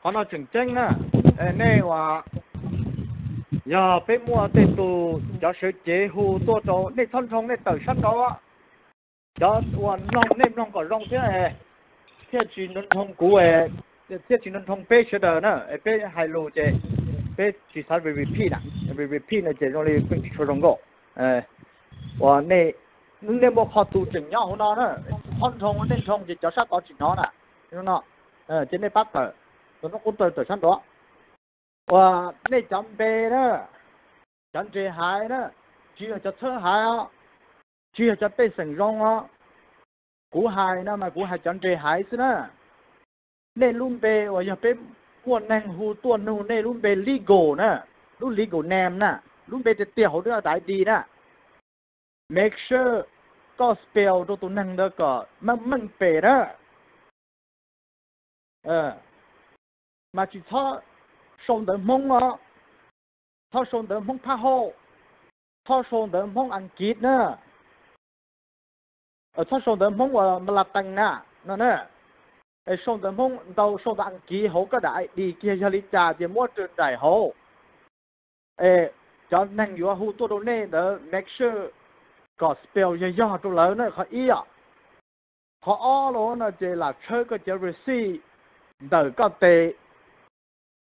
họ nói chừng chừng á. Nè, hòa. Giờ bé mua tên tù cho sự chế hù tua trâu nè, thân thông nè, tờ sắt đó đó, hòa nông nè nông có rong thế này thế chỉ nông thông cũ ấy à? thế chỉ nông thông bé sẽ đỡ nữa bé hai lô chế bé chỉ sao về repeat à về repeat này chế trong này cũng chỉ cho rong go ờ hòa, nè. Nè, bộ họ tù chừng nhau nó nè. Thân thông nè thông chỉ cho sắt có chỉ nó nè. Nó ờ trên đây bắt tờ cho nó cũng tới tới sáng đó và nên chấm bê đó chấm chế hại đó chỉ là cho thơ hại á chỉ là cho bê sừng rong á cú hại nữa mà cú hại chấm chế hại xí đó nên luôn bê và giờ bê muốn nàng hù tuân hù nên luôn bê legal nữa luôn legal nam nữa luôn bê tiểu nữa tại đi nữa make sure gospel đồ tụ năng đó cả mang mang bê đó ờ mà chỉ cho sống đời mong á cho sống đời mong tha hộ cho sống đời mong ăn kít nữa ở cho sống đời mong là mà lập tăng nè nó nè ở sống đời mong đâu sống đời ăn kí hộ cái đại đi kia cho lý trà thì mua trường đại hộ ê cho nên vừa hú tôi đâu nè để make sure có spell gì do tôi lớn nữa khó ý à họ lo nó chỉ là chơi cái chơi receive đời có tệ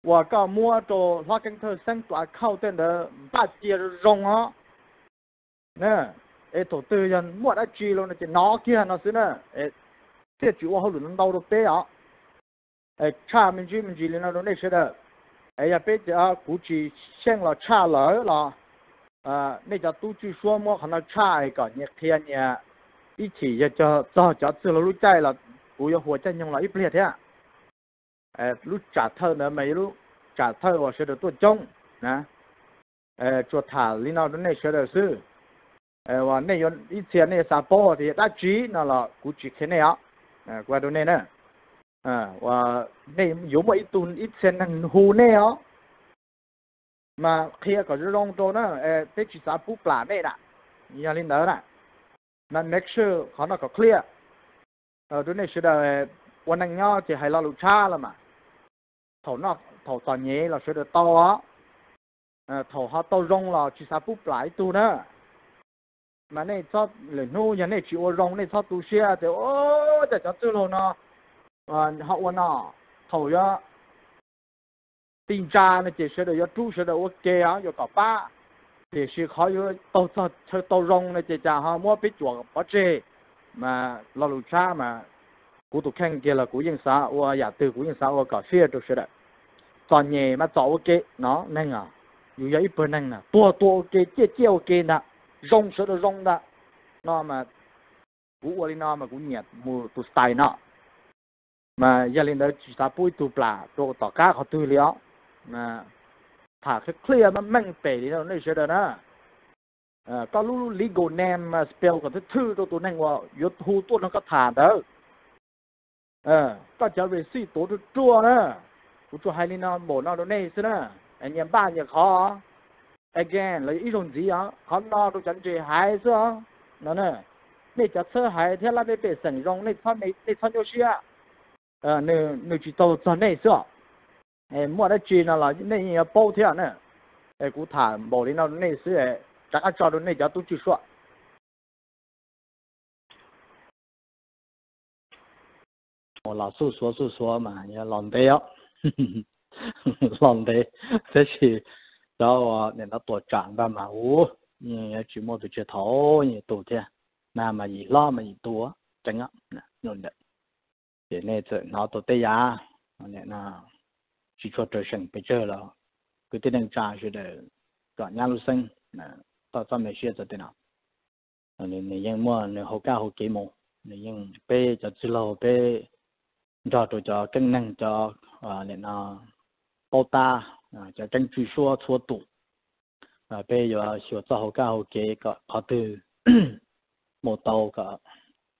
我搞摸着那跟头生抓靠的的把接容啊，呢，哎，头对人摸得住了，那就拿起那是呢，哎，这句话好轮到都对啊，哎，差民主民主领导都那些的，哎呀，别家估计现了差了了，啊，那家都据说么可能差一个，你天呢，一起也叫早叫吃了路在了，不要火箭用了一不列天。 呃，路trả thơ nữa mấy lúc trả thơ và sẽ được tôi trông nè ờ cho thả lý nào đó này sẽ được sư ờ và này yon ít tiền này sa bỏ thì đã chỉ nó là cú chỉ cái này á ờ qua đó này nè ờ và này dùng một ít tuần ít tiền năng hù này á mà khi có cái rong đó nữa ờ thế chỉ sa bút plá này nè nhà linh đó nè mà make sure họ nó có clear ờ đó này sẽ được วันนั้นย่อจะให้เราลูกชาแล้วมา thổ nó thổ tòa nhé là sẽ được to á. À, họ to rong là chỉ sao bút lại tu nữa mà này cho lời nu nhà này chỉ ô rong này cho tu xe thì ô để cho tu luôn nó à họ ô nó thổ ya tin cha này chỉ sẽ được tu sẽ được ok á rồi cả ba thì sẽ khó yo to cho cho to rong này chỉ cha họ mua biết chuột bỏ chê mà lo lụt cha mà cú tụ khen kia là cú yên xã ô nhà từ cú yên xã ô cả xe được sẽ 早年嘛早给喏那个，有要一拨那个，多多给借借给呢，用是的用的，那么，古我哩那么古年木都晒那，嘛一零头其他不都不啦，都大家好对了，嘛，他去 clear 嘛明白的那些的呢。ờ có lúc legal name spell của thứ thư tôi tôi nên vào yếu thu tôi nó có thả đó ờ có trở về suy tổ tôi chua đó 古做海里呢某那种内事呢，人家办人家好，again，来一种字样，看那都真真还是啊，那呢，那家车还在那边本身，你从那从那就去啊，呃，那那就到做内事，哎，莫得接那了，那人家包天呢，哎，古谈某里那内事，哎，大家做那条都去说，我老是说是说嘛，也懒得要。lòng đấy thế chỉ đó nên nó tổ trạng ra mà u như chỉ mua được chế thấu như tổ thế. Mà mà gì lo, mà gì tua chẳng ạ nên đấy thế nên chứ nó tổ tây giá. Nên là chỉ cho trời sinh bây giờ là cứ thế đang trả cho để chọn nhà lưu sinh. Là tao tao mới xuyên cho thế nào nên nên nhưng mà nên hậu cao hậu kỳ mù. Nên nhưng bé cho chữ lâu bé cho tôi cho cân năng cho à nên là bao ta à, cho cân truy số số tụ. À bây giờ sửa cho hậu cao hậu kế có có từ một tàu có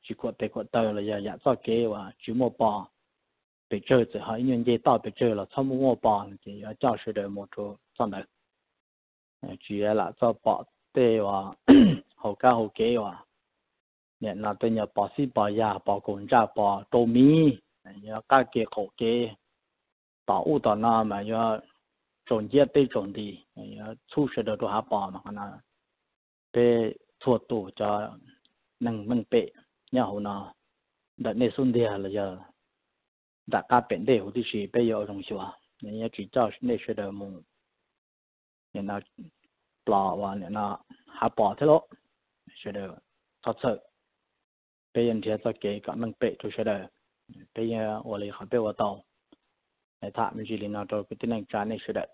chỉ có thể có tàu là giờ giờ dạ cho kế và chỉ một bò. Bị chơi chỉ hỏi nhân dân tàu bị chơi là sau một bò thì ở cho sư được một chỗ trong đó ờ, chỉ là cho bò tê và hậu cao hậu kế và nên là tôi nhớ bò xí bò già, bò cồn ra bò tô mi nhớ các cái khổ kế bảo u tao na mà do trộn giết tây trộn đi thu sẽ được đồ hạ bỏ mà nó bê thua tủ cho nâng mình bệ nhà hồ nó đã nề xuân địa là giờ đã cả bể đề hồ thì chỉ bây giờ trong chùa nên chỉ cho nề sẽ được mùng nên nó bỏ và nên nó hạ bỏ thế lộ sẽ được thật sự bây giờ thì cho cái cả nâng bệ tôi sẽ được bây giờ ở đây khỏi bê vào tàu để thả mình chỉ lên nó tôi cái tiếng trả này sửa được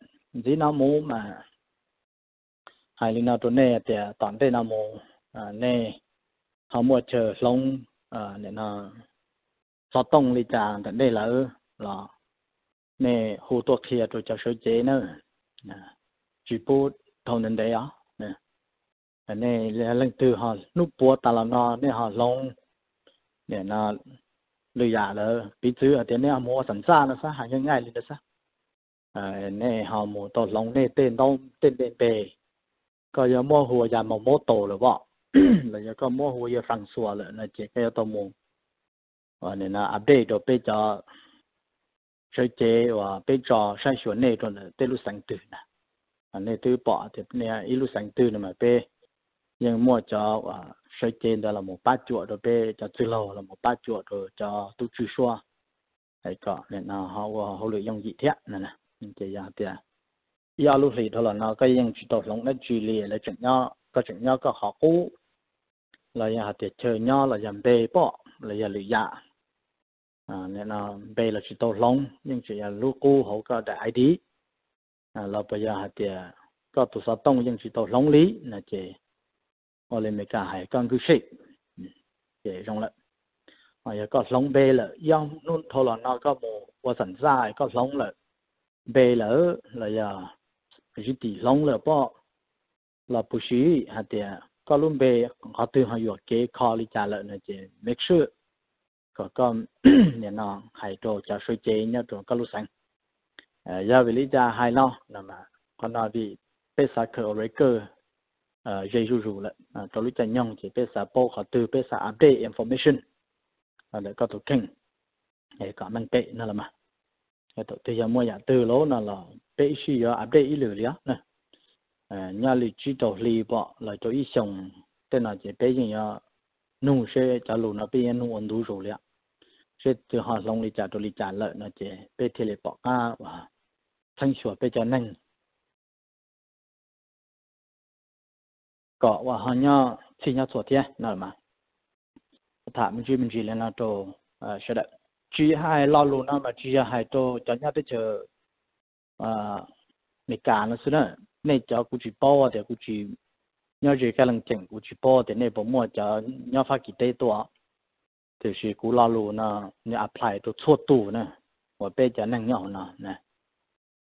chỉ nó mù mà hai lên nó tôi nè thì toàn thế nó mù à nè họ mua chờ lông à nên nó so tông đi trả tận đây là là nè hồ tuột kia tôi cho số chế nữa chỉ bút thầu nên đấy á nè. Nè là lần từ họ nút bùa ta là nó nè họ lông để nó lười giả là bị chữ ở tiền này mua sẵn xa là sao hàng nhanh ngay lên đó sao à nè họ mua tổ lòng nè tên đông tên tên bề có giờ mua hồ giờ mà mua tổ rồi bỏ là giờ có mua hồ giờ phẳng xua rồi là chỉ cái tổ mua và nên là update đồ bây giờ chơi chế và bây giờ sản xuất này rồi là tên lúc sáng từ nè à này từ bỏ thì nè ít lúc sáng từ mà bây nhưng mua cho và sơ đó là một ba chuột rồi bây cho chữ lầu là một ba chuột rồi cho tu chữ xua. Hay có nên là họ họ lựa dùng gì thế nè. Nè chỉ là tiền giờ lúc thì thôi là nó cái những chỉ đầu lòng nó truy lìa là chuyện nhau có chuyện nhau có họ cũ. Là nhà thì chơi nhau là dầm bê bỏ, là giờ lựa dạ. À nên là bê là chỉ đầu lòng nhưng chỉ là lúc cũ họ có đại ID à là bây giờ thì có tụ sao tông nhưng chỉ đầu lòng lý là chỉ 我哋咪就係講句 shape，嗯，嘢用啦。我有個龍背了，要弄頭了那個麼？我身上個龍了，背了了呀，就是地龍了不？那不是還得個龍背，我對還有給考慮下了那些，make sure 個個你那還多加水解呢，多個路上，呃，要為你家還孬，那麼可能比被啥克瑞克。Ờ, dây rù rù lại. Ờ, cho lúc chạy nhong chỉ biết xả bộ họ từ biết xả update information. Ờ, để có tổ kinh để có năng tệ nữa là mà. Cái tổ tư giờ mua nhà từ lỗ là là tệ suy yếu update ý lửa lía nè. Nhà lý chỉ tổ lì bỏ là cho ý sống, tên là chỉ biết gì nhá nung sẽ trả lù nó bây giờ nung ổn đủ rồi lía sẽ từ họ lòng lý trả tổ lý trả lợi nó chỉ biết thì lý bỏ ca và thanh sửa bây cho nâng nên có và họ nhau chỉ nhau thuộc thế nào mà thả mình chỉ mình chỉ lên là đồ sẽ được chỉ hai lo lù nó mà chỉ hai đồ cho nhau tới chờ à này cả nó xưa này cho cụ chỉ bao thì cụ chỉ nhớ gì cái lần chỉnh cụ chỉ bao thì này bộ mua cho nhớ phát kỳ tếตัวthì chỉ cụ lo lù nó nhớ apply ตัว错度呢我被讲能要呢呢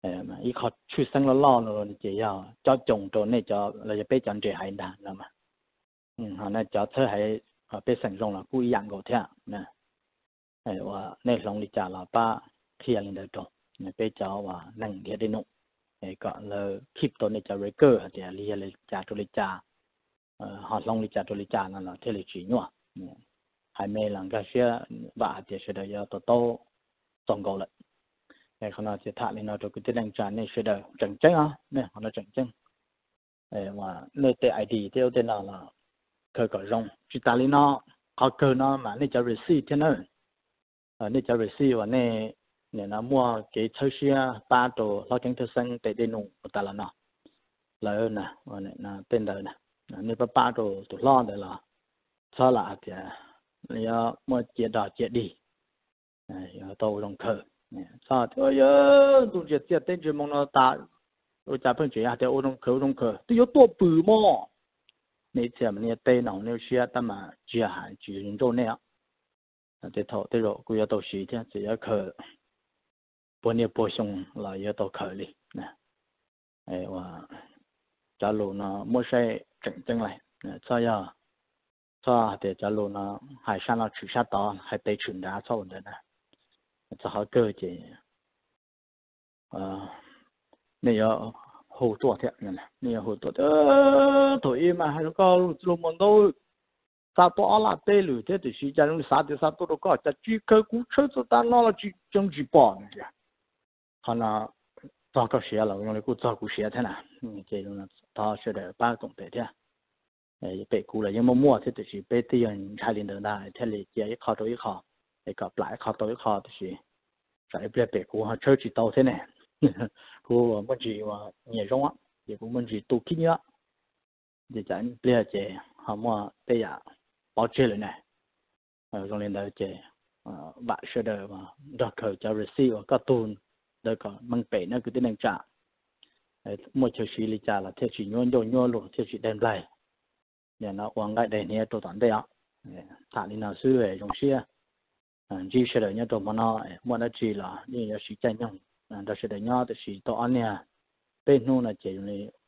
诶嘛一考出生了老了你就要叫种ตัว呢叫เราจะ被讲这还难了嘛嗯好那叫车还啊被省用了不一样个听呢诶我那龙里家老爸天灵的多 bây giờ và năng địa đi nụ để gọi là keep tổ này cho record để li là trả cho li trả họ long li trả cho li trả là thế là chỉ nhua hai mẹ là cái xe và để sẽ được tổ tổ tổng cầu lại Này họ nói sẽ thả lên nó cho cái năng trả này sẽ được chẳng chân á. Này họ nói chẳng chân mà nơi tệ ID theo tên nào là cơ cỡ rong chỉ ta lên nó, có cơ nó mà nên cho receipt thế nữa nên cho receipt và nên nè nó mua cái chơi xia, ba đồ lo cảnh thực sinh tệ đi nụ ta là nó. Là nè, và nè là tên đời nè. Nên ba ba đồ tụ lo để là sao là thì à, giờ à, mua chia đỏ, chia đi này à, tàu đồng khởi sao thế ơi dùng chết chết tên chỉ mong nó ta rồi chả phân chỉ hạt ô đông khẩu đông khẩu tôi yếu tố bự mà nè chỉ mà nè tên nào nè xia ta mà chỉ hạt chỉ nhân chỗ nè à thế thọ thế rồi cứ yếu tố xí thế chỉ yếu khẩu bốn nè bốn sông là yếu tố khẩu đi nè ấy và trả lụ nó mua xe chỉnh chỉnh lại sao giờ sao để trả lụ nó hải sản nó chỉ sát đó hải tây chuyển đá sau rồi nè 只好得劲。啊、你要好多的，原来你要好多的，对一嘛还是搞路路梦道，啥都阿拉带路的，就是讲啥的啥都都搞，这举口鼓车子单拿了就争取包人家，好了。照顾些了用来顾照顾些他呢，嗯，这种呢，他晓得办工白天，哎，白过了，要么么，他就是白对人家领导那，天来接一好都一好，để gặp lại khó tới khó thì phải biết bị họ chơi chỉ tàu thế này. Của mình chỉ mà nhẹ rong á, thì cú mình chỉ tu kinh nhá thì chẳng biết chế họ mua bây giờ bảo chế rồi này. Rồi lên đó chế bạn sẽ được mà được khởi cho receive các tuần đời mang bể nó cứ tên năng trả. Một chiều xí lý trả là theo chỉ nhon nhon luôn theo chỉ đem lại. Để nó quăng cái đây nè, tôi toàn đây ạ thả đi nào xưa về trong Ờ, chỉ sẽ đợi nhau tụi mình nói muốn nói là như là sự tranh nhau đó sẽ đợi nhau thì sự tụi anh nè. Bên nu này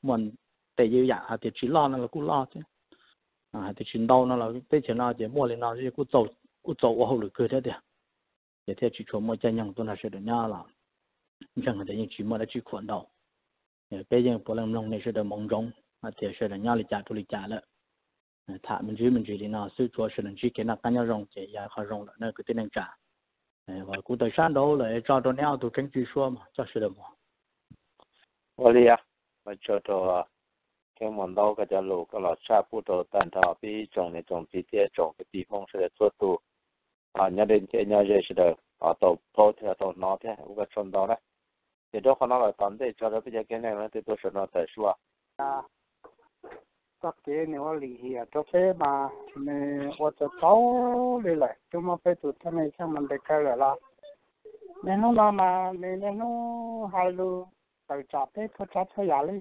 muốn để yêu dạng thì chỉ lo nó là cũng lo chứ. Ờ, à thì chuyện đâu nó là tới chuyện nào chỉ mua lên nào chứ cũng tàu cũng tàu hậu lực cơ đi để theo chỉ chuẩn mua tranh nhau tụi nó sẽ nhau là chẳng hạn như chỉ mua là chỉ khoản đâu bây giờ bộ làm nông này sẽ đợi mong rong à thì sẽ đợi nhau là trả tôi là trả thả mình dưới mình dưới thì nó sư chúa sư lần dưới cái nào cá nhau rồng chỉ là họ rồng là nơi cái tên anh trả và cũng tới sáng đó là cho tôi nhau tôi tránh truy xua mà cho sư đồng hồ và đi à mà cho tôi cái món đó cái cho lù cái lọ sa phụ đồ tàn thọ bị trồng này trồng bị tiệt trồng cái địa phương sẽ xuất tu à nhà đến cái nhà dễ sẽ được à tổ phố thì là tổ nó thế cũng cái trồng đó đấy thì đó còn nó là tạm để cho nó bây giờ cái này nó thì tôi sẽ nó tài xua à các cái này nó lì hiệp cho thế mà mình tôi cho cháu đi lại chúng mà phải tụt thế này sang mình để cái lại là nên nó là mà nên nó hai lu tại chặt thế thôi chặt thôi giả đi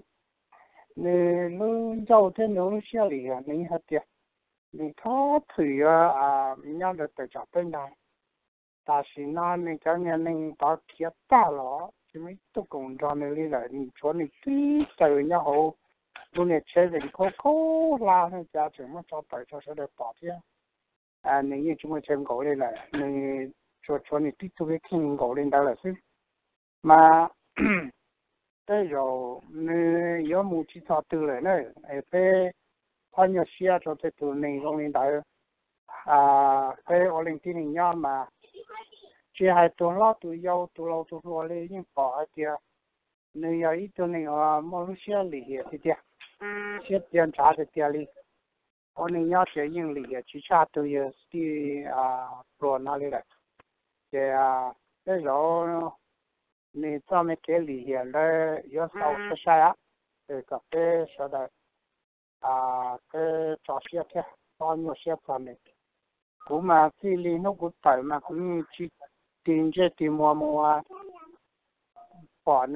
nên nó giàu thế nó sẽ lì hiệp nên hết tiệt nên khó thử à nhau được tại chặt bên này ta chỉ nói nên cái này nên ta thiệt ta rồi chỉ mấy tôi cũng cho nên đi lại chỗ này tí từ nhau hậu lúc này chơi về khó khó la nên cha trưởng mà cho tới cho sẽ được bỏ chứ à nên như chúng ta chơi gỗ đây là nên cho cho này tí tôi biết kinh gọi lên đó là chứ mà đây rồi nên có mu chỉ cho từ lại nữa ở phải bao nhiêu xia cho tới từ này không lên đó à cái ở lên tin nhau mà chỉ hai tuần lo tụi yêu tụi lâu tụi lo lên nhưng bỏ kia nơi ở ít tuần này ở Malaysia lì hiện thì kia xét tiền trả được tiền lì ở nơi nhau sẽ nhưng lì hiện chỉ trả tụi đi à pro nào lại thì à cái đó nên cho mấy cái lì hiện là yếu sau sẽ sai á thì cái cái sau đó à cái trò xe kia bao nhiêu xe phần này cũng mà khi lì nó cũng tới mà cũng chỉ tiền chế tiền mua mua bỏ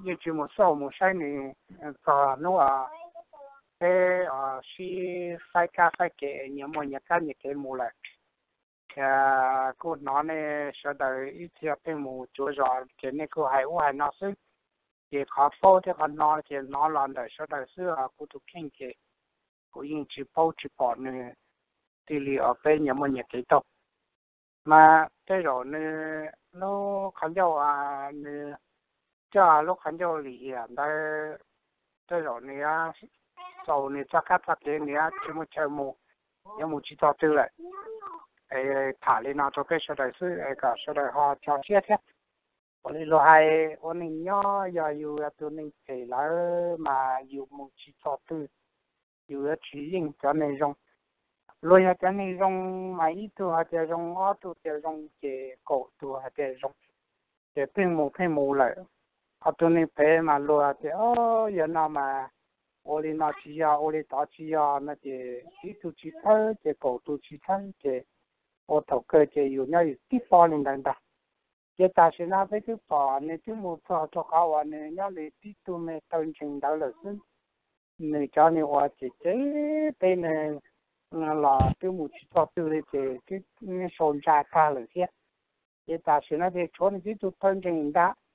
nhưng chỉ một số một sai này có nó à thế à si sai cá sai cái nhà mọi nhà cá nhà cái mua lại à cô nói này sau đó ít theo cái mua chỗ rồi cái này cô hay hay nó sức thì khó bao thì khó nó thì nó làm được sau đó xưa cô tụ kinh cái cô yên chỉ bao chỉ bỏ nữa thì li ở bên nhà mình nhà cái tộc mà cái rồi nè nó khán giả à nè cho lúc khán giả lý hiện đây cái rồi nè sau nè chắc các chắc cái nè chỉ một chơi một nhưng một chỉ tao tư lại ấy thả lên nào cho cái số đại sư ấy cả số đại họ cho chết hết 我哋落系我哋nhỏ又要一到你肥佬嘛，要冇去做对，要一去应咗内容。rồi hạt cái này rong máy tu hạt cái Rong ó tu cái rong cái cổ tu hạt cái rong cái phim mù phim mù lại hạt tu này bé mà lo hạt cái ô giờ nào mà ô li nào chỉ à ô li tao chỉ à 那 cái chỉ tu chỉ thấy cái cổ tu chỉ thấy cái ô thầu cơ cái yêu nhau tí bao lên đằng đằng cái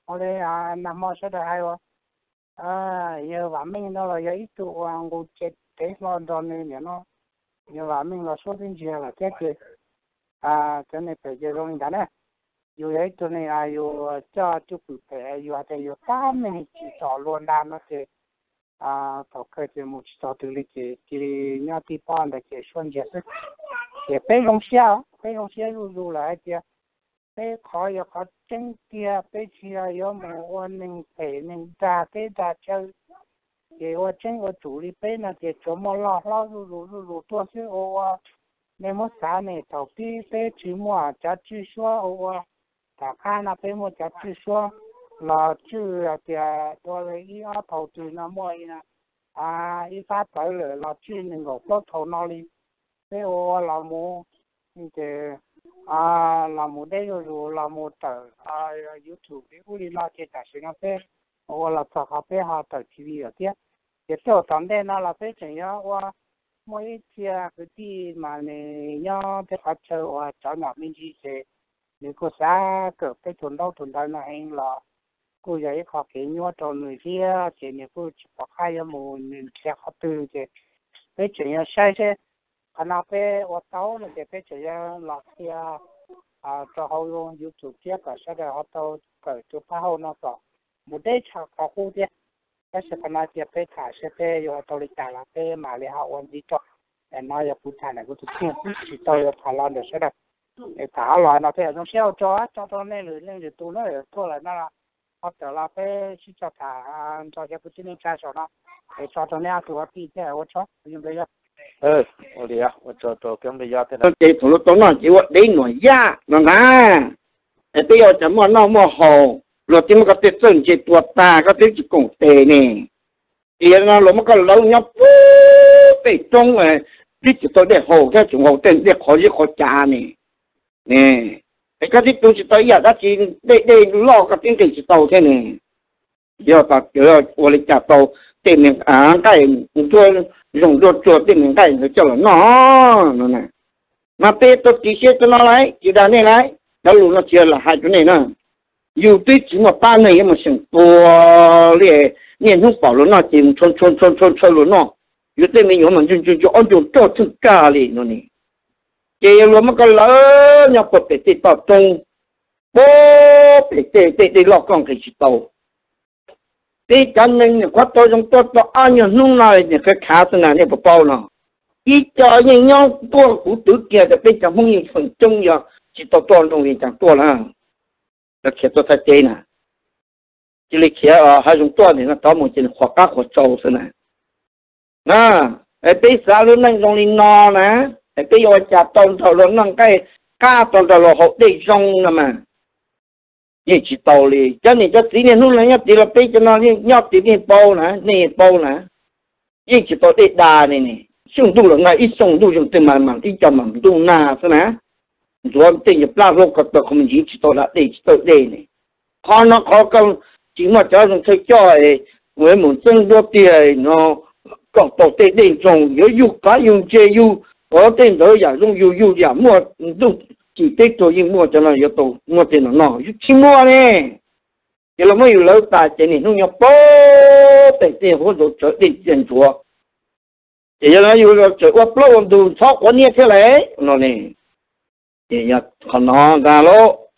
ta sẽ nói với cái bỏ này cái một thọ cho cao à này nhau lấy tí tu mẹ tân trình đó là xin này cho này hoa chỉ chế tên này là cái một chút cho từ cái cái số giá cả là thế cái ta sẽ nói cái chỗ này cái tụt thân trình đã ở đây à nằm ở sẽ được hay không à giờ và mình nó là ít tụ ăn ngủ chết thế lo đó này nó giờ và mình là số tiền gì là chết cái à cái này phải giờ rồi đã nè dù ấy tụi này à dù cho chút phải dù hay dù cả mình chỉ cho luôn đã nó sẽ à tàu cơ thì một tàu từ lịch thì thì nhà thì ban để cái xuân giờ sức thì bây giờ xe bây giờ xe rồi rồi lại thì bé khó giờ khó chân kia bé chia yo mà ôn mình phải mình ra cái ra chơi thì ôn chân ôn chủ lý bé là thì chỗ mà lo lo rù rù rù rù tua chứ ôn nên mất sáng này tàu bi bé chỉ mua cho chú xóa ôn cả khá là bé mua cho chú xóa là chú thì tôi lấy ý ở tàu từ nó mua nè à ý phát tới là chú nên ngọc có thầu nó đi bé ôn là mua thì à là một đây rồi là một tờ à youtube. Cái uli là cái tài sản phê hoặc là tờ hợp phê hoặc tờ tv ở kia thì tôi tạm đây nó là phê chẳng nhá và mỗi chia cái gì mà này nhá, phê phát chơi hoặc cho nhỏ mình chỉ sẽ nếu có xa cỡ cái tuần đâu tuần đâu là anh là cô dạy khó cái nhau cho người kia, thì nếu cô chỉ có hai một nên sẽ học từ thì cái chuyện sai sai anh pe ở tàu là để pe chơi lọt kia à cho họ dùng youtube kia cả sẽ để họ tàu cả chụp phá họ nó có một đấy chả có khu kia cái sẽ phải nói tiếp pe thả, sẽ pe rồi họ tàu lịch là pe mà lấy họ ăn gì cho. Em nói là phụ thành này của tụi kia chỉ tàu là thả lon được sẽ đặt. Để thả lon nó pe trong xe cho cho cho nên rồi nên rồi tôi nói tôi là nó là, họ tàu là pe chỉ cho thả à, cho cái phụ nữ cha cho nó. Để cho cho nên tôi ở kia ở chỗ dùng đấy ờ ô à ô cho cho kiếm đi ra thế nào chị đó nó chỉ có đi ngồi ra nó nè để bây giờ chấm nó mà hồ, rồi thì mà có tiết sân chị ta, có tiết chị cũng tệ nè. Thì nó mà có lâu nhau tệ trong rồi ờ, tiết chị tôi để hồ cái chúng hồ tên để khó gì khó cha nè. Nè cái cái tiết tôi chị tôi giờ chỉ để để lo cái tiếng chị tôi thế nè. Giờ ta giờ ô đi chả tiền mình à cái tôi dùng đồ chuột tiền mình cái, nó cho là nó nó này. Mà tê tôi chỉ xe cho nó lại chỉ đàn này lại, đó luôn nó chia là hai chỗ này nè dù tuy chỉ một ba người mà xem to lệ nên không bảo luôn nó chỉ chôn chôn chôn chôn chôn luôn nó. Dù tê mình có mà chôn chôn chôn ông chôn cho thức cả lì nó này. Chỉ luôn mà cái lỡ nhau có tê tê tao tung. Bố, tê tê tê tê lọ con cái chỉ tàu đi chân nên quá tôi trong tôi tôi ăn nhiều nung này thì cái khá thế này bộ bao nào. Đi cho những nhau, tôi cũng tự kia để bên trong không những phần chung giờ, chỉ tôi tôi luôn thì chẳng tôi là là khi tôi thấy thế nè. Chỉ là khi ở hai chúng tôi thì nó có một chuyện khó cá khó trâu thế này. Nè ai bây giờ luôn đang trong đi no nè. Ai bây giờ chả tông thầu luôn đang cái cá tông thầu là hậu đi trong nè mà chỉ chỉ tàu li cho nên cho tí nên nó là nhóc là bây cho nó nhóc tí nên bao nè bao nè. Chỉ chỉ tàu để đà này nè. Xong đủ là ngay, ít xong đủ dùng từ mà mà ít cho mà đủ na thế nè. Rồi tiền nhập lao lô cắt không chỉ chỉ tàu là để chỉ tàu để nè họ nó khó công, chỉ mà cho rằng thấy cho ấy với một chân đua tiền nó còn tàu tệ đền trồng nhớ yêu cá yêu chê yêu có tên đó giả dùng yêu yêu mua, dùng chỉ tết tôi nhưng mua cho nó yếu tố mua tiền nó nọ chứ chi mua nè thì là mới lâu ta chỉ nên nó nhập bố để tiền hỗ trợ cho tiền tiền chúa thì nó yếu là trở qua lâu ông tu cho có nhẹ thế này nó nè thì là còn nó ra lỗ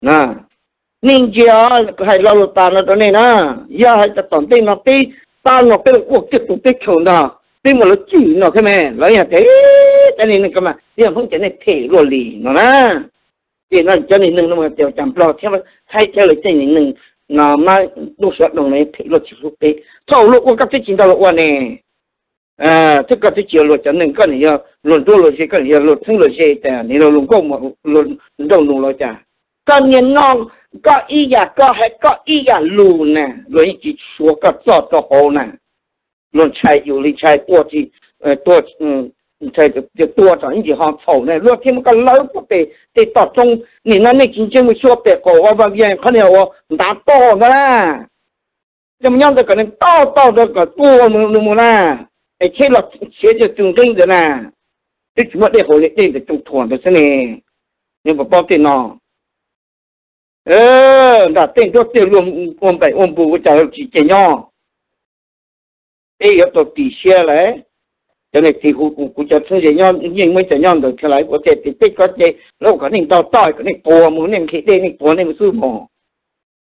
nè nên chia hay lâu ta nó đó nè nè giờ hay ta tổng tiền nó tí ta nó cái cuộc tiếp tục tích chồng nào tìm mà nó chỉ nó cái mẹ. Nó nhà thế cái này nó cái mà. Đi làm phong cái này thể rồi lì nó na. Thì nó cho nên nâng nó mà tiêu chạm lo. Theo thay theo lấy tiền nâng nó mà lúc sợ đồng này thể rồi chịu lúc đấy thâu lúc qua các cái chính đạo qua này à tất cả cái chiều luật cho nên cái này giờ luật đua luật gì cái này giờ luật thăng luật gì cả này là luật công mà luật đồng đồng luật cả cái nhân nó, có ý giả có hay có ý giả lù nè. Rồi chỉ số cái cho cái hồ nè. 论菜有哩菜多几呃多嗯菜就就多长一点行草呢，若天个老不得得到中，你那那真正会说别个我把别人看见我拿刀的啦，怎么样的可能刀刀这个多么那么啦，而且了且就中正的啦，这怎么的好嘞？这个中团的是呢，你不包电脑。呃，那电都电路我们我们不讲几 这有到底下来，将来几乎古古叫出现样，因为怎样的出来，我这这这个这，那肯定到大，肯定多，没那么去对，你多那么舒服。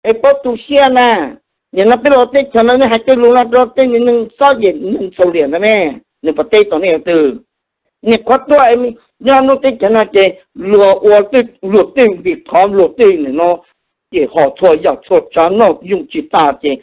哎，不都下呢？你那边老在城那还在路那老在你能少点能收敛的呢？你不对到那个的，你快多哎咪，你那在城那这路我对路对比他路对你喏，也好错要错，咱那用其他的。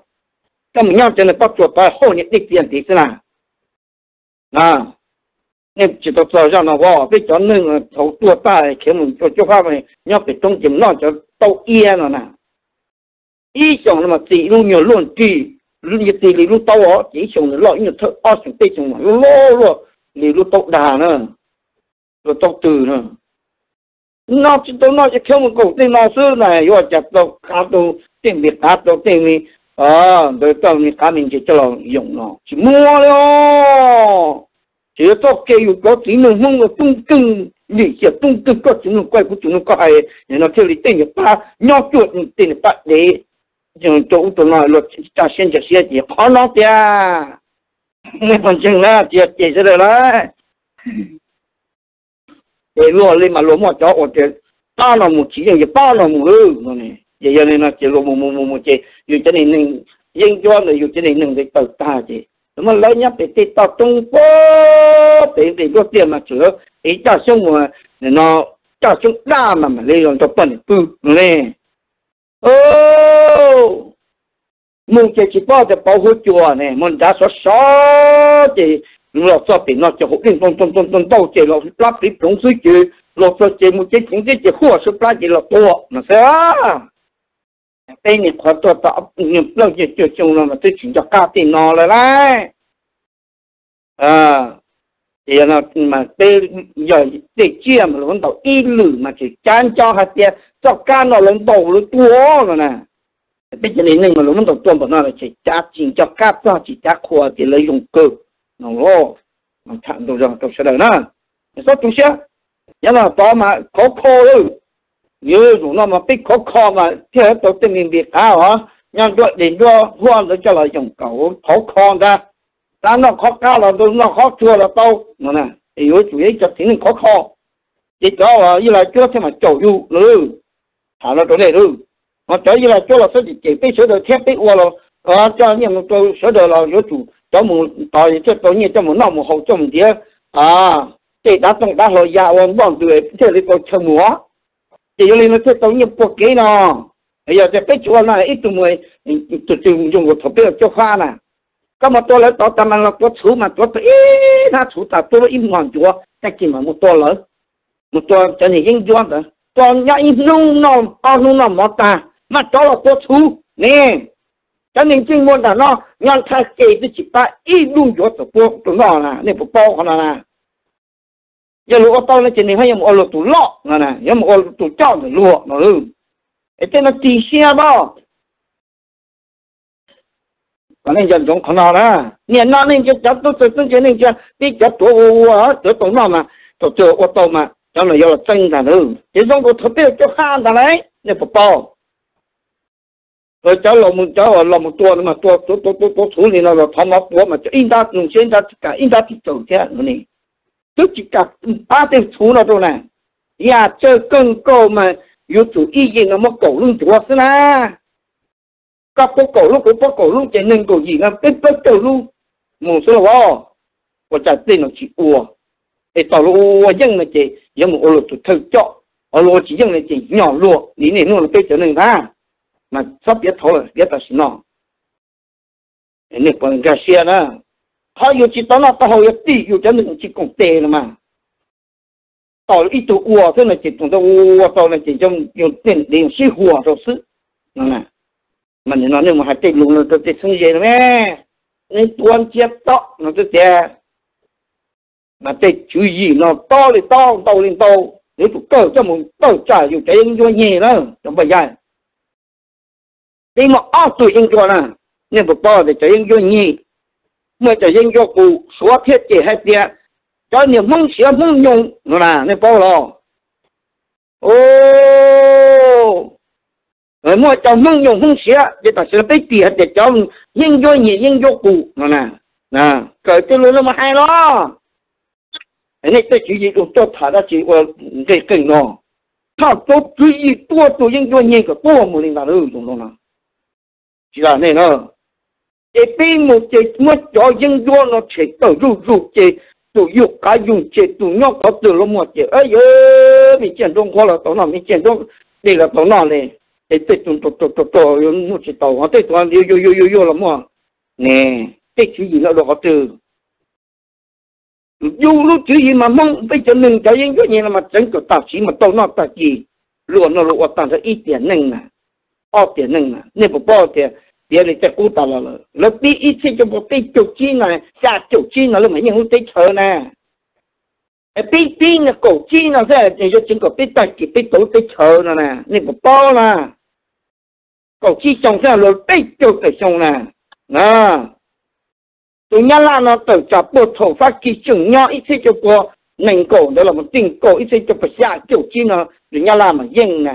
cho mình nhau cho nên bắt chuột tại hậu nhật đi tiền thì thế nào? À nên chỉ tôi giờ ra nó vào biết cho nên thấu tua ta khi mình cho cho pháp này nhau phải trong chừng nó cho tàu yên rồi nè ý xong mà chỉ luôn nhiều luôn chỉ luôn như tỷ luôn tàu ó, chỉ chồng xong lo như thợ ó xong tê xong mà lô lo lì luôn tàu đà nữa rồi tàu từ nữa nó chỉ tôi nói cho không một cổ tên nó xưa này rồi chặt tàu cá tàu tiền việt cá tàu tiền gì ờ rồi mình cá mình chỉ cho nó dùng nó. Chỉ mua lo chỉ có cái có chỉ nó không có tung cưng lý sẽ tung cưng có chúng nó quay của chúng nó có ai nó theo lý tên người ta nhau chuột tên để chỗ tụi nó luật ta xin chỉ xe chỉ khó nó tia. Mấy còn chừng là chỉ chỉ sẽ được đấy để lúa lên mà lúa mà cho ở trên ta là một chỉ dùng ba là một hư, nó này vậy cho nên là chỉ lúa một một một một chỉ dùng cho nên nên yên cho này dùng cho nên nên để ta chỉ mà lấy nhấp để tít tao tung bố để để có tiền mà chữa ý cho xong mà nó cho xong đa mà mà lấy rồi cho bẩn tư lên, ô! Mùng chỉ chỉ bao giờ bảo hộ chùa này mùng đã số số thì lo cho tiền nó cho hộ kinh tông tông tông tông đâu chỉ lo lắp đi suy chứ lo cho chỉ một cái cũng cái chỉ hoa số ba chỉ là to nó sao đây này khó to tạo những lòng chỉ chưa chung là mà tôi chỉ cho cao tiền nó lại đấy. À thì nó mà tê giờ tê chia mà nó đầu y lử mà chỉ chán cho hạt tiền cho ca nó lên đầu nó tua rồi nè. Bây giờ này mà nó đầu tua mà nó là chỉ chá chỉ cho ca cho chỉ chá khoa thì lấy dùng cơ, nó lo nó thằng đồ rồi tôi sẽ đời nè sao tôi sẽ nhớ là đó mà, khó khô rồi nhớ dùng nó mà biết khó khó mà chưa hết tôi tình mình việc à hả? Nhưng tôi đến đó hoa nó cho là dùng cầu khó khó ra. Ta nó khó cao là tôi nó khó chưa là tao. Mà nè, thì với chủ yếu cho thì khó khó chỉ cho là như là chưa thêm mà chỗ du nữa thả nó chỗ này nữa mà cho như là cho là sẽ chỉ biết sửa được thép biết qua rồi à ờ, cho những một tôi sửa được là có chủ, cho một tỏi cho tôi như cho một năm một hậu cho một đĩa. À thì đã trong đã hồi già, ông bọn tôi thế thì tôi chờ múa chỉ lên nó sẽ tống nhập quốc kế nó. Bây giờ sẽ biết chỗ này ít tụi mày tụi tụi dùng một thập biết cho khoa nè. Có một tôi lấy tao tâm mà nó có chú mà tôi tôi ít nó chú ta, tôi im hoàng chúa cái gì mà một tôi lấy một tôi cho nên yên chúa đó tôi nhá im nung nó ao nung nó mà ta, mà cho là có chú nè cho nên chính môn là nó nhận thay kể thì chỉ ta ít luôn chúa tụi tôi tụi nó là nên phục bao nó là giờ lúa to nó chỉ nên hay một lúa tủ lọ nè nè giờ một lúa tủ cho nó lúa nó lư cái tên nó tì xe bao còn nên dân chúng không nào đó. Nhà nó nên cho cháu tôi tôi tôi nên cho đi cháu tôi tôi tôi tôi nó mà tôi tôi ô tô mà, cho nó giờ chân là lư chỉ giống của thực tế cho khan là đấy, nên phải bao rồi cháu lòng một cháu lòng một tua mà tua tua tua tua tua xuống thì nó là thắm ấp tua mà in ta nung xuyên ta cả in ta thì chủ thế này 就这个把这除了都呢，呀这更够嘛有主意见那么狗弄做是啦。 Các phố cổ lúc của phố cổ lúc chạy nên cổ gì là biết biết cổ lúc một số là wow và trả tiền nó chỉ ua để tao lúc ua dân là chỉ dân một ô lô tụt thâu chọ ô lô chỉ dân là chỉ nhỏ lụa lý này nó là biết trở nên ra mà sắp biết thôi biết là gì nó nên còn cái xe đó họ yêu chỉ cho cho cụ số thiết chế hết tiệt cho nhiều mong xía mong nhung là nên bao lo. Ô ở mua cho mong dùng mong xía để ta sẽ bị tiền để cho dân vô nhị dân vô cụ mà nè nè cởi cho luôn mà hay lo. Anh ấy tôi chỉ gì cũng cho thả ra chỉ qua cái kinh đó, thà tốt chú ý tua tua dân vô nhị cái tua một linh đạo ừ đúng không nào? Chỉ là này nó chế bên một chế, mất cho dân do nó chế tờ ru ru chế. Tụ dục cá dùng chế tụ nhóc có từ lông một chế. Ấy ơi bị chèn đông khó là tổ nào, bị chèn đông, đây là tổ nào này để tụi tụi tụi tụi tụi tụi yung một chế tàu họ tụi tụi yo yo yo yo yo là mua. Nè, cái chữ gì là được có từ? Dù lúc chữ gì mà mong, bây giờ mình cái cho cái là mà chẳng có tạp chí, mà tổ nào tạp gì luôn nó luôn tạm thời ít tiền nâng nè. Ở tiền nâng nè. Nếu không bao tiền 别人在鼓捣了了，那第一次就不被酒精了，下酒精了，那没人会对车呢。哎，被冰的狗精了，这你就经过被带给被都对车了呢，你不包了，狗精上上了被就给上了啊。人家那呢都找不头发给重要，一次就不能够的了嘛，定够一次就不下酒精了，人家那么硬呢。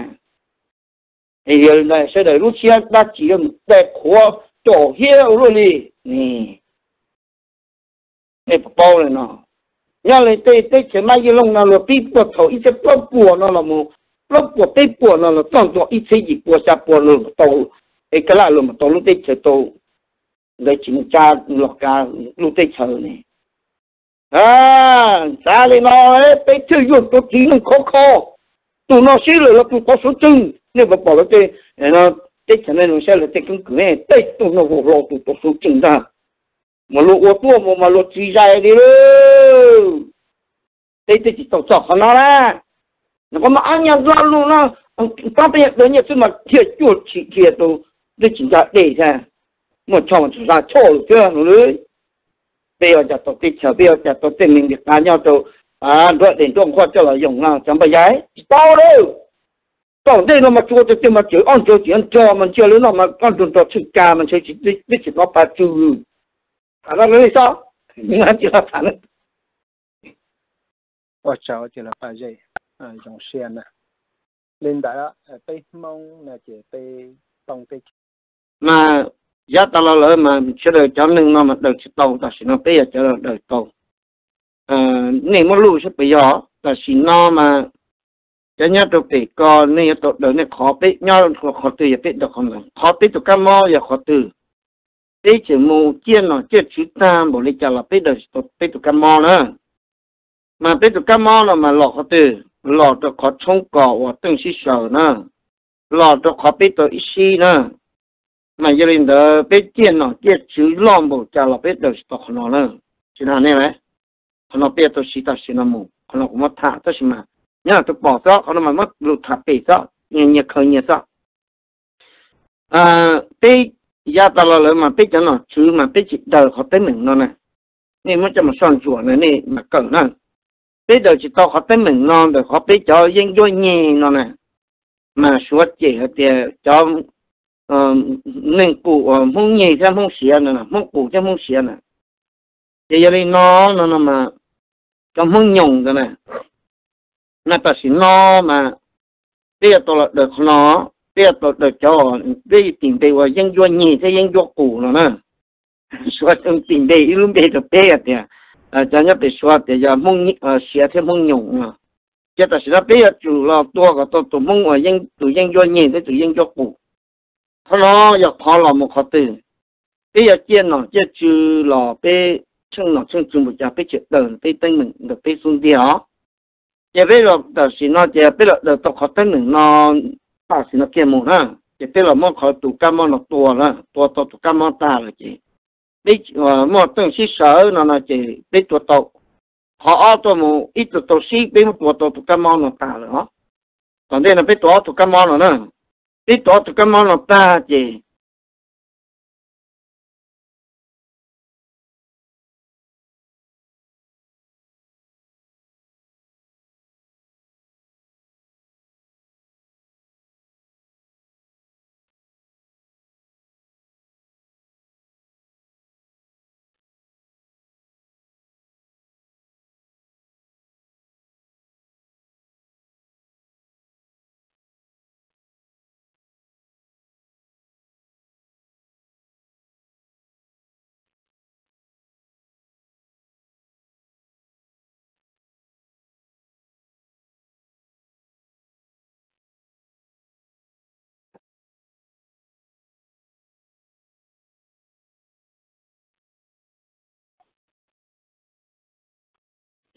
thì này sẽ đợi lúc chia đã chỉ là đẹp của tổ hiếu luôn đi nè nè bao này nó nhà này tê tê chỉ mai cái lông nào là bị bột thầu ít sẽ bột bùa nó là một bột bùa tê bùa nó là toàn toàn ít sẽ gì bùa sa bùa luôn tổ cái cái là luôn mà tổ lúc tê chờ tổ lấy chính cha lọc cả lúc tê chờ này à cha lên nó ấy bé chơi dụng tôi chỉ nó khó khó tụi nó xí rồi là tụi có số chừng nếu mà bỏ cái cái nó tết chẳng nên xe là tết cứng cứng này tết tụi nó vô lô tụi tụi số chừng ra mà lô ô tô mà mà lô chỉ ra đi luôn tết tết chỉ tao chọc nó ra nó có mà ăn nhau ra luôn nó các bạn đến nhà mà thiệt chuột chỉ thiệt đồ để chỉ ra để ra mà cho mà ra cho được chưa nó đấy bây giờ chặt tụi tết chờ bây giờ chặt tụi tết mình được cá nhau tụi à đợi đến tuần qua cho là dùng nào chẳng bây giờ tao đâu còn đây nó mà chua thì mà chữ ăn chua chỉ ăn cho mình chưa lớn nó mà ăn tuần tuần chữ ca mình chơi chỉ biết chỉ nó ba chữ à nó nói sao? Nhưng mà chỉ là thằng ở cháu chỉ là ba giây à dùng xe nè lên đại á tây mong là chỉ tây tông tây mà giá ta lo lỡ mà chưa được cho nên nó mà được chỉ tàu ta chỉ nó bây giờ cho được tàu. Ờ nên mà lũ sẽ bây giờ ta chỉ nó mà cho nhớ tụi bị con nên tụi đời này khó bị nhau khó từ giờ bị được không là khó bị tụi cam mò giờ khó từ. Tí chỉ mù chiên nó chiên chữ ta bộ lý cho là bị được tụi bị tụi cam mò nữa. Mà bị tụi cam mò là mà lọ khó từ. Lọ tụi khó 冲 cỏ và từng xí sở nữa. Lọ tụi khó bị tụi ít xí nữa. Mà giờ đình đó bị chiên nó chiên chữ lom bộ cho là bị được tụi nó nữa. Chỉ là này đấy nó biết tụi xí ta xí nó mù. Nó cũng mất thả tụi xí mà nhớ tôi bỏ rõ nó mà mất lụt thả bể rõ nhẹ nhẹ khởi nhẹ rõ à bê ya ta lo mà bê cho nó, chứ mà bê chỉ đời họ tới mình nó nè. Nên mới cho mà son chùa này nè mà cần nó bê đời chỉ tao họ tới mình nó, rồi họ bê cho dân vô nhẹ nó nè. Mà suốt chỉ thì cho ờ, nên cụ ờ, mông nhẹ ra mông xỉa nè mông cụ ra mông xỉa nè. Thì giờ đi nó nó mà, cho mông nhộng rồi nè na ta xin nó mà bây giờ được nó bây giờ được cho bây tìm đây và dân doanh nhị thế dân cũ nó nè. Số trong tìm đây luôn bây được bây thì à cho nhớ bị số thì giờ mong à xia thì mong nhung à chứ ta xin bây giờ chủ là tua có tổ tôi mong ở dân từ dân doanh nhị tới từ dân doanh cũ. Nó giờ khó là một khó từ bây giờ nó chứ chứ là bây chung nó chung chung một giờ bây chết đời bây tên mình được bây xuống địa chế bây giờ đầu xin nó chế bây giờ đầu tôi khó tên mình nó ta xin nó kia mù ha chế bây giờ mà khó tụ cá cam nó tua là tua tua tụ cá cam ta là chế bây giờ mà từng xí sở nó là chế bây tụ tụ họ ở tụ mù ít tụ tụ sĩ bây tụ tụ tụ cam nó ta là hả còn đây là bây tụ tụ cam nó nữa bây tụ tụ cam nó ta chế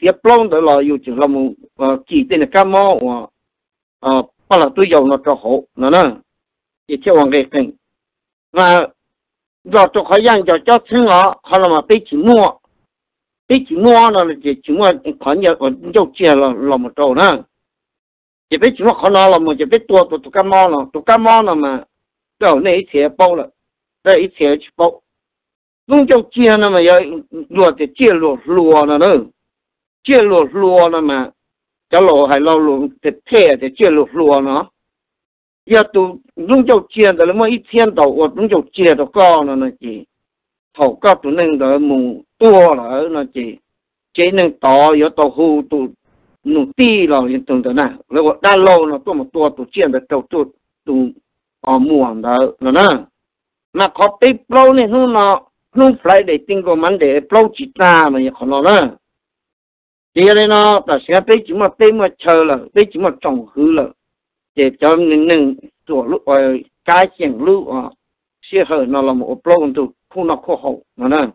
一帮的咯，有就那么呃几点的感冒哇，啊，把那都要那做好，那呢，一切往个啊，那要做好养家家亲啊，好了嘛，别寂寞，别寂寞那了就寂寞，看见我就见了那么多呢，也别寂寞看到了嘛，就别多多多感冒了，多感冒了嘛，到那一天包了，那一天去包，弄就见那么，要落就见落落了呢。 ，chia落落了嘛，cái lỗ hay lo lỗ để thế để chia lỗ lỗ nó giờ tụ nông châu chia đó là mỗi ít thiên đầu hoặc nông châu chia đó có nó nó chỉ thầu có tụ nên đó mù tua là nó chỉ chế nên tỏ yếu tàu hù tụ nụ ti là hiện tượng đó nè rồi đa lâu nó tụ một tua tụ chia được tàu tụ tụ ở muộn đó nó nè mà có bị lâu này nó nó phải để tin của mình để lâu chỉ ta mà không nó nè Thì đây nó ta sẽ biết chỉ mà tên mà chờ là, biết chỉ mà trồng hư là. Để cho nên nên tổ lúc ở ờ, cái chuyện lúc à ờ, sẽ hở nó là một blog tu không nó khó hậu nó nè.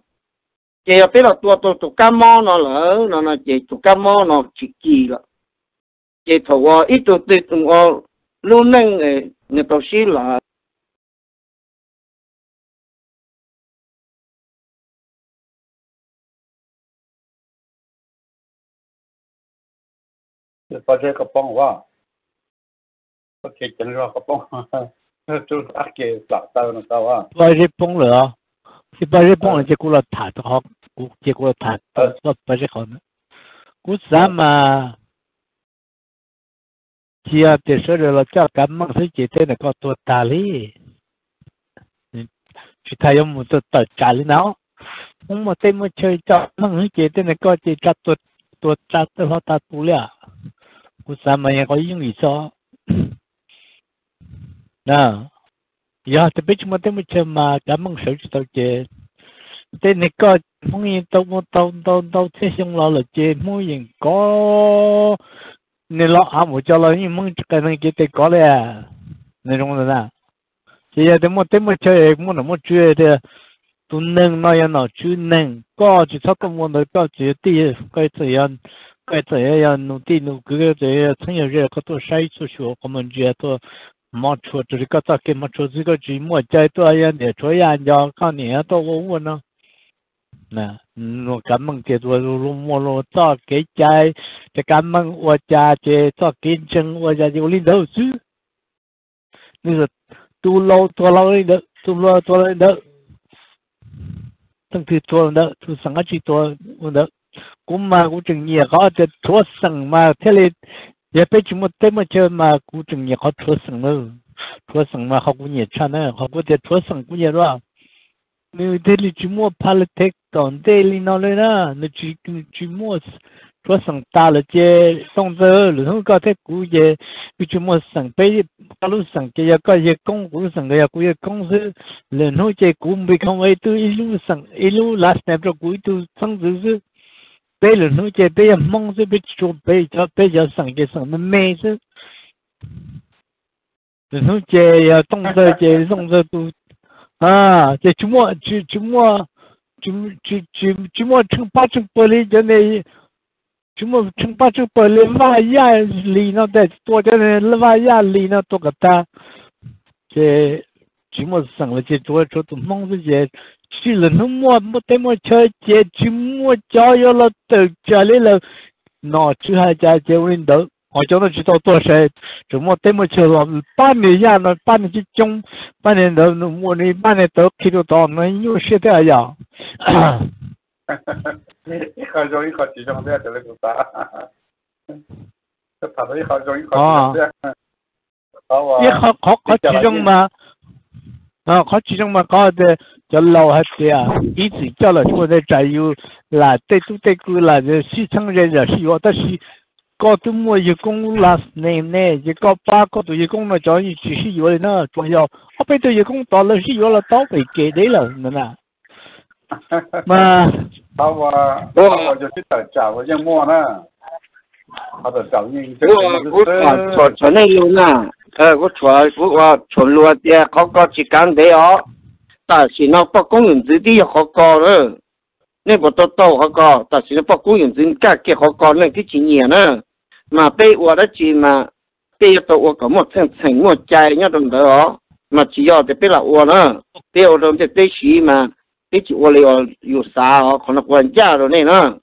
Chỉ là biết là tua tua tua cam mò nó là nó là chỉ tua cam mò nó chỉ kỳ là. Chỉ thầu ờ, ít tua tua tua luôn nên người ta xí là paje kapong wa ke chen ro kapong tu ta ke ta ta no ta wa paje pong le si paje pong le ku la ta ta ho ku ke ku la ta so paje khon ku sama chi a te so le cha ka ma se che te ne ko tu ta li chỉ thấy ông một tờ trả lên nào ông một tên một chơi cho nó chỉ tên này có chỉ chặt tuột tuột chặt từ họ ta tu lẹ kusamaya ko yung có những ya te bich mo thì mo che ma gamang shou chi tau che. Te ne ko mong thế tau có muốn tau tau che xiong lo lo che mo yin ko ne lo a mo cho lo yin mong những ka cái ke cái ko le a. Ne rong na na. Che ya te mo te mo chơi mo na mo chue te tu neng no ya no chu neng ko chi chok mo no ko chi ti ko chi yan 该怎样。该这样努地努个个这样曾有热可多晒出去，我们觉得毛出这里个咋给毛出这个寂寞在多样的这样要看你要多我我呢。那嗯，我根本给做路莫路早给在，这根本我家这早给挣我家就领导子，你说多老多老人的，多老多老人的，等于多人的，就上个去多我的。 cũng mà cũng chừng nhiều có cho thua sừng mà thế là giờ bây giờ một tới mà chơi mà cũng chừng nhiều có thua sừng nữa thua sừng mà học cũng nhiều cha nữa học cũng để thua sừng cũng nhiều đó nếu thế là chỉ mua politics còn thế là nó lên đó nó chỉ chỉ mua thua sừng ta là chơi xong rồi là không có thế cũng giờ bây giờ mua sừng bây giờ các lúc sừng cái giờ có gì công cũng sừng cái giờ cũng gì công sự là nó chơi cũng bị không ấy tôi ít lúc sừng ít lúc last time rồi cũng tôi sừng dữ bây giờ nó chơi bây giờ mong sẽ bị chụp bây giờ bây giờ sang cái sang nó mê chứ. Rồi nó chơi trong giờ chơi trong giờ tu. À chơi chúng mua chú chú mua chú chú chú chú mua chung ba chung bơ li cho nên chúng mua chung ba chung bơ li vài ya li nó để tôi cho nên vài ya li nó tôi cái ta. Chơi chúng mua sang là chơi tôi tôi mong sẽ chơi chỉ là nó mua mua tới mua chơi chơi chỉ mua cho yo là từ chơi lấy là nó chứ hai cha chơi lên đó họ cho nó chỉ tao tua xe chỉ mua tới mua chơi là ba年呀nó ba年chỉ trong ba年đó nó mua này ba年đó khi đó đó nó nhiều xe thế à很容易考集中的，这个是啥？这跑的好容易考集中的。一考考考集中嘛， 啊，考集中嘛，考的。cho lâu hết kìa ý chỉ cho là chúng ta chạy yêu là tây tu tây cứ là si chăng rồi là si ở đó si có tu mua yêu công là nè nè chỉ có ba có tu yêu công là cho như chỉ si yêu nữa chủ yếu ở bên tu yêu công đó là si yêu là tao phải kể đấy là nữa nè mà tao mà tao就去找找个人摸呢，他的找人这个我我我从那路呢， 呃，我传福话传罗爹，好高几干的哦。但是呢不公园子的也好高了，那不多多好高。但是那不公园子价格好高，那几几年了。嘛，对我的讲嘛，对要都我个么成成我家人家懂得哦。嘛，只要得别了我呢，对我懂得对钱嘛，对起我了有啥哦？可能管家都那呢？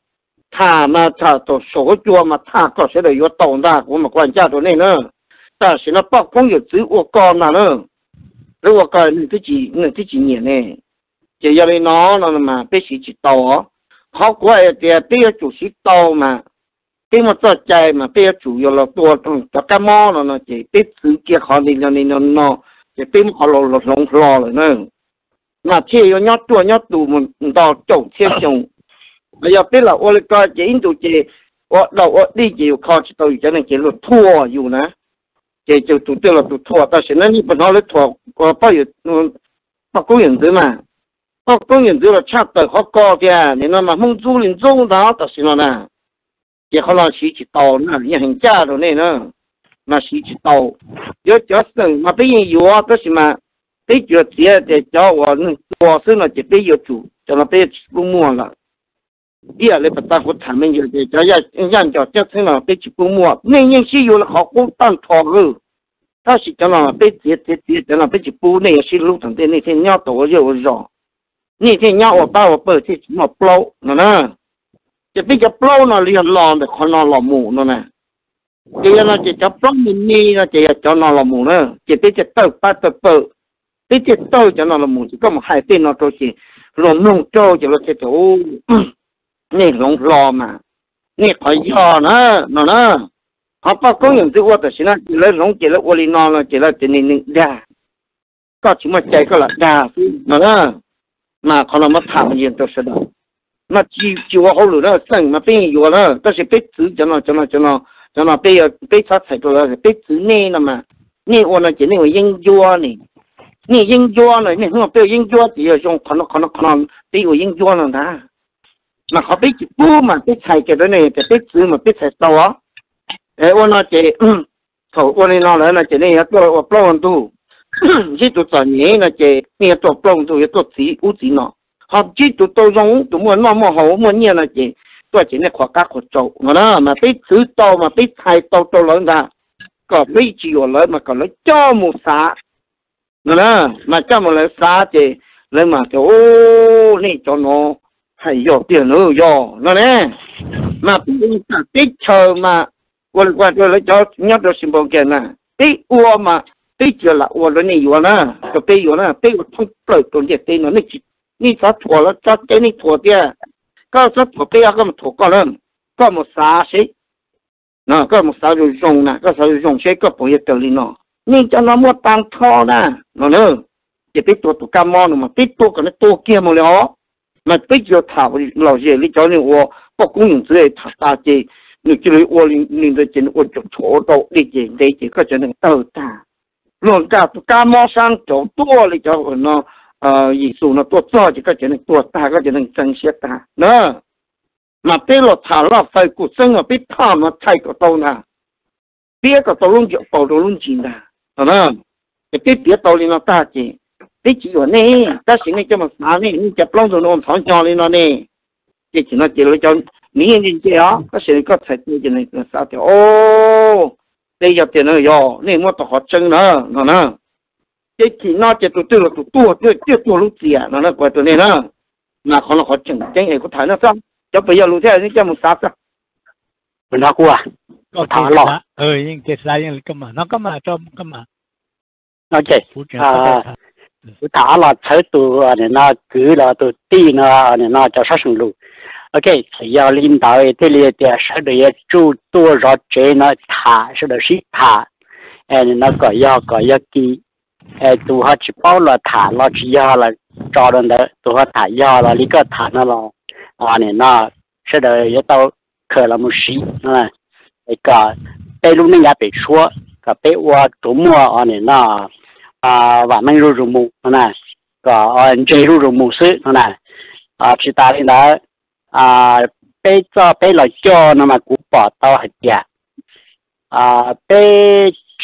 他嘛，他都说过嘛，他搞些的有懂的，我们管家都那呢？但是那把工友只我干哪呢？如果干你这几你这几年呢，就要你拿了嘛，必须去刀哦。好过一点，不要主席刀嘛，给我做债嘛，不要主要了多嗯，做干嘛了呢？就别直接好你那你那那，就别好了了弄了了呢。那天要要多要多么到九千种，哎呀，别了我那个印度籍，我那我理解有考起到有这样的结论，错有呢。chế chủ chủ tiêu là chủ thọ ta sẽ nên đi bên họ lấy thọ có bao nhiêu nó công nhân dưới mà nó công nhân dưới chặt tới họ có kìa nên nó mà mong du lên 中 đó ta sẽ nó nè chỉ họ là chỉ chỉ tàu nè nhà hàng cha rồi nè mà chỉ chỉ tàu giờ cho sừng mà bây giờ yếu ta sẽ mà bây giờ chỉ để cho họ nó họ là chỉ bây giờ chủ cho nó bây giờ mua là địa lại bắt đầu 他们就就人家人家叫成了被去公墓，那年是有了好工当超个，他是讲了被接接接讲了被去补那也是路上的那天鸟多就绕，那天鸟我把我抱去什么包呢呢，就被叫包那里浪的看那老母呢呢，这样呢就叫包你你呢就要叫那老母呢，就被叫豆把豆包，被叫豆叫那老母就干嘛还被那东西，弄弄糟就了这头。你弄老嘛，你可要呢，那呢？好把公用这我的行了，你来弄起来，我里拿了起来，给你你呀，搞起么这个了呀，那呢？那可能么他们也都是的，那几几我好了那生嘛变有了，但是被子讲了讲了讲了讲了被被他踩到了，被子内了嘛，你我那今天我研究呢。你应交了，你说不要应交，只要用可能可能可能得有应交了呢。mà họ biết vô mà biết thầy cái đó này cái biết chữ mà biết thầy tao á. Để ôn nó chỉ ừ, thầu ôn nó là nó chỉ này tôi tôi plong tu. Chỉ tôi chọn nhé nó chỉ nghe tôi plong tu tôi chỉ u chỉ nó. Học chỉ tôi tôi giống tôi muốn nó mà họ muốn nghe là chỉ tôi chỉ này khoa các khoa chỗ, mà đó mà biết chữ tao mà biết thầy tao tao lớn ra. Có biết chịu lớn mà còn lớn cho một xã nó mà cho một lời xã thì lên mà kiểu ô này cho nó hay yo tiền nữa yo nó nè. Mà cũng ta tích chờ mà qua qua cho lấy cho nhớ được xin bông kia nè. Tích uo mà tích giờ là ua nó nhiều nè. Cho tích ua nè. Tích ua không phải tồn tại tích nó nè chỉ ni cho thua nó cho cái ni thua đi có cho thua cái cái mà thua có lắm. Có một sa sĩ nó có một sa rồi dùng nè. Có sa rồi dùng sẽ có bông tiền lên nó ni cho nó mua tăng thọ nè. Nó nè, chỉ tích tua tụ cam mò nó mà tích tua cái nó tua kia mà lấy 那不叫他老些，你叫你我把工人之类他大的，你就是我领领的钱，我就错到那件那件，可就能个豆大，弄大不干毛上走多了叫我弄，呃，一手那多早就可就能多大，可就能珍惜大，那，那对了，他那费股真啊比他们太个多呢，别个都弄就包着弄钱的，好了，别别到理那大件。đi chỉ ở nè ta xin cái mà sao nè nhưng chập lông rồi nó phóng cho lên nó nè cái chỉ nó chỉ là cho ní anh nhìn à, á có xin có thể như thế này là sao thì ô đây giờ tiền nó yo nên mua tao khó chân nữa nó nữa chỉ chỉ nó chỉ tụi tôi là tụi tôi tụi tôi tụi lúc nó nó quay tụi này nữa mà không nó khó chân chân này có thể nó sao cho bây giờ lúc thế này, cho một sao sao mình học qua thả lỏng ừ nhưng cái sai nhưng cái mà nó có mà cho cái mà ok, à thả lọ thấy tụi này nó cứ là tụi ti nó này nó cho sát sinh luôn ok chỉ 要领导这里的是的也主多少这那他是的是他，哎那个要个要给，哎都还去包了他那去要了，找人的都和他要了一个他那了，啊你那是的也到可了么事啊，那个被路人也别说，个被我周末啊你那 à và mình ru rung mù nè. Có ờ, anh chơi ru rung mù sư nè. À chỉ ta lên đó à bé cho bé là cho nó mà cũng bỏ tao hạt giả à bé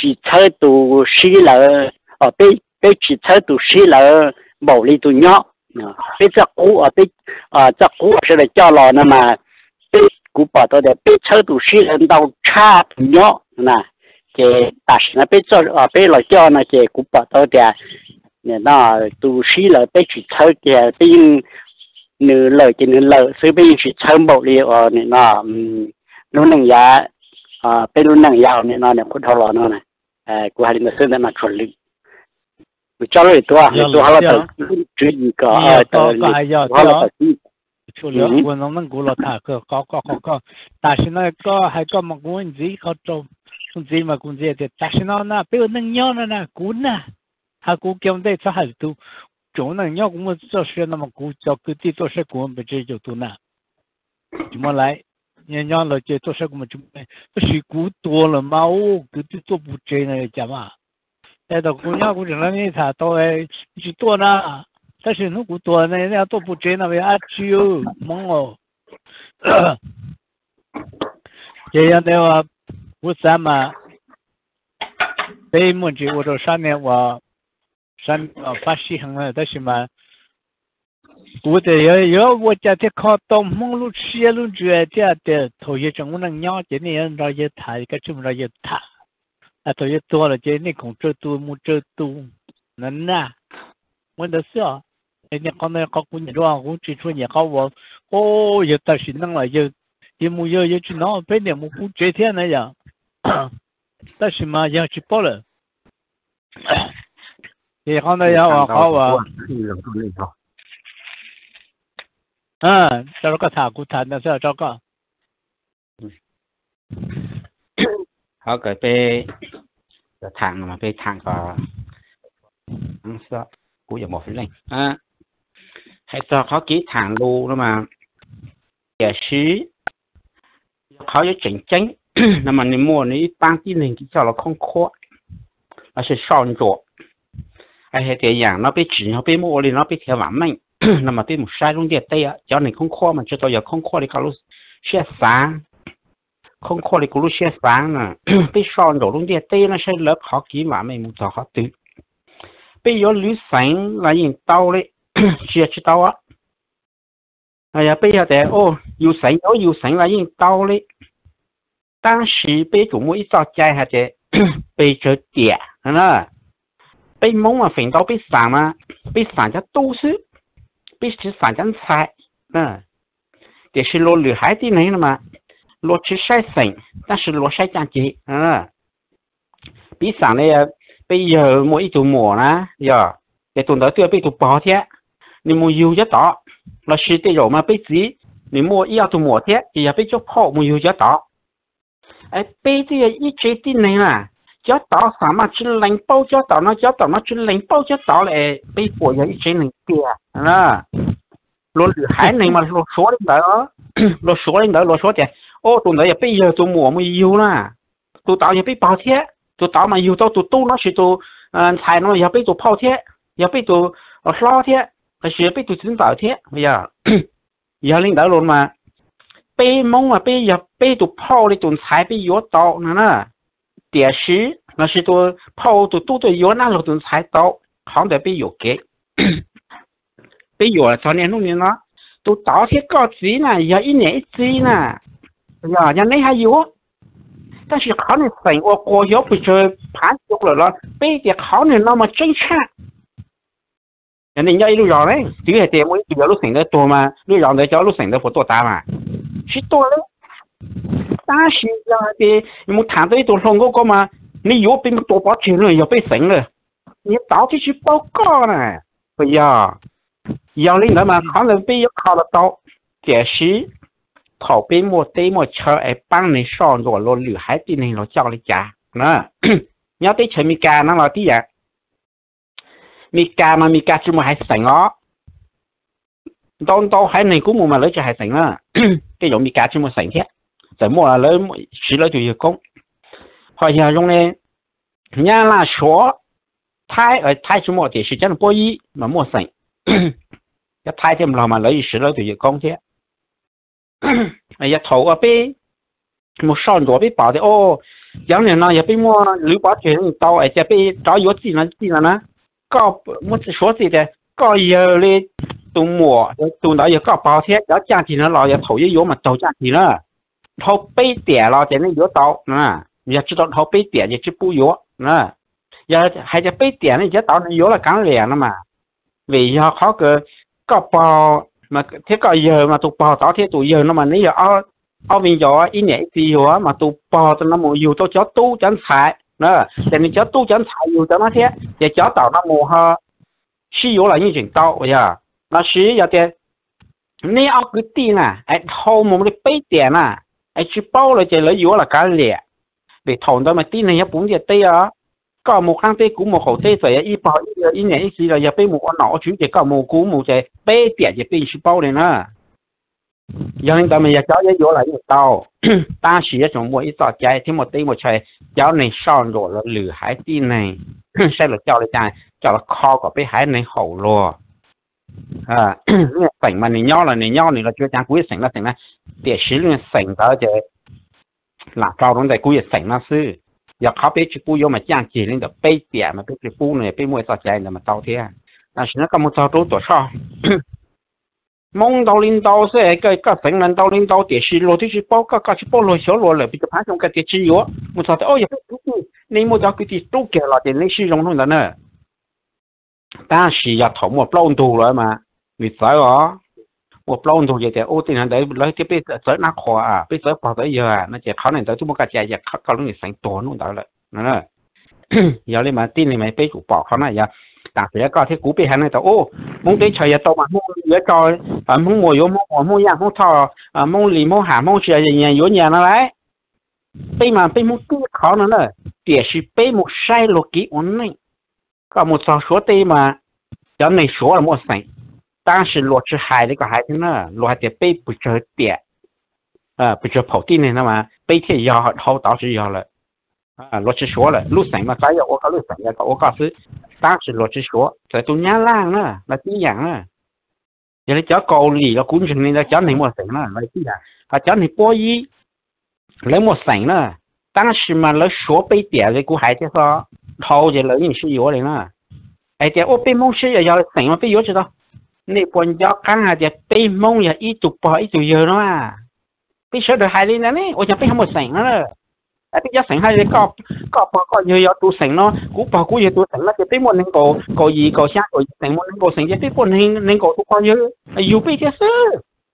chỉ chơi tụ xí là ờ, ở bé bé chỉ chơi tụ xí là bảo lý tụ nhỏ ờ, bé cho cũ ở bé à cho cũ sẽ là cho lò nó mà bé cũng bỏ tao để bé chơi tụ xí là tao cha tụ nhỏ nè cái ta sĩ nó bây giờ ở bây là cho nó cái cũ bỏ tôi để nè nó tụ sĩ là bây chỉ chơi cái bây nữ lời cái nữ lời sư bây chỉ chơi bộ li ở nè nó lúc nâng giá à bây lúc nâng giá nè nó nè cú thâu lò nó nè à cú hai đứa sinh nó chuẩn lý cho rồi tôi tôi hay là tôi gì cả ờ tôi có hay giờ tôi chủ yếu của nó mình cũng là thà cơ có có có có但是呢个还个么问题好做问题 嘛问题的但是呢那比如能要呢那股呢还股叫得这还都总能要我们做事那么股叫各地做事股不这就都呢怎么来人家了解做事我们就不是股多了嘛哦各地做不这呢讲嘛在到姑娘姑娘那里他到哎去多呢，但是如果多呢，人家都不真那边啊去哟，忙哦。这样的话， 我咱们北门去我这上面我上呃发西行了，但是嘛，我的要要我家的靠到梦路吃路住这的头一阵我能鸟今年让也他一个这么着也他。à tôi biết tua là chế này cũng chơi tu mu chơi tu nên na muốn được sao cái nhà con này có cũng nhiều đồ cũng chỉ cho nhà có vợ ô giờ ta xin năng là giờ giờ mu giờ giờ chỉ nó bên này mu cũng chơi thiên này giờ ta Xin mà giờ chỉ bỏ rồi thì con này giờ có vợ à cho cái thằng cũng thành là sao cho cái họ cái pe thằng mà pe thằng có ăn sợ cú giờ một phía lên à hay cho họ ký thằng lu đó mà giả sử họ có chỉnh chánh là mà nếu mua nếu ban tí nên cái cho là không khó là sẽ sao chỗ ai hay cái dạng nó bị chỉ nó bị mua đi nó bị theo bản mệnh là mà bị một sai luôn địa tây á cho nên không khó mà cho tôi giờ không khó thì kalau sẽ sáng không khó thì cũng lúc xe sáng nè bây giờ rồi lúc đi tây nó sẽ lớp họ kỹ mà mình muốn cho họ tự bây giờ lưới sáng là những tàu đấy chưa chỉ tàu á à bây giờ để ô yêu sáng ô yêu sáng là những tàu đấy 当时被竹母一早摘下去，被跌点了，被蒙了，反倒被散了，被散家都是被吃散家菜，嗯，这是落女孩的人了嘛，落吃晒粉，但是落晒奖金，嗯，被散了呀，被油抹一种抹呢，呀，也懂得要被不包贴，你们有一道，那是得肉嘛被子，你木一下都抹贴，也要被叫泡，没有一打。Ấy bây giờ ít chế tin này nè cho tỏ sao mà chỉ lãnh bao cho tỏ nó cho tỏ nó chỉ lãnh bao cho tỏ lại bây giờ ít chế này kia à luôn hải này mà luôn số đến đó. Luôn số đến đó luôn số ô, tụi này bây giờ tụi mùa mới yêu nè tụi tao giờ bây bao thế tụi tao mà yêu tao, tụi tu nó sẽ tụi ờ, xài nó giờ bây tụi bao thế giờ bây tụi ờ, lo thế hay bây tụi chính bảo thế bây giờ giờ linh đạo luôn mà. 被蒙啊，被也被都泡了，都才被药倒了呢。电视那些都泡都都都药那了，种才倒，好得被药给，被药昨年弄的呢，都倒些高级呢，要一年一季呢。哎呀，人那还有，但是扛的狠，我过药不就盘起来了，被的扛的那么正常。人家一路让人，这还在，我一路路省得多嘛，路让人家路省的不多大嘛。去多了。担心那边你们团队都说我干嘛？你药被多包天了，要被神了，你到底去报告呢？不要，要领导嘛，可能被又考了到，但是逃避莫得莫吃，还帮你上着了女孩的你了叫你家，那 你要对前面干那老弟呀？没干嘛？没干，怎么还神啊？当当喺内公冇嘛那就还行啦。这容易干什么生意怎么了那么熟了就要工好像用呢人家那说胎呃胎什么的是真的不一那么成。要胎天么老嘛那意识了都有工钱哎呀头啊背这么上多被把的哦有人呢也背过刘宝钱到哎呀背找有技能技能呢搞不我是说这的搞一样的 tu mùa tu đó giờ có bao thế đó cha thì nó lo giờ thầu với vô mà tàu cha thì nó thầu bê tẻ lo thì nó vô tàu nè giờ chỉ tàu thầu bê tẻ giờ chỉ bu vô nè giờ hay giờ bê tẻ này giờ tàu nó vô là cắn lẻ nó mà vì do khó cơ có bao mà thế có giờ mà tụ bao tao thế tụ giờ nó mà nếu giờ ở ở bên giờ ý nhẹ gì hóa mà tụ bao tao nó mua nhiều tao cho tu chân xài nè để nên cho tu chân xài nhiều cho nó thế để cho tao nó mua ha 是有了已经到呀， 那是要的，你要个地呢，哎，后面的背点呢，哎，去包了这了有了干裂，被捅到嘛地呢也不也对啊。có một kháng tế cũ một hậu tế rồi y bảo y nhảy y gì là ya bé một con nọ chú chỉ có một cũ một cái bé tiệt chỉ bé chỉ bao này nè giờ nên tao mình ya cháu ya vô lại một tàu ta chỉ ya chúng mua ít tọt chạy thì một tí một chạy cháu này son rồi là lử hải tin này sẽ là cháu lại chạy cháu là kho của bé hải này hậu rồi à sảnh mà này nhau là này nhau này là chưa chẳng cuối sảnh là sảnh là để sử dụng sảnh đó chứ là trao đúng đây cuối sảnh là sư 要靠被去补有嘛降级领的背点嘛，被去补呢，被莫少钱的嘛倒贴，但是那个么早都多少？蒙到领导是个个成人到领导电视落地去报告，个去报落小落了，比较盘上个电视药，我操的哦也不不，你莫叫佢哋都给了点类似 ta chỉ nhập thổ một lon thù rồi mà vì sợ đó một lon thù vậy thì ô tiền đấy lấy tiếp biết sợ nát khó à biết sợ khó tới giờ à nó chỉ khó này tới chúng ta chạy giặc khó khó nó sáng tối luôn đó rồi nó rồi giờ lên mà tin này mày biết cũng bỏ khó này giờ đặc biệt có cái cú biết hắn này tao ô muốn tới chơi tao mà muốn nhớ cho à muốn mua vô muốn mua nhà muốn thò à muốn lì muốn hạ muốn chơi gì nhà vô nhà nó đấy bây mà bây muốn cứ khó nữa nè tiền sự bây một sai lột kỹ ổn này 搞么说说对嘛，叫你说了莫神？当时罗志海那个孩子呢，罗的背不着点，啊、呃，不着跑地的，那么背天压好倒是压了，啊、呃，罗志说了，录什嘛，再有？我搞录什么？我搞是，当时罗志说在中央浪了，那地样了，原来叫高丽那工程呢，那叫你莫生了，那地样，他叫你博弈，那莫神了，当时嘛，那说背点那个孩子说。头就那人是有的了，哎，点我背梦是要要神嘛，背有知道。nè bọn gió căng à giờ bị mông giờ ít tụ bỏ ít tụ giờ nó à bị sợ được hai lên nè ôi giờ bị không một sảnh nữa à bị giờ sảnh hai lên có có bỏ có nhiều giờ tụ sảnh nó cú bỏ cú giờ tụ sảnh nó giờ bị một nên cổ cổ gì cổ sáng cổ sảnh một nên cổ sảnh giờ bị một nên nên cổ tụ có nhiều dù bị cái sự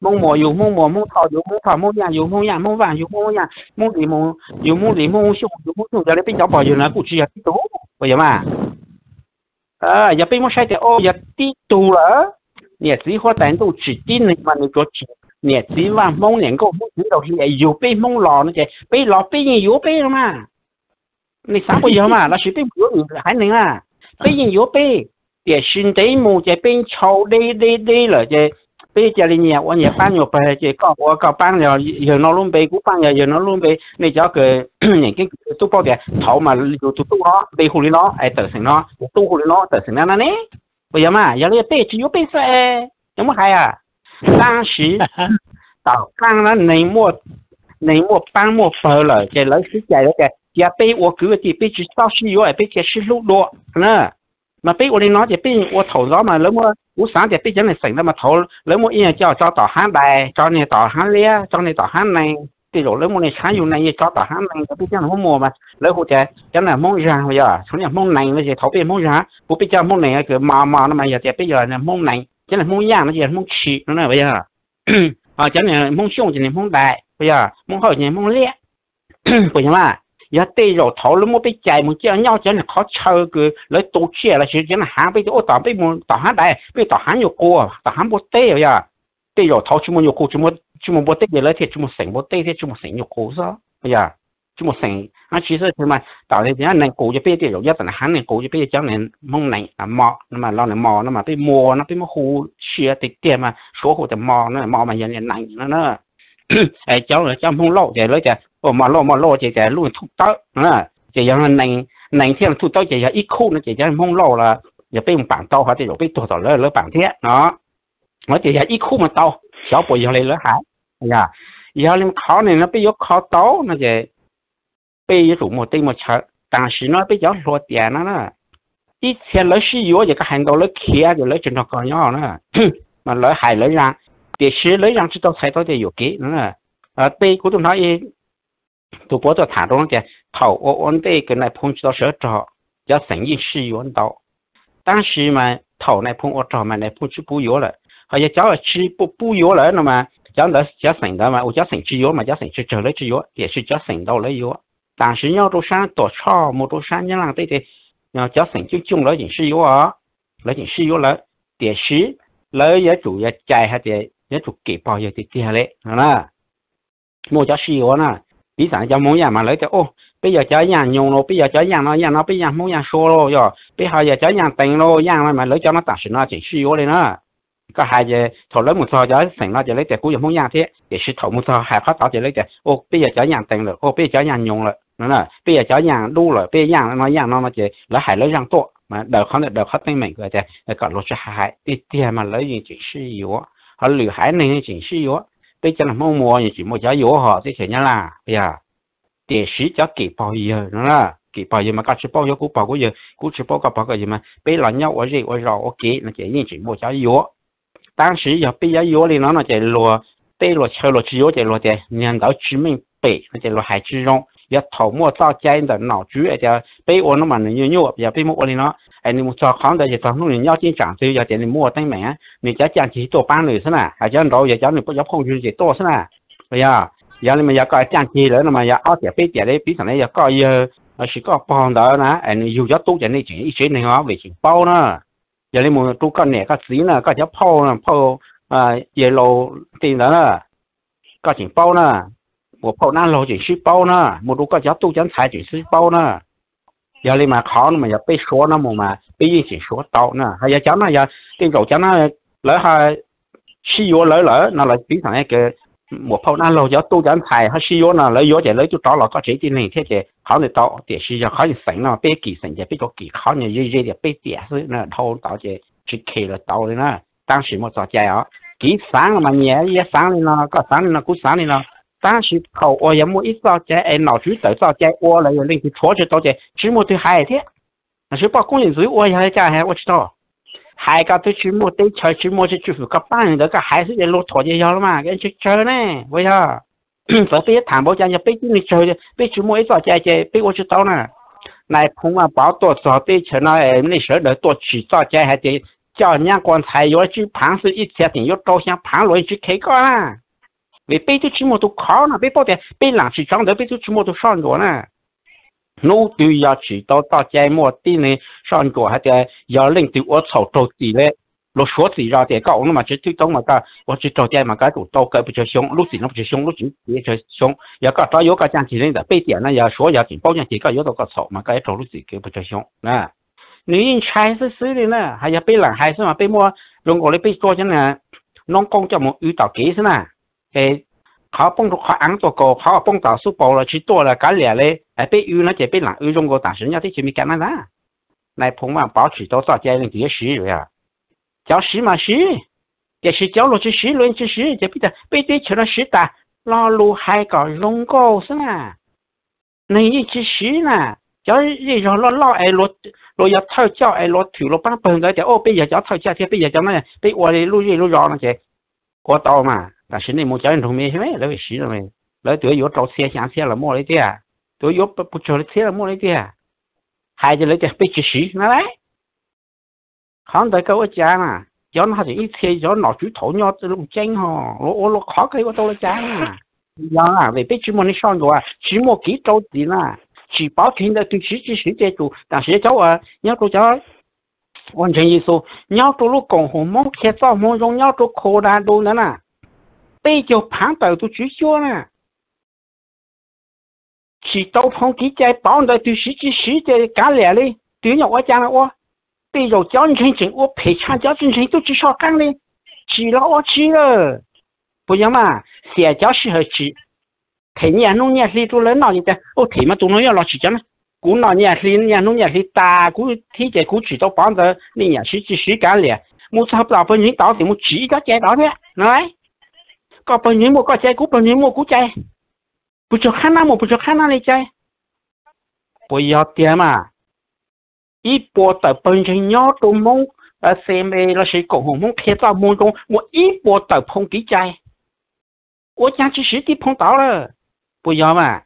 mông mỏ dù mông mỏ mông thọ dù mông thọ mông nhà dù mông nhà mông vàng dù mông nhà mông gì mông dù mông gì mông xuống dù mông xuống giờ đấy, bên đó bỏ dù nó cũng chỉ là tí tú. Bây giờ mà. À giờ bên mông sai thì ô, giờ tí tú là nhà chỉ hoa tán tu chỉ tin này mà nó cho chỉ. Nhà chỉ và mông nhãn cô mông chỉ đầu thì nhà dù bên mông lò nó chạy bên lò bên nhà dù bên mà. Này sao bây giờ mà nó chỉ bên bữa người hải này à bên nhà dù bên. Để xin đấy mông chạy bên chầu đi đi đi là chạy bây giờ thì nhà của nhà bán nhiều phải chỉ có của có bán nhiều giờ nó luôn bị cũng bán nhiều giờ nó luôn bị nên cho cái những cái tu bao tiền thầu mà dù tu tu nó bị hụi nó ai tự sinh nó tu hụi nó tự sinh nó nè bây giờ mà giờ cái bê chỉ có bây sẽ giống hay à đang sĩ tạo đang là này mua này mua bán mua phở rồi cái lấy sức dạy cái, kìa giờ bây tôi cứ chỉ bây chỉ tao sử dụng bây chỉ sử dụng đồ nè mà bây tôi nói thì bê tôi thầu đó mà lớn hơn mua sáng thì biết cái này sành mà thôi, lớn mua yên cho cho tỏ hán đài cho này tỏ hán lia cho này tỏ hán này. Thì rồi lớn mua này sáng dùng này cho tỏ hán này biết cái nó mua mà. Lớn hồ trẻ cho là mong ra bây giờ. Số nhà mong này nó chỉ thầu biết mong ra bố biết cho mong này cái mà mà nó mà giờ thì bây giờ là mong này. Cho là mong giang nó giờ mong chỉ nó là bây giờ. Ờ, à cho là mong xung thì mong đại. Bây giờ mong hỏi thì mong lia bây giờ giờ tê rồi thầu lúc mua bị chạy một chiếc nhau chân là khó chờ cứ lấy tổ chia là chỉ chân là hàng bây giờ ô tỏ bây muốn tỏ hàng đại bây tỏ hàng nhiều cô tỏ hàng bố tê rồi giờ tê rồi thổ chúng mua nhiều cô chúng mua chúng mua bố tê để lấy thì chúng mua sành bố tê thì chúng mua sành nhiều cô sao bây giờ chúng mua sành anh chỉ sợ thôi mà tạo thế này này cô cho bây giờ rồi giờ tận hàng này cô cho bây giờ chẳng này mong này là mò mà lo này mò nó mà bây mua nó bây mua khu chia tịch tiền mà số khu thì mò nó mò mà giờ này nặng nó nó ai cháu là cháu không lộ để lấy chả ồ mà lộ mà lộ thì thì luôn thúc tớ à chỉ là nành nành thiên thúc tớ chỉ là ít khu nó chỉ là không lộ là giờ bị một bản tàu hoặc thì rồi bị tổ tổ lỡ lỡ bản thiết nó nó chỉ là ít khu mà tàu cháu bồi giờ lên lỡ hải dạ giờ lên khó này nó bị khó tàu nó chỉ bị rủ một tinh một chợ 但是呢比较落点了呢，以前老师有这个很多了开就来正常搞样呢。 mà lỡ hại lỡ ra để xí lỡ ra chỉ tao thấy tao để yếu kế nữa là à bây của tụi nó 都不做谈中的，头我我得跟那碰到手之后，要意医使用到。但是嘛，头来碰我之后嘛，来碰去不药了，好像叫我去不不药了了嘛，叫来叫神的嘛，我叫神去药嘛，叫神去吃来去药，也是叫神到了药。但是要多山多草，没多山你啷对的，要叫神就种来点是药啊，来点是药来，点是来也主要摘下点，也主给包药的摘下来，好了，没叫是药呢。比咱家某羊嘛，来个哦，不要家羊绒咯，不要家羊了，羊了不要某羊说了哟。别好要交羊灯咯，羊了嘛，来家那大水那进去要的呢。个孩子头了不少，就成了就那只古羊毛样的，也是头不少，还怕早就那只哦，不要交羊灯了，哦，不要家羊绒了，那那不要家羊鹿了，不要羊了嘛，羊了嘛就来还来羊多嘛，老看那老看对面个的那个六十岁还一天嘛老人最需药，好女孩能最需要。bây giờ là mua mua chỉ mua cho yếu họ thì chỉ nhá là bây giờ để sĩ cho kỳ bao giờ nó là kỳ bao giờ mà các chỉ bao giờ cũng bao cái giờ cũng chỉ bao cái bao cái gì mà bây là nhau ở gì ở rồi ok nó chỉ nhìn chỉ mua cho yếu当时要被要yếu thì nó nó chỉ lùa bây lùa chơi lùa chỉ yếu chỉ lùa thì nhận到chứng minh bị nó chỉ lùa hai chữ rong要头目造家的脑主而且被我那么能用用也被我哩nó anh em cho khoản đây thì cho lúc nhau trên trạng thì giờ thì mua tay mẹ. Mình chắc chắn chỉ tổ ban nữa thế nào hay cho nó giờ cho nó có giáo không gì to thế nào bây giờ giờ mình giờ có trang trí nữa mà giờ ở tiệm bây giờ đấy bây giờ này giờ có giờ chỉ có phòng đó nè. Anh dù cho tu cho nên chỉ ít này hóa về chỉ bao nữa giờ này một tu con này có gì nữa có cho bao nè bao à giờ lô tiền đó nè. Có chỉ bao nè. Một bao năng lô chỉ ship bao nè. Một tu có cho tu chẳng tài chỉ ship bao nè. 要你们看了嘛也别说那么嘛被人家说到呢还要讲那样等到讲那样那还吃药来了那来病房那个木跑那老家多站台还吃药呢来药店来就到了搞这呢天天考的到电时间好的剩了别给成下别个给看了也也也别点是那好到这去开了刀的呢当时么着急啊给删了嘛你也删了嘛搞删了嘛搞了当时口我也没意识到在哎脑子头上在我来个那个错觉到这，全部都海的，那是把工人水我也在讲海我知道，海家都全部都吃全部去支付个半人那个海是的落土就要了嘛，跟去吃呢，我呀，这边谈不上就背经的吃的，被全部一早姐姐被我知道了。来空啊，包多少对钱了？哎，那些人多起早间还得叫阳光菜要去盘是一千点，要高向盘轮去开个啦。为背着寂寞都考了，背包的背两起装的背着寂寞都上着了。我都要去到大街末地呢上着，还得要领着我操着地嘞。落说自己让点搞，我嘛就推到么个，我就找点嘛个主导，该不就凶，落雪那不就凶，落雪也就凶。要搞找有个讲起人的，背点呢要说要紧，包点点个有多个草嘛个，找落雪该不就凶。那女人全是死的呢，还要被人害死嘛？被么？如果你被抓进来，弄公家么遇到给是呢？诶。เขาป้องเขาอังตัวโกเขาป้องต่อสู้โปละชิตัวละกันเหลี่ยเลยไอ้ไปอือนะจะไปหลังอือ中国但是人家这就没干那啦来碰完保持到早家人这些事呀叫事嘛事这是叫落去事论之事就比得被对成了事的老路还搞龙高是嘛那一只事呢叫人让老老爱落落要讨教爱落头落帮本来的哦被人家讨教天被人家那被我的路人路绕那些过道嘛 但是你冇叫人同咩咩，那个是了没？那对有找车想车了冇来点，对有不不找的车了冇来点，孩子来点被急死拿来，看到给我讲嘛，叫那就一车叫拿住头鸟这种精哈，我我我考给我到了讲嘛，样啊，为被寂寞你上过啊，寂寞几着急啦，去包天的对实际实在做，但是叫我你要做叫。完全意思，你要做了共和冇开早冇用，你要做可难多的啦。 bây giờ phán tàu tôi chỉ cho nè chỉ tàu phong kỹ chạy bảo đời tôi sĩ chỉ sĩ chạy cả lẻ đi tôi nhỏ quá cha là quá bây giờ giáo nhân chính ô phải cha giáo nhân chính tôi chỉ cho căng đi chỉ là ô chỉ rồi bây giờ mà xe giáo sĩ hơi chỉ thế nhà nông nhà gì tôi lớn nào như thế ô thế mà tôi nói là chỉ cho nó cú nào nhà gì nhà nông nhà gì ta cú thì chạy cú chỉ tàu bảo đời nên nhà sĩ chỉ sĩ cả lẻ một sao bảo bên những tàu thì một chỉ cho chạy đó thế nói có bao nhiêu một có chạy cú bao nhiêu một cú chạy bù cho khăn nào một bù cho khăn nào lấy chạy bù giờ tiền mà ít bộ tập bao nhiêu nhau tụ mong 呃，CMA 那是共同梦拍照梦中，我一波都碰几摘，我讲其实地碰到了，不要嘛，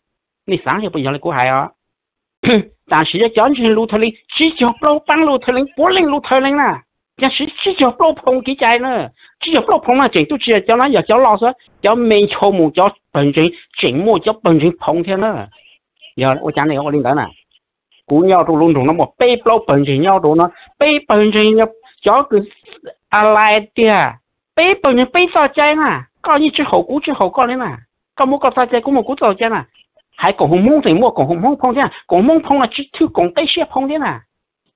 你上就不要了，过海啊。但是要讲起路头林，只叫不帮路头林，不领路头林啦。讲是只叫不碰几摘呢， 只要搞碰了钱，都只要叫那要叫老师，叫没敲门，叫本身寂寞，叫本身碰天了。要我讲你，我领导呢，姑娘都弄懂了么？背不到本身要多呢，背本身要叫个啊来的，背本身背啥债嘛？搞你之后，估计好搞的呢？搞么搞啥债？搞么搞到债嘛？还搞同梦的么？搞同梦碰天，共同碰了，只偷共得些碰天呢？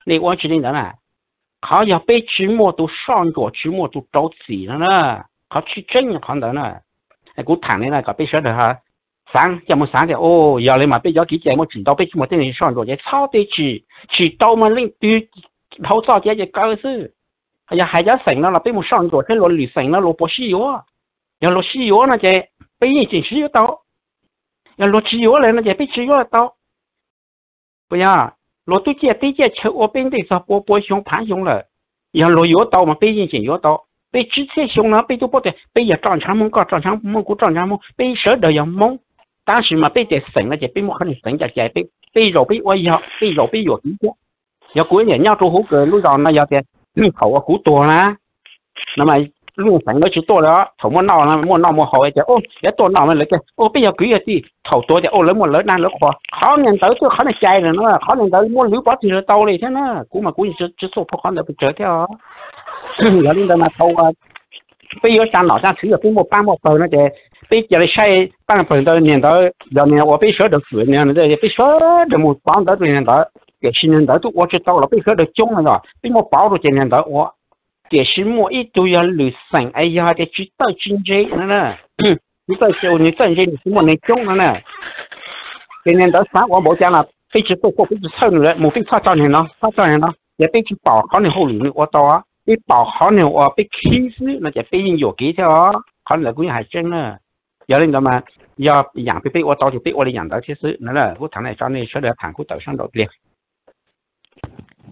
你我指定的了。เขา要背芝麻都上着芝麻都着急了呢，เขา去整看到呢，哎，กู谈的那个背晓得哈。三要么三的哦，要来嘛比较几节么知道比么等于上着也炒得起，去到么领对头早节就搞事，哎呀还要剩了了，比么上着这落里剩了落不需要，要落需要那些被已经需要到，要落需要了那些被需要到，不要 落对节对节吃我边的说波波熊盘熊了，要落药到嘛被已经药到。被之前熊了，被都不得，被也长枪猛搞长枪猛股长枪猛，被蛇都要猛。但是嘛，被这神了，就并不可能神家家被被肉被我要被肉被肉一个，要过年要做好个路上那要的你头啊股多啦，那么 路神都去多了，头莫闹了莫闹么好一点哦，也多闹么那个哦，不要贵一点，头多点哦，那么那那那花，好年头就好能家人了，好年头莫六八天到了现在，估嘛估计只只说不可能不折掉，要领到那头啊，被要上老上去了，并莫半莫包那个。被叫来晒，当碰到年到两年我被说的是年了，这被说的么帮到这年到，这新年到都我知道了，被说的中了是被我包住今年到我，这是我一都要留神，哎呀，这知道经济了呢，知道说你挣钱是么能中了呢？今年到三我没讲了，飞机坐过飞机臭了，没飞差多年了，差多年了，也被去保好年后里我到啊，你保好年我被气死，那就飞行有给条，可能估计还真了。有领导嘛，要养被被我早就被我的养到其实那了，我常来找你说的盘股头上头的。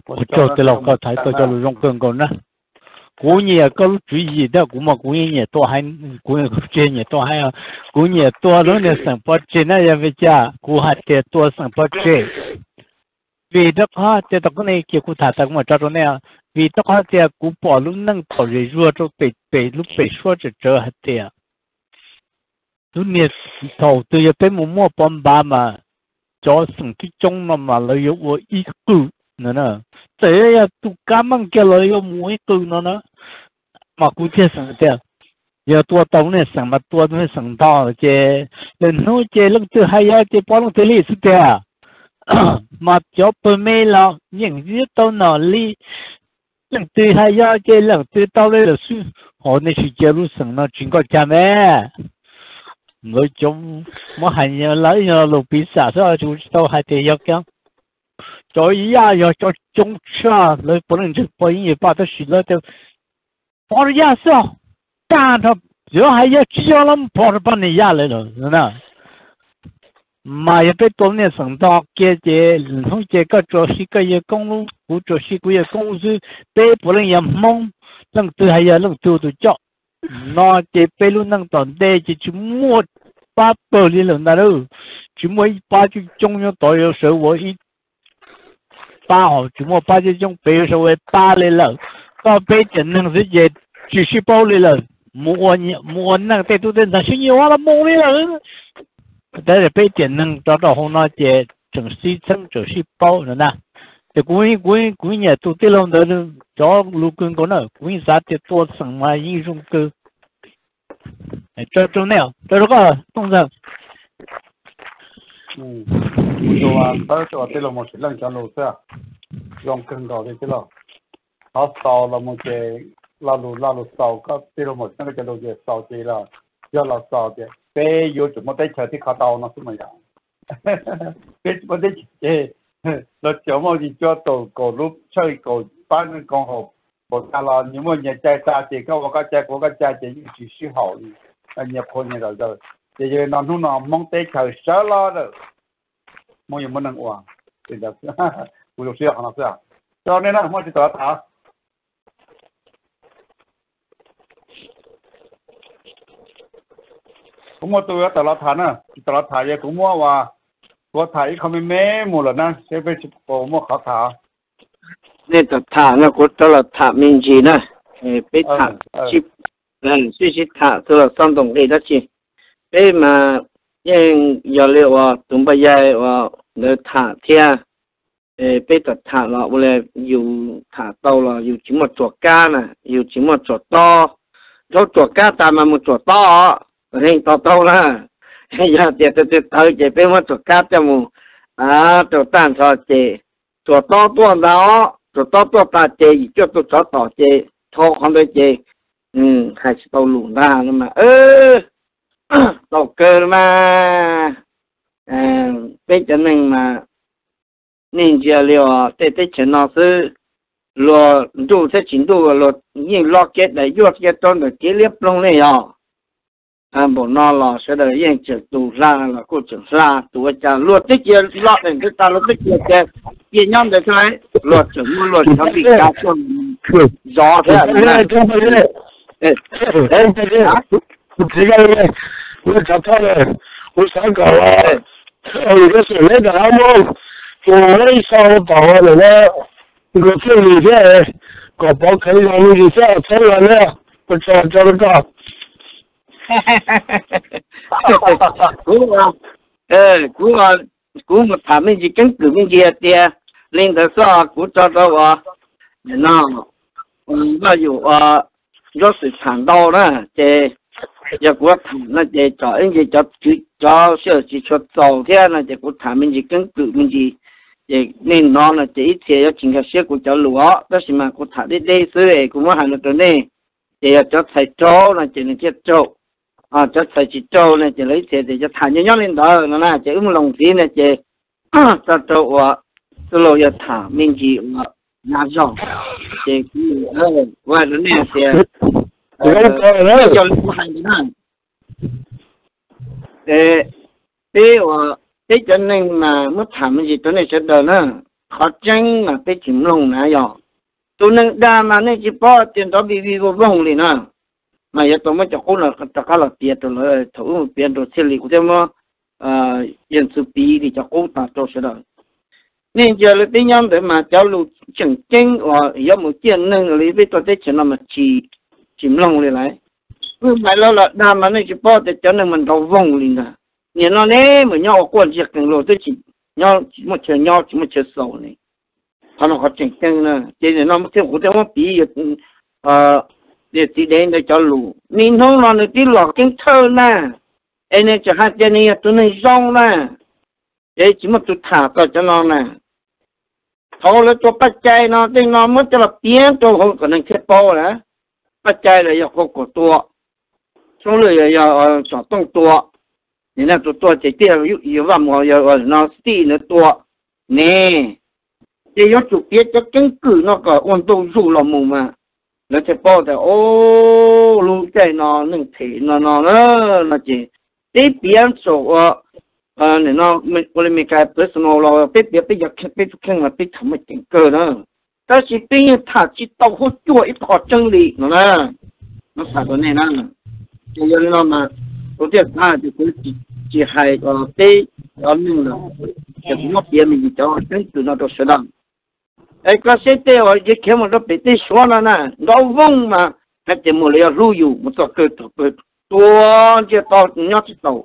我叫的老高台都叫用更高呢。 过年搞注意的，我们过年多还过节年多还要过年多了的生活节那也不假，过还得多生活节。vì đó ha thì đó cái này kia cụ thả tăng mà cho nó nè vì đó ha thì cụ bỏ lúc nâng tàu rồi rùa cho bị bị lúc bị xóa cho trở hết tiền tu niệm thầu từ giờ tới một mua bom ba mà cho sừng cái trong mà mà lợi dụng của ý cử nữa nè thế ya tu cảm ơn cái lợi dụng mua ý cử nữa nè mà cụ thể sừng thế giờ tua tông này sừng mà tua nó sừng to chứ lần nó chứ lúc thứ hai ya chứ bao lúc thứ lý sự thế mà cho bơm mê lo những cái tao nó lý lần thứ hai ya chứ lần thứ tao đây là su họ này chỉ chơi lúc sừng nó chỉ có cha mẹ người chúng mà hành nhờ lấy nhờ lục bị xả ra chúng tao hay thì yêu kéo cho ý à yêu cho chúng cha lấy bữa nay chỉ bữa nay bắt đầu xí lấy theo bỏ ra sao tan nó giờ hay yêu chỉ cho lắm bỏ ra bao nhiêu ya lấy rồi nè mà yêu cái tuần này sống đó kia chế không chế cái chỗ xí cái yêu công lu cú chỗ xí cái yêu công lu bé bữa nay yêu mong lần thứ hay yêu lần thứ thứ cho nó chế bê luôn năng tòn đê chỉ chỉ mua ba bờ đi lần nào chỉ mua ba chỉ trong nhau tổ yêu sở wo ít ba họ chỉ mua ba chỉ trong bê sở wo ba lên lần ka pe chen nang zi je chi shi pao le la mu wan mu wan nang te tu den zang shi ni wa la mo le la ta de pe chen nang ta ta hong na je cheng si cheng chu shi pao na na te gui gui gui ne tu te long de cho lu kun ko na gui sa te to sang ma yin jung ke cho cho ne cho ko tong zang ừ. Rồi à tới cho à, tiền là một lần cho lô xe à. dùng cân đó đi chứ lo họ sau là một cái là lụt là lụt sau có tiêu lòng một cái lụt cái sau thì là do là sau thì bé yêu chúng một tay chờ thì khó đau nó cũng mà dạng bé một tay nó chỗ mà gì cho tổ cổ lúc chơi cổ bán con hộp bộ ta là những mà nhà trai ta thì có một cái trai của cái trai thì chỉ sử hậu à nhập khối nhà rồi rồi thì giờ nó nó nó mong tới chờ sợ lo rồi mong những món ăn uống thì được 我有需要好了是啊，cho nên là mọi chuyện đó thả Cũng mua tôi tờ lót thả nè tờ lót thả vậy cũng mua và tôi thả ít không mê mua rồi nè sẽ phải chụp bộ mua khó thả nên tờ thả nè, cũng tờ lót thả mình gì nè bị thả chụp, ừ suy suy thả tờ lót xong đồng đi đó chi bây mà nhưng giờ liệu à tụi bây giờ à nếu thả thia bây giờ thả là bây giờ thả tàu là dù chỉ một chuột cá nè dù chỉ một chuột to chỗ chuột cá ta mà một chuột to nên to to là giờ tiệt tiệt thời chế bên một chuột cát cho mù. À chuột tan cho chế chuột to to đó chuột to to ta chế cho chuột chó to chế thô không được chế ừ hay tàu lùn ra nữa mà. Ơ tàu cơ mà. À bây giờ mình mà. Nên giờ liệu tết tết chuyện nó sư lo đủ thế chính đủ lo nhưng lo kết để vô cái trong được kế liếp luôn này à tham bộ nó là sẽ đợi yên chỉ tù ra là cô chỉ ra tù cha luật tích kia lo đến cái ta luật tích kia chết kia nhóm để thấy luật chỉ mua luật nó bị cao quân gió thế này thế này chỉ cái này nó chặt thôi này nó sáng cầu à rồi cái sự lấy cả ham môn rồi lấy sau bảo là nó cái chuyện gì thế có bao cái gì thì sẽ thấy là nó có cho cho nó cao cũng ngon ờ cũng ngon cũng một thảm mình chỉ cánh cửa bên kia tia lên thật sao cũng cho cho vợ nó nó dù ờ do sự thản đau đó chê giờ của thảm nó chê cho anh chê cho chữ cho sửa chỉ cho giàu thế là chê của thảm mình chỉ cánh cửa mình chỉ nên nó là chỉ thế cho chính cái sửa của cháu lúa đó là mà của thảm đi đi sửa cũng mà hàng được rồi nè cho thầy cháu là chê là cháu à cho thầy chỉ trâu này chế lấy chế để cho thằng nhau nhau lên đó nó là chế ứng lòng tí này chế cho trâu và tôi lo giờ thả mình chỉ nhà giàu chế cứ ờ qua nó này chế cho lúc hành cái này. Để để và để cho nên mà mất thảm gì tôi này sẽ đỡ nữa. Khó chăng là cái chim lông này rồi tôi nên đa mà nên chỉ bỏ tiền đó bị bị vô vong liền nữa mà giờ tôi mới cho cô là tất cả là tiền rồi, là thủ tiền rồi xử lý của tôi mà à nhân sự bị thì cho cô ta cho sẽ đỡ nên giờ là tiếng nhóm để mà cháu lưu chẳng chân và giờ một chuyện nên là biết tôi thấy chuyện là mà chỉ chỉ lòng lên lại. Cứ phải lo là đa mà nên chỉ bỏ để cho nên mình đầu vong liền à. Nhìn nó nè mà nhau quan việc càng lộ tôi chỉ nhau chỉ một chuyện nhau chỉ một chuyện sầu này. Thằng nó có chẳng chân nè chỉ là nó một cái của tôi mà bị à để chỉ đến để cho lù nín không nó nó tí lọ kinh thơ nè em nên cho hai chân này tụi này rong nè để chỉ một chút thả cho cho nó nè thôi là cho bắt chay nó tên nó mất cho là tiếng cho không có nên kết bao nữa bắt chay là yêu cầu của tua xong rồi là ờ, cho tông tua nên là tụi tua chỉ tiêu yêu yêu vào mùa giờ nó xí nữa tua nè. Để yêu chủ biết cho chứng cử nó có ổn tông dù là mù mà nó sẽ bao thì ô lu chạy nó nâng thể nó nó nó nó chỉ tí biến số ờ nên nó mình mình mình cái personal lo biết biết biết giặc biết khen là biết thầm một chuyện cơ đó. Ta chỉ biết thà chỉ tàu hút chua ít họ chân lý nó nè. Nó phải cái này nè cho nên nó mà có thể ta thì cũng chỉ chỉ hay ờ tí ở mình là chỉ nó biến mình cho cái từ nó được sửa đằng ai có xe tê ở dưới kia mà nó bị tê xóa là nè. Nó vung mà. Cái chỉ một lấy lưu dụ một tọt cơ tọt cơ tua chỉ tọt nhót chỉ tàu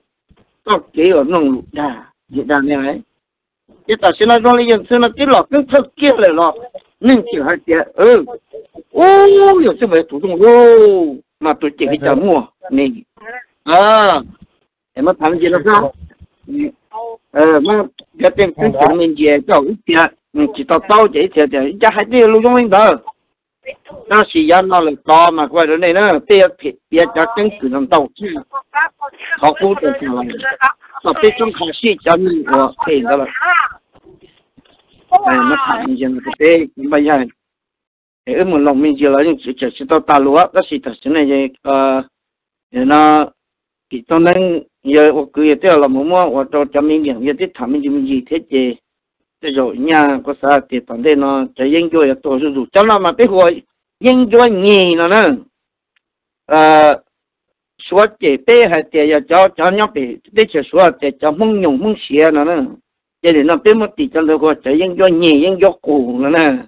tọt chỉ ở nông lụt đà gì đà như vậy, chỉ tao xin nói con lấy dân xin nó tiếp lọt cứ thức kia lại lọt. Nên chỉ hai tiền ừ. Ô giờ xin về thủ công ô mà tôi chỉ cái chả mua nè, à em mất thằng gì nó sao? Ờ mà cái tiền cũng chuyện mình về cho ít tiền chỉ tao tao chỉ tiền tiền chắc hay đi luôn trong đó nó chỉ do nó là to mà quay đến đây nó tiền tiền tiền cho chứng cứ làm tàu chứ họ cũng được rồi mà biết trong khảo sĩ cho mình của tiền đó là nó thành dân cái bê bây giờ thì ở một lòng mình chỉ là những chỉ chỉ tao ta lúa đó chỉ thật sự này ờ nó thì tao nên giờ cứ giờ là muốn mua cho cho mình điểm giờ tiếp thảm mình gì thế chứ rồi nhà có sao thì toàn đây nó chỉ yên cho tổ sư chủ cho nó mà biết hồi yên cho nhì nó nè à 说这辈还得要叫叫鸟辈，得去说得叫梦用梦写了呢。这里那边么地震的话，这应该年应该过了呢，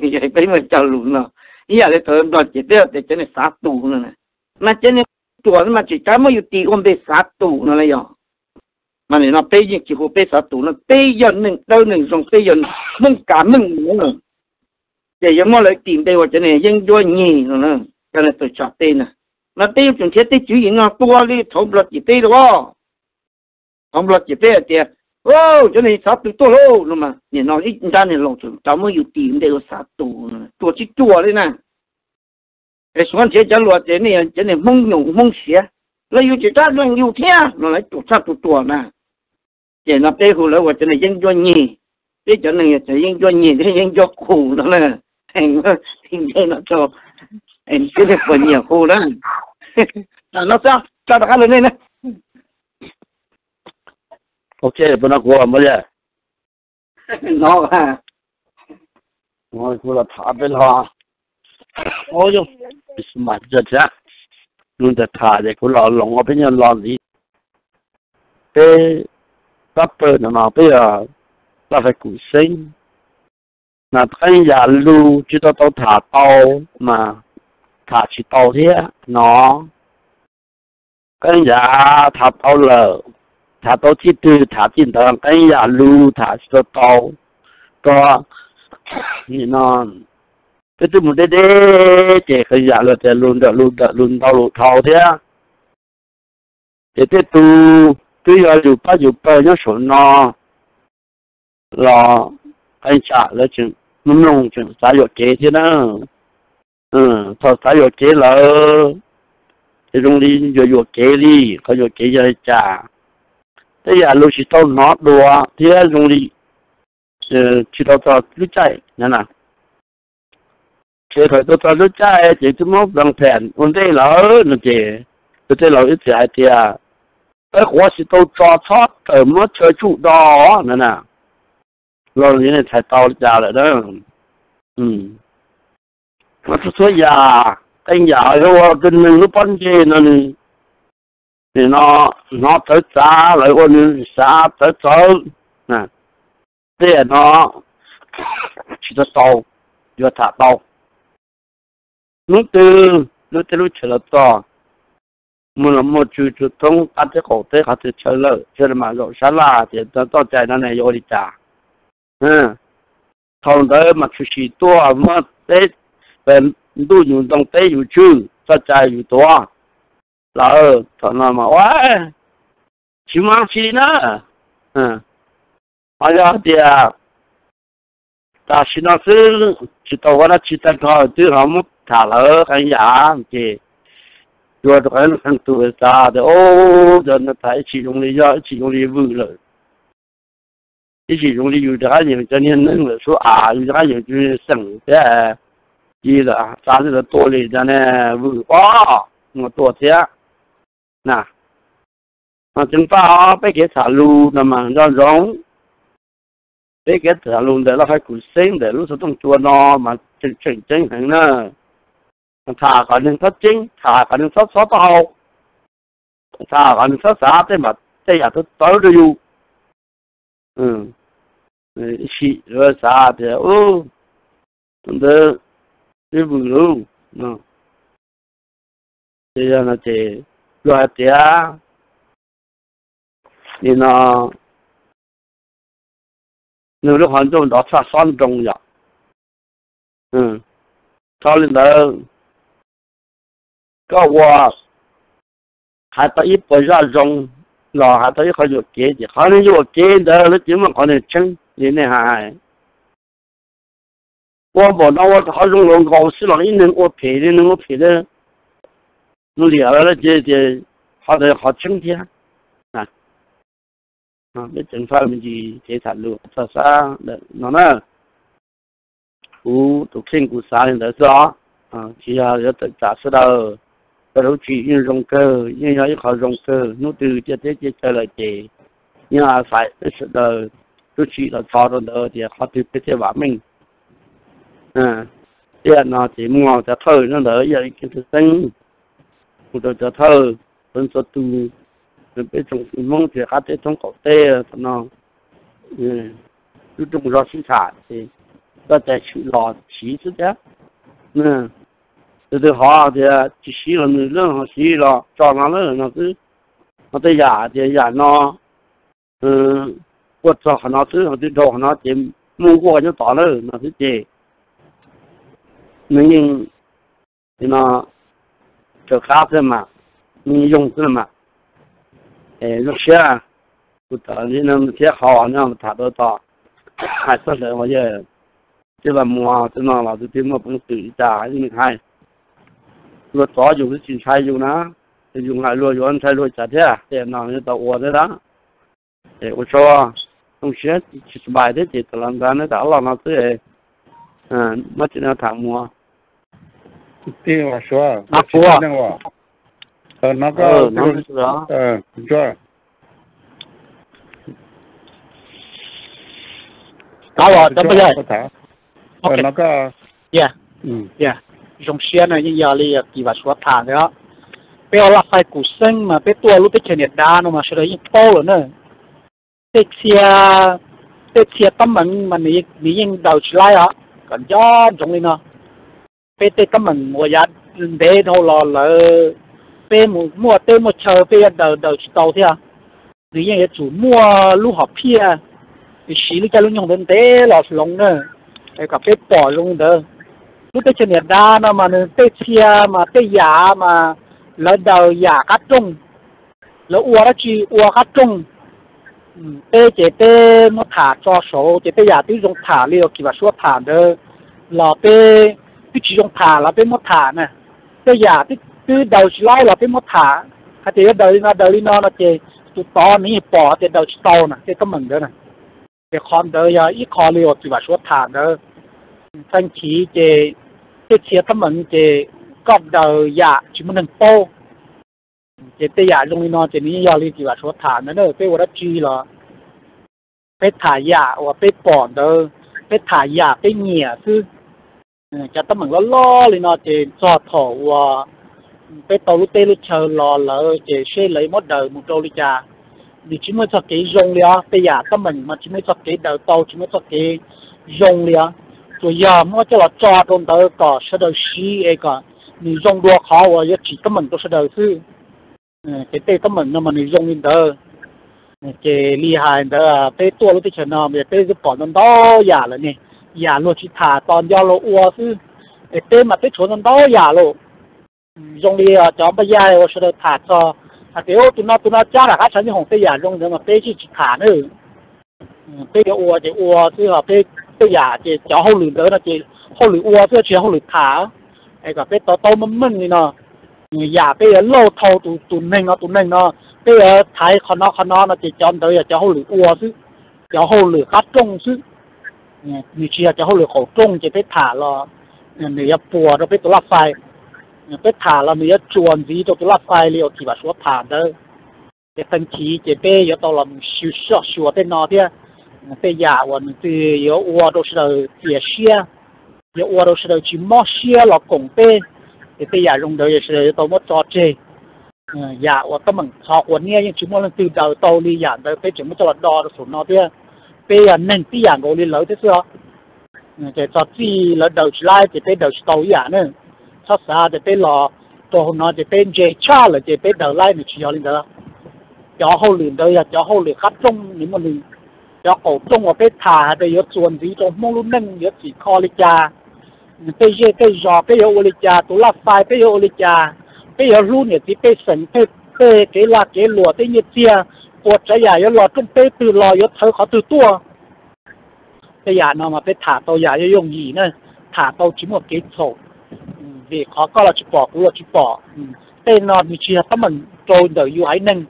也被么叫路了。伊也来头那这辈得真的杀毒了呢。那真的 ตัวนั้นมันจิตามันอยู่ตีอมเปสาตูนั่นเลยอ่ะมันเนี่ยเราเปยังจิหัวเปสาตูนั่นเปยันหนึ่งเต้าหนึ่งสองเปยันมึงกามึงมึงเดี๋ยวยังมอเลยตีนเดียวจะเนี่ยยังย้อยงี้นั่นนะกันเลยตัวจับเต้นนะนั่นเต้จนเช็ดเต้จืดอย่างนั้นตัวนี่ทำรถจิตเต้หรอวะทำรถจิตเต้เตี้ยโอ้จนเนี่ยสาตูตัวโลนั่นมาเนี่ยนอนอีกด้านเนี่ยลงจนตามันอยู่ตีนเดียวสาตูตัวจิตจั่วเลยนะ cái số chế cho luật thế này thế này mông nhung mông xía. Lấy yêu chỉ ra luôn yêu theo nó lại tụ sát tụ tụ nè. Chỉ nó bây giờ là cho nên dân cho nhì. Bây giờ này chỉ dân cho nhì thì dân cho khổ đó là thành thành đây nó cho em cứ được phần nhiều khổ đó. Là nó sao? Cho nó lên này ok bên nó qua mới vậy nó à. Ngồi cô là thả bên hoa ôi yo smart rất chứ luôn đã thả để cô lò lồng ở bên nhà lò gì. Cái sắp nó nó bây giờ là phải cụ sinh. Là thấy nhà lưu chỉ tao tao thả tao mà thả chỉ tao thế nó. Cái nhà thả tao lờ, thả tao chỉ từ thả trên tao cái nhà lưu, thả chỉ tao. Tao có như nó cái thứ một đế đế chỉ khởi giả là chỉ luôn được luôn được luôn đau luôn thao thế thì thế tu tu giờ dù ba dù ba nhớ số nó là anh trả là chừng nông nông chừng xã hội chế thế đó. Ừ thọ xã hội chế là, thì chúng đi rồi rồi chế đi, có rồi chế giờ trả. Thế giờ lúc chỉ tao nó đùa, thế chúng đi ờ, chỉ tao tao lúc chạy nè nào thế phải tôi ta lúc cha ấy chỉ tôi móc bằng phèn ôn thế lỡ nó chỉ tôi thế lỡ ít giải thì à ấy quá sĩ tôi cho thoát ở mất chơi chủ đó nè nè. Rồi như này, thầy tao trả lại đó. Ừ. Mà tôi số già anh già rồi trên mình lúc bắn gì nó thì nó nó tới xa, lại ôn xa, tới tới nè. Thế nó chỉ tới tàu vừa thả tàu nó từ nó từ lúc chờ to một là một chú chú thông ăn thấy cổ tế khá từ chờ lỡ chờ mà lộ xa lạ thì ta to chạy nó này rồi đi trả. Ừ thông đó mà chú sĩ to mà tế về đủ nhu đồng tế nhu chú ta chạy nhu to là ờ thằng nào mà quá chỉ mang xí nữa. Ừ mà giờ thì à ta xin nó xí chỉ tao quá nó chỉ tao coi chứ không thả lỡ cái giả thì rồi tụi anh thằng tuổi ta thì, ô, giờ nó thấy chỉ dùng lý do chỉ dùng lý vui rồi chỉ chỉ dùng lý do cái gì cho nên nó là số à cái gì chứ sẵn thế à. gì là, ta thì là tôi lý cho nên vui quá mà tôi thế nè mà chúng ta phải cái xả lưu là mà do giống thế cái xả luôn để nó phải cúi sinh để lúc sau trong chùa nó mà chỉnh chỉnh chỉnh hình nữa thả cả những thất chính thả cả những thất sáu tao thả cả những thất xã thế mà thế ừ. ừ. là thất tới rồi ừ. Chị rồi xã thì ô chúng ta đi vừa luôn nó thế là nó chỉ loại thế thì nó nếu lúc hoàn trong đó xa xoan trong nhở ừ sau lên đó có qua hai ta ít bây giờ rong là hai ta ít khỏi được kế thì khỏi nên được kế đó nó chỉ mà khỏi nên chân như này hài qua bỏ nó qua họ dùng lòng cầu xí lòng ít nên qua phê nên qua phê đó nó lìa là chỉ thì họ thì họ chân thiệt biết chân phao mình gì chế sản lượng sa sa nó nè cú tổ kinh cú sa lên đó rõ. À chỉ là rất tất cả sự đó bắt đầu chỉ yên rong cơ yên nói khó rong cơ, nó từ chế chế chế chế lại chế nhưng mà phải sự đó tôi chỉ là cho rồi đó thì khó từ cái chế bảo mình. À tiền nó chỉ mua cho thơ nó đỡ giờ cái thứ sinh cú đồ cho thơ, vẫn cho tu 都被种梦的还得种搞对呢，嗯，就种上市场的，要再去老提子的，嗯，这都好的，就洗了那任何洗了，早上了那是，那在家的家呢，嗯，我早上那早上就早上的，梦过就打了那是的，那人，那。就卡子嘛，你用子嘛，哎，那些不到你那么些好，那么他都到，还是人我也，这个么真的老是对我不对的，你看，我早就是进菜用呢，用来落原菜落家的，这那也到我的了，哎，我说，同学其实买的这个人干的大老老子，嗯，我今天谈么。对我说， ờ nó ừ, có ừ, nó đó. ờ rồi đó rồi đó bây giờ. Ờ nó có yeah. Ừ. Yeah. Dùng xe này như giờ đi ờ, kỳ và suốt thả nữa bây giờ là phải củ sinh mà bây tua lúc bây chơi nhiệt đa nó mà sau đấy to rồi nữa. Bây xe bây xe tâm mình mà nỉ nỉ nhưng đầu chỉ lại á còn gió giống như nó. Bây tê tâm mình mua giá đế đâu lo là 嘛，别多路别前年打了嘛，是的，一包了呢，这些，这些他们嘛，你你应到起来啊，更加重了呢。bé tê cái mình mua giá bé thôi lò lỡ bé mua mua tê mua chờ bé đầu đầu chỉ tàu thế à vì vậy chủ mua lu học pia thì xí lúc cho lúc nhung đến tê lò lông nữa cái cả bé bỏ luôn đó lúc cái chuyện đa nó mà tê chia mà tê giả mà lỡ đầu giả cắt trung lỡ ua đó chi ua cắt trung tê chế tê nó thả cho số chế tê giả tí dùng thả liều kỳ bà suốt thả đó lò tê cái chỉ dùng thả là bên một thả nè cái giả cái cứ đầu lại là phải mất thả. Hay thì đời nó đời nó nó chỉ tụ to ní bỏ thì đầu to nè, cái tâm mình đó cái con đời giờ ít khó liệu chỉ phải số thả đó thân chỉ chỉ cái chia tâm mình chỉ góc đời dạ chỉ muốn bao chỉ tây dạ luôn nó chỉ ní giờ liền chỉ phải số thả nữa nữa cái vật chi là phải thả dạ hoặc bỏ đó thả dạ phải nhẹ chứ ừ, cho tâm mình lo lo liền nó chỉ cho ờ, bé tàu lúc tê lúc chờ lò lỡ để xe lấy mất đời một trâu đi chà. Vì chúng mới thật cái dùng lia bây giờ tâm mình mà chúng mới thật cái đầu tàu chúng mới thật cái dùng lia rồi giờ mới cho là cho trong tới có sẽ đầu xí ấy cả. Mình dùng đua khó và giờ chỉ tâm mình tôi sẽ đầu thứ cái tê tâm mình nó mà mình dùng lên tới. Ừ, cái li hài đó bé à, tua lúc tê chờ nó bây giờ tê giúp bỏ nó đó giả là nè. Giả luôn chỉ thả toàn do lỗ ua thứ cái tê mà tê chỗ nó đó giả luôn dùng đi à, cho bây giờ là sẽ được cho. À cái ô nó, tụi nó chắc là các sản phẩm tây giả dùng được mà tây chỉ thả nữa. Ừ, tây cái ua thì ua thì họ tây tây giả thì cho hậu lửa là chỉ hậu lửa ua thì chỉ hậu lửa thả. Cái cả cái tao tao mắm mắm này nọ người giả cái lâu thâu tụi tụi nó, tụi nênh nó. Cái thái khó nó khó nó nó chỉ cho tới là cho hậu lửa ua chứ, cho hậu lửa cắt trông chứ. Ừ, người chia cho hậu lửa khẩu trông chỉ phải thả là người bùa nó phải tụ lắp bé thả là mình chuẩn gì cho tôi lắp ai liệu thì bà số đó cái thân khí cái bé yếu tao làm siêu siêu siêu thế nào thế bé già còn từ yếu uo đâu sẽ chia sẻ yếu uo đâu sẽ chỉ mót sẻ là bé cái bé già lúc đấy sẽ tao mất cho chơi già và tao mình học còn nghe nhưng chúng nó từ đầu tao đi già tới chúng nó cho là số nào thế bé già nên bé già ngồi lên lối thế sao cái cho chi là đầu lại thì bé đầu tao già nữa 他啥的被老，到后那就被接差了，就被头来你去要领的，要后领的呀，要后领他中你们领，要后中我被他的要转移到某路弄要几靠的家，被接被绕被要我的家，都拉塞被要我的家，被要路呢只被省被被给拉给落的一些，或者呀要老中被被老要头好头多。cái nhà nó mà phải thả tàu nhà cho dùng gì nữa thả tàu chỉ một cái sổ việc khó có là chụp bỏ cũng là chụp bỏ. Ừ. Tên nó mình chia có mình trôi đỡ yêu hãy nâng.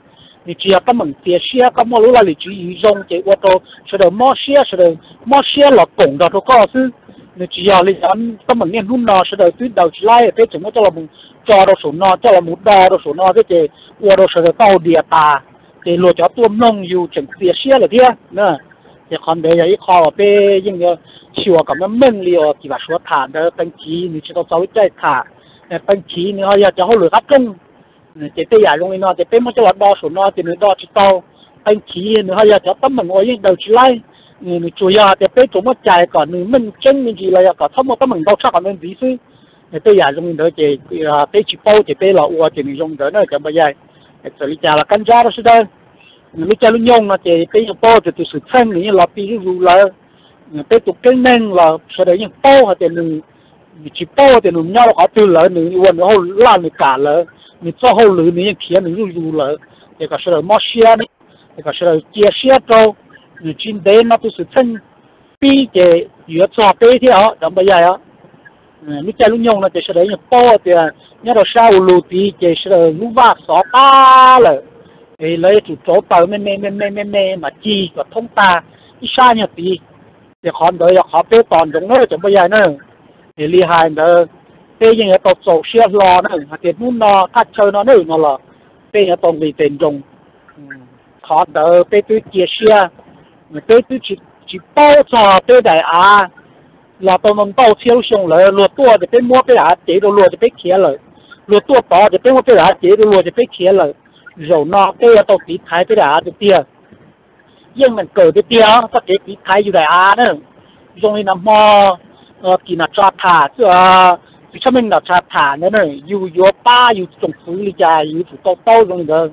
Mình chia có mình tia xia có mua lúc là lịch chú ý dùng chế ô tô. Sẽ đỡ mua xia sẽ đỡ mua xia là cổng đó thôi có chứ mình chia lịch ăn có mình nên hôn nó sẽ đỡ tuyết đầu chỉ lai thế chúng cho là mình cho đồ số nó cho là một đo đồ số nó thế chế ô đồ sẽ đỡ tàu địa tà. Để lùa cho tuôn nông yêu chẳng tia xia là thế nè. 也看别人一看哦，别应该去我咁样闷里哦，几把说谈的本期，你知道稍微再谈，呃，本期你好要然后乱个中，嗯，这对呀容易呢，这别么就话多数呢，这你多知道，本期你好要就不问我应 đầu 起来，嗯，你主要这别琢磨在个你闷真你起来要搞，他们不问到啥个问题是，呃，对呀容易呢，这啊别去包这别老我这你用的那怎么样，这里讲了更加的是的。Là cho tấm mình ngồi là có cái một tấm thì chỉ bao là thì là từ sự thân này là bây giờ là bây tục cái nên là sau đấy những bao thì mình chỉ bao thì mình nhau, họ từ lỡ mình quần hậu là mình cả lỡ mình cho hậu lỡ mình kia mình rủ rủ lỡ. Thì có đó mất xe này, thì có đó chia xe đâu mình chính đấy nó từ sự thân pi thì vừa cho bê thì họ, đóng bây giờ á. Mình chơi luôn nhông là chỉ đấy nhà bao thì nhớ là sao lù thì chỉ đó lúc vác xó ta lỡ thì lấy chủ chỗ tàu mê mê mê mê mê mê mà chi và thông ta. Ít xa nhật thì thì họ đợi khó bê toàn giống nó chẳng bây giờ nữa. Thì li hài nữa bê những cái tàu sổ xe lò nữa. Mà tiền muốn nó, thắt chơi nó nữa nó là bê những tàu bị tiền dùng. Ừ. Khó đợi bê tôi chia xe. Bê tôi chỉ chỉ bao giờ bê đại à là tàu nông bao chiếu xong rồi lúa tua thì bê mua bê á, chế đồ lúa thì bê kia rồi lúa tua bỏ thì bê mua bê á, chế đồ lúa thì bê kia rồi rồi nó cái tàu tí thái tới đã được tia. Nhưng mình cờ tới tia có cái tí thái như đại á nữa rồi nằm mò kỳ nào cho thả chứ ờ, vì cho mình nào cho thả nữa nữa dù dù ba, dù trồng phứ lý trà dù phụ tàu tàu rồi nữa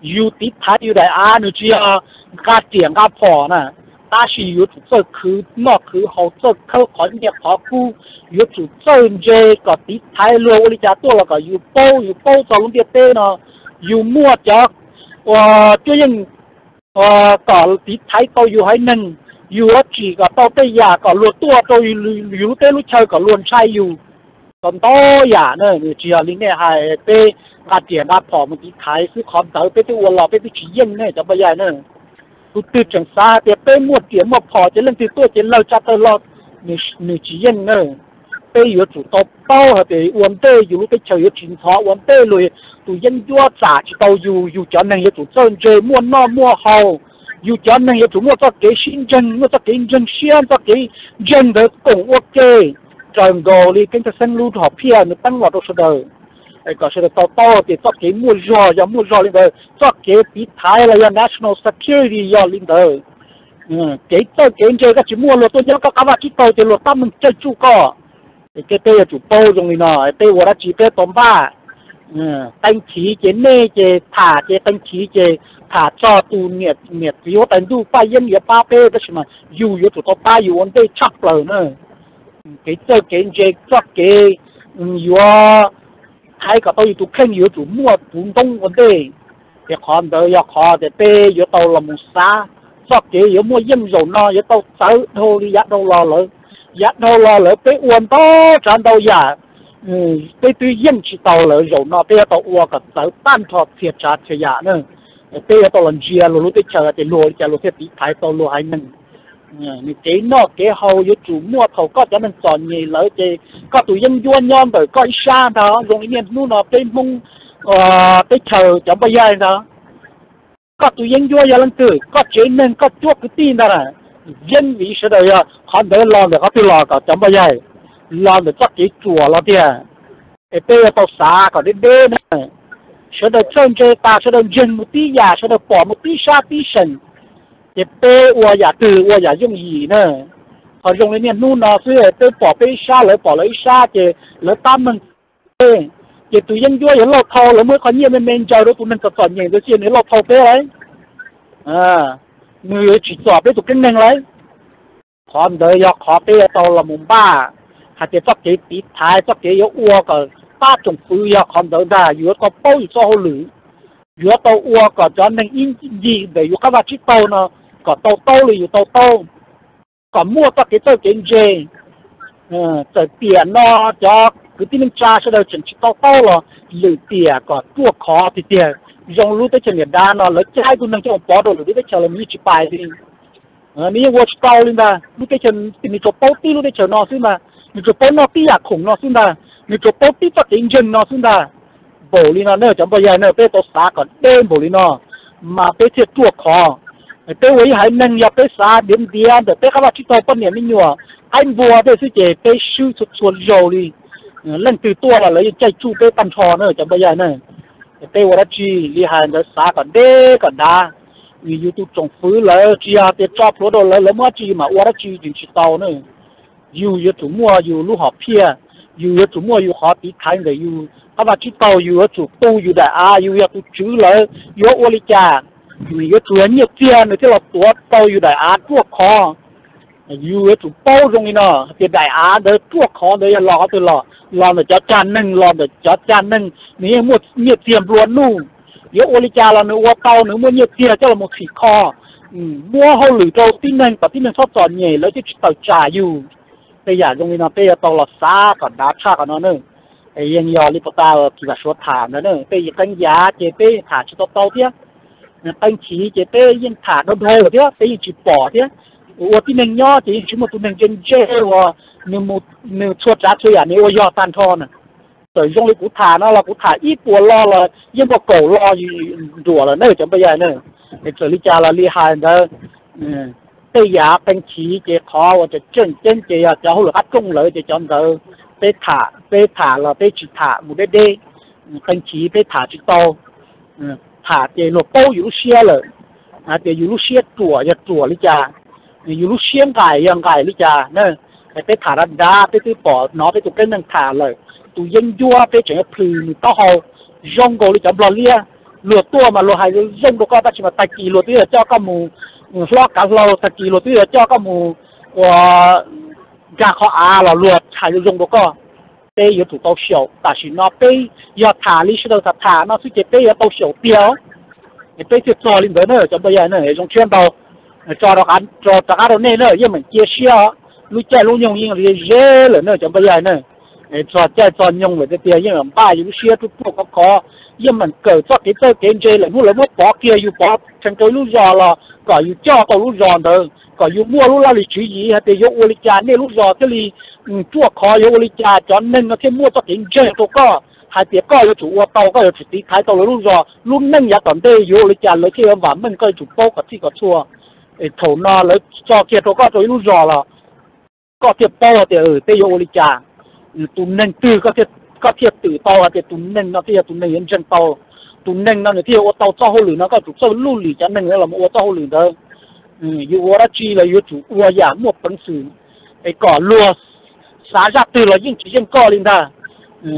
dù tí thái như đại á nữa chứ ờ, ga tiền ga phò nè. Ta chỉ dù chủ chơi cứ nó hậu chơi khâu khỏi nhẹ khó khu. Dù chủ chơi chơi có tí thái lô lý trà là có dù bao dù bao cho luôn biết tên dù mua cho và cho nên và cả tí thái tàu dù hay nên dù chỉ cả tàu tây giả cả luật tua tôi lưu tê lúc chơi cả luôn sai dù. Còn to giả nữa thì chỉ này hay tê ngạt tiền ngạt phỏ một tí thái sự khóm tàu, tê tê uổng lò, tê tê chỉ yên này cho bây giờ nữa. Tụt từ trường xa, tê tê mua tiền mà phỏ cho lên từ tua chỉ lâu cho tê lo nửa nửa chỉ nữa tê yêu chủ tàu bao hả tê uốn tê yêu tê chơi yêu chính thọ uốn tê rồi tụ dân vua trả chỉ tàu dù dù cho nên tụ chân chơi mua no mua hậu dù cho nên tụ mua cho cái sinh dân mua cho cái dân xiên cho cái dân được cũng ok trần gồ đi kinh tế sinh lưu họ phía nó tăng vào đâu số đời ai có sự tàu tàu thì cho cái mua rò cho mua rò lên đời cho cái bị thái là national security do lên đời cái tôi cái chơi các chỉ mua luôn tôi nhớ các các bạn chỉ tàu thì luôn tâm mình chơi chú co cái tê chủ tàu dùng đi nọ tê của đã chỉ tê tóm ba. Ừ, tăng khí chế nê chế thả chế tăng khí chế thả cho tu nhiệt nhiệt yếu tăng tu phải yên nhiệt ba bê đó mà dù yếu tụ ba yếu vấn tê chắc lời nữa. Cái chơi cái chế cho cái yếu hay cả tôi tụ khen yếu tụ mua tụ đông vấn tê, thì khó đợi à, yếu khó để yếu tàu là một xa cho cái yếu mua yên rồi nó yếu tàu sáu thôi đi giá đâu lo Dạ, giá đâu là lỡ tới uôn to tràn đâu giả tới tuy yên chỉ tàu lỡ rồi nó, bây giờ tàu ua cả tàu tan thọ thiệt trả thiệt giả nữa. Bây giờ tàu lần chia lô lô tới chờ thì lô chờ lô sẽ bị thái tàu lô hai nâng ni cái nó cái hậu yếu chủ mua thầu, có cho mình chọn nhì lỡ thì có tụi dân vua nhom bởi có xa đó rồi nhiên nu nó tới mông ờ, tới chờ chẳng bây giờ đó. Có tụi dân vua giờ lần từ có chế nên có chuốc cái tin đó là dân sẽ đây à, hắn đỡ lo được họ tự lo cả chấm bao giờ làm được chắc chỉ chùa là tiền. Cái bây giờ tao xả cả đến đêm này sẽ đây chân chơi ta sẽ đây dừng một tí nhà sẽ đây bỏ một tí xa tí sần. Cái bây giờ nhà từ giờ nhà dùng gì nữa họ dùng cái niệm nu nó xưa bây bỏ bây xa lấy bỏ lấy xa thì lấy tam mình cái tụi dân vua những lô thâu là mới có nhiều mình mình chờ đó tụi mình tập chọn nhìn tôi xin những lô thâu thế đấy. À người chỉ cho biết tụi kinh nên lấy còn đợi giờ khó bây giờ tàu là mùng ba. Hạt chế chắc chế tí thái chắc chế yếu ua cả ta trồng phứ giờ còn đợi ra yếu có bao nhiêu cho hồ lử. Yếu tàu ua cả cho nên in gì để yếu các bạn chỉ tàu nó có tàu tàu là yếu tàu có mua các cái tàu kinh dê ừ tiền nó cho cứ tin cha sẽ đâu chỉ tàu tàu là lử tiền có tua khó thì tiền dòng lu tới chân đa nó lấy trái tu năng cho bỏ đồ lu tới chờ là mi chỉ bài gì ni ờ, watch tao lên ba lu tới chân thì mi cho bao tí lu tới chờ nó xin mà. Mi cho bao nó tí à khủng nó xin mà. Mi cho bao tí phát tiếng chân nó xin mà. Bổ li nó nè chẳng bao giờ nè bé tổ xã còn đêm bổ li nó, mà bé thiệt chuột khó bé ấy hãy nâng nhập bé xã điểm điểm để bé các bạn chỉ tao bắt niệm mình nhua anh vua bé sư chế bé sư xuất xuống dầu đi. Ờ, lần từ tua là lấy chạy chu bé tăn trò nữa, chẳng bao giờ này 呢？tê chi li hai da sa ka de ka da vì youtube tu trồng phứ, lỡ chi à tê cho pro đồ lỡ lỡ mà chi mà wa chi chỉ chỉ tàu nữa. Yu yu tu mua yu lu học pia yu yu tu mua yu họ tí thành de yu các bạn chỉ tàu yu tu tu yu da a yu yu tu chữ lỡ yu wa li cha yu yu tu nhiều tiền nữa, thế là tua tàu yu da à tua kho yêu chủ bao dung nó thì đại á đỡ thuốc khó, đỡ lo từ lo. Lo là cho cha nâng, lo là cho cha nâng. Nếu một nhiều tiền luôn luôn yếu ô li cha là nếu nếu mua nhiều tiền cho là một chỉ kho. Ừ, mua hậu lử trâu, tin nâng, và tin nâng sót giòn nhảy lấy cái tàu trà yêu bây giờ dung nó bây giờ tao là xa còn đá xa còn nó nữa ấy yên yo li tao kỳ và số thả nó nữa bây giờ canh giá chế bây thả cho tao tao tiếc tăng chỉ chế bây yên thả đâu đây rồi bây giờ chỉ bỏ tiếc 我的名鸟的什么都能跟接我，你没你出家出呀？你我要单套呢？对，用的不塔那了，不塔一波落了，一波狗落多了，那怎么样呢？你这里加了厉害的，嗯，对呀，本期这考我这真真这呀，然后了他中了这讲到被塔被塔了被去塔，我的的，本期被塔去到，嗯，塔这了包邮些了，啊，这邮些多也多了家。 chân chỉ à cho là cắt công lợi chỉ chọn đó tây thả tây thả là tây chỉ thả một đê đê bên chỉ tây thả chỉ to thả chỉ nó bao yếu xe rồi à chỉ yếu xe chùa ya chùa lý cha yếu xe cài yang cài lý cha nữa ไปถารันดาไปตื้อปอเนาะไปตุกเล่นนังถาเลยตุยังยัวไปเจอพลืนต้อหอยงโกลิจับบลอเลียหลวตัวมาโลหายยงโกก็ปัจจุบันตะกี้หลวตัวเจ้าก็มูฟลอกกับเราตะกี้หลวตัวเจ้าก็มูว่ากาเขาอาเราหลวดหายยงโกก็เป้有土豆小，但是那杯要塔里是到塔塔，那是这杯要到小标，你杯就做领导呢，怎么样呢？用圈刀， cho nó ăn, cho tất cả đồ này nữa, nhưng mình chia sẻ lúc chơi lúc nhung nhưng là dễ là nữa, chẳng bây giờ nữa. Cho chơi cho nhung về cái tiền, nhưng mà ba những xe chút tụt có có. Nhưng mình cởi cho cái tơ cái chơi là lúc là lúc bỏ kia yêu bỏ chẳng tới lúc giờ là có yêu cho có lúc giờ được có yêu mua lúc là lịch sử gì, hay tiêu ô lịch cha nên lúc giờ cái li chua khó yêu ô lịch cha, cho nên nó thêm mua cho cái chơi tụt có. Hai tiệp coi là chủ ô tàu coi là chủ tí thái tàu là lúc giờ lúc nâng giá tổng tê yêu ô lịch cha lấy khi ông vả mình coi chủ bao có gì có chua thầu nó lấy cho kia tôi có tôi lúc giò là có thiệp bao thì ở tây ô li tụ nâng từ có thiệp có thiệp từ bao thì tụ nâng nó thiệp tụ yên chân bao tụ nâng nó thiệp ô tàu cho hồ lử, nó có chủ sâu lưu lì cho là ô cho hồ đó yu ô chi là yu chủ ô giả một bằng sự cái cỏ lúa xả ra từ là những chỉ dân co lên ta. Ừ,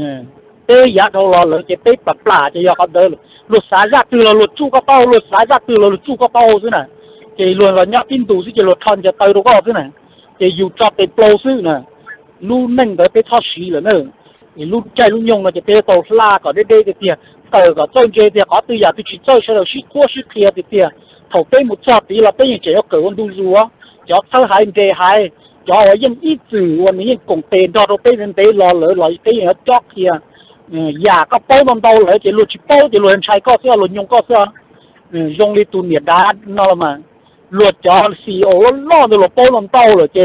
tê giá đâu là là cái tê bả cho giờ có đỡ lúa xả ra từ là lúa chu có bao lúa xả ra từ là lúa chu có bao thế này chị luôn là nhắc tin tù sĩ chị luật thân cho tay đâu có thế này chị dù chặt cái plo sư nè lu nâng tới cái thoát sĩ là nè thì lu chạy lu nhung là chị tê tàu la có đê đê cái tiền tờ có trông chơi thì có tư giả thì chỉ chơi sẽ là sĩ qua sĩ kia thì tiền thầu tê một chặt thì là bây giờ chị có cử con đu rùa cho sau hai anh hai cho ở dân ít chữ còn những cùng tiền cho đâu tê nên tê lo lỡ lo tê ở chót kia giả có bao năm đâu lỡ chị lu chỉ bao chị lu anh trai có xưa lu nhung có xưa dùng đi tu nhiệt đá nó là mà luật cho si ô lo được luật bao lần tao rồi, chứ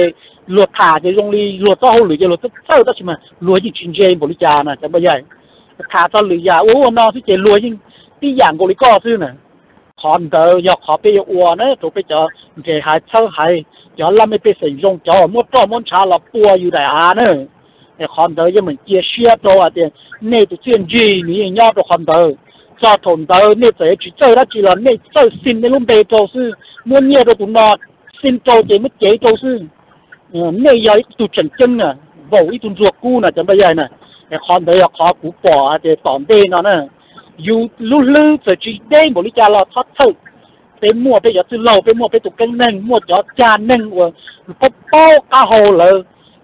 luật thả chứ dùng đi luật cho hậu lưỡi chứ luật tao đó chỉ mà luật chỉ chuyên chế bồi trả nè, chẳng bao giờ. Thả cho lưỡi giả ô nó thì chỉ luật nhưng đi dạng của lý co chứ nè. Còn tờ giờ họ bây giờ ua nữa tụi bây giờ để hai sau hai giờ làm mấy cái sử dụng cho một trò muốn trả là tua như đại à nữa còn tờ giờ mình chia sẻ đồ à tiền nên tụi chuyên gì nhỉ nhau tụi còn tờ. Cho thùng tờ nên sẽ chỉ chơi đó, chỉ là nên chơi xin nên luôn bề trâu sư muốn nhiều rồi tụi nó xin trâu chế mất chế trâu sư. Ờ, nơi giờ tụi trần chân nè vỗ ít tụi ruột cu nè chẳng bây giờ nè. Để con đấy là khó cú bỏ để tỏm đê nó nè. Dù lúc lư rồi chỉ đê một lý cha lo thoát thử để mua bây giờ từ lâu để mua bây tụi cân nâng, mua cho cha nâng và có bao cá hồ là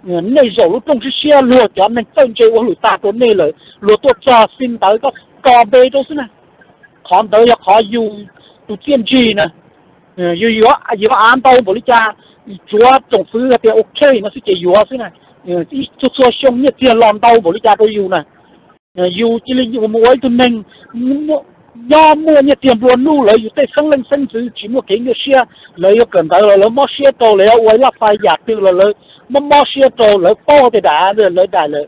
ờ, nơi rồi lúc trong cái xe lùa cho nên chân chơi của lùi ta của nơi là lùa tôi cho xin tới có cò bê đâu xin nè. Con đấy là khó dù tụi tiên gì nè yu yu a yu an tao bổ cha chúa tổng sư là tiền ok nó sẽ chỉ yu sư này. Ừ, chúa chúa xong nhất tiền lòn tao bổ cha tôi yu này. Ừ, yu chỉ linh yu mỗi tuần nên do mua nhiệt tiền luôn nu lấy tê sang lên sang chữ chỉ mua cái người xe lấy cần tới rồi lấy mua xe tàu lấy quay là phải giả từ rồi lấy mua mua xe tàu lấy bao thì đã rồi lấy đã lấy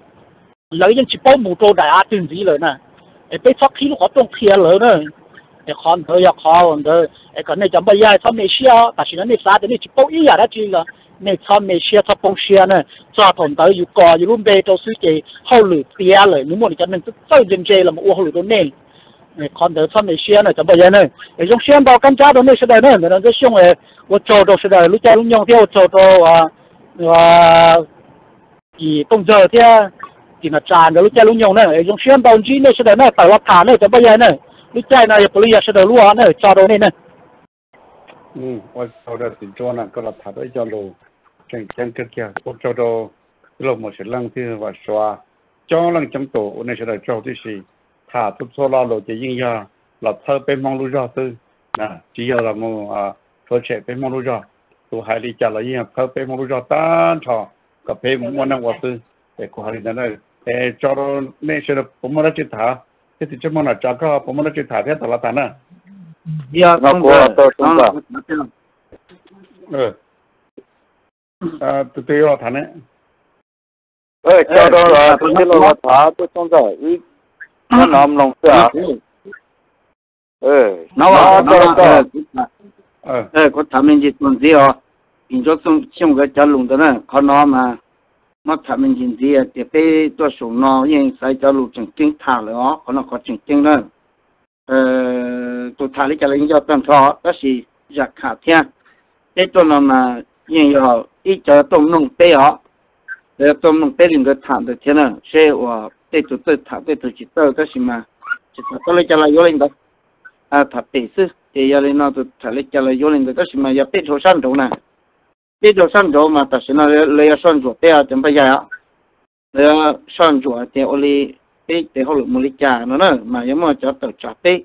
lấy những chỉ bao mù tàu đã từng gì rồi nè, cái sau khi nó có kia rồi nè để khó thôi giờ khó rồi để này chẳng bây giờ thôi mình ta chỉ nói này sao để này chỉ bốc ý à đó chứ là. Này thôi mình xia thôi bốc xia nè. Cho thằng tới dù luôn bê cho suy chị hậu lử tia nếu mà chẳng nên tới dân chơi là một hậu lử đó nè này con đỡ thôi mình chẳng bây giờ này để dùng xia à, à, vào căn cháo đó này sẽ đời này nó sẽ xong rồi 我做做是的，你家用用掉做做啊啊，以动作的，给那站着，你家用用呢，用宣导机呢是的呢，到了卡呢，怎么样呢？你在那也不累啊，是的路啊，那加州那呢。嗯，我找着是做那个了，他都叫路，整天个家，我找着路么是冷的，我说，叫冷这么多，我那时候找的是，他都做了路就应呀，那他被忙路上走，那只要那么啊，拖车被忙路上，都还得加了应呀，他被忙路上单场，个被我那我是，哎，过来那那，哎，找到那时候不么了就他。cái thì chúng mình là cho có bố nó chỉ thả thế là thằng nữa không có tôi không có. ừ à tụi tôi là thằng Ờ, ê đó là tụi tôi là thả tôi chúng ta ý nó nằm lòng sao Ờ. nó là nó là ừ có tham mình chỉ tuần gì à in cho xong cái chả lùng đó nè khó nó à? Mà thà mình nhìn gì à? thì bé tôi xuống nó nhưng sai trả lùng chừng chừng thả nữa còn nó có chừng chừng nữa ờ tôi thà lấy cái lấy cho tâm thọ đó là giặc khả thiên cái tôi nó mà nhưng họ ít cho tôm nông bé họ. Để tôm nông bé liền cái thả được thế nào? Sẽ và để tôi tôi thả để tôi chỉ tôi đó là mà. Chỉ thà tôi lấy cái lấy vô lên đó. À thà bé sư thì giờ lên nó, tôi thà lấy cái lấy vô lên đó là mà, giờ bé thổ san đồ nè bé thổ san đồ mà ta sẽ nó lấy san đồ bé à chẳng phải vậy lấy san đồ thì ô li bé để họ được mua lấy trà nó nữa mà giống mà cho tờ trà bé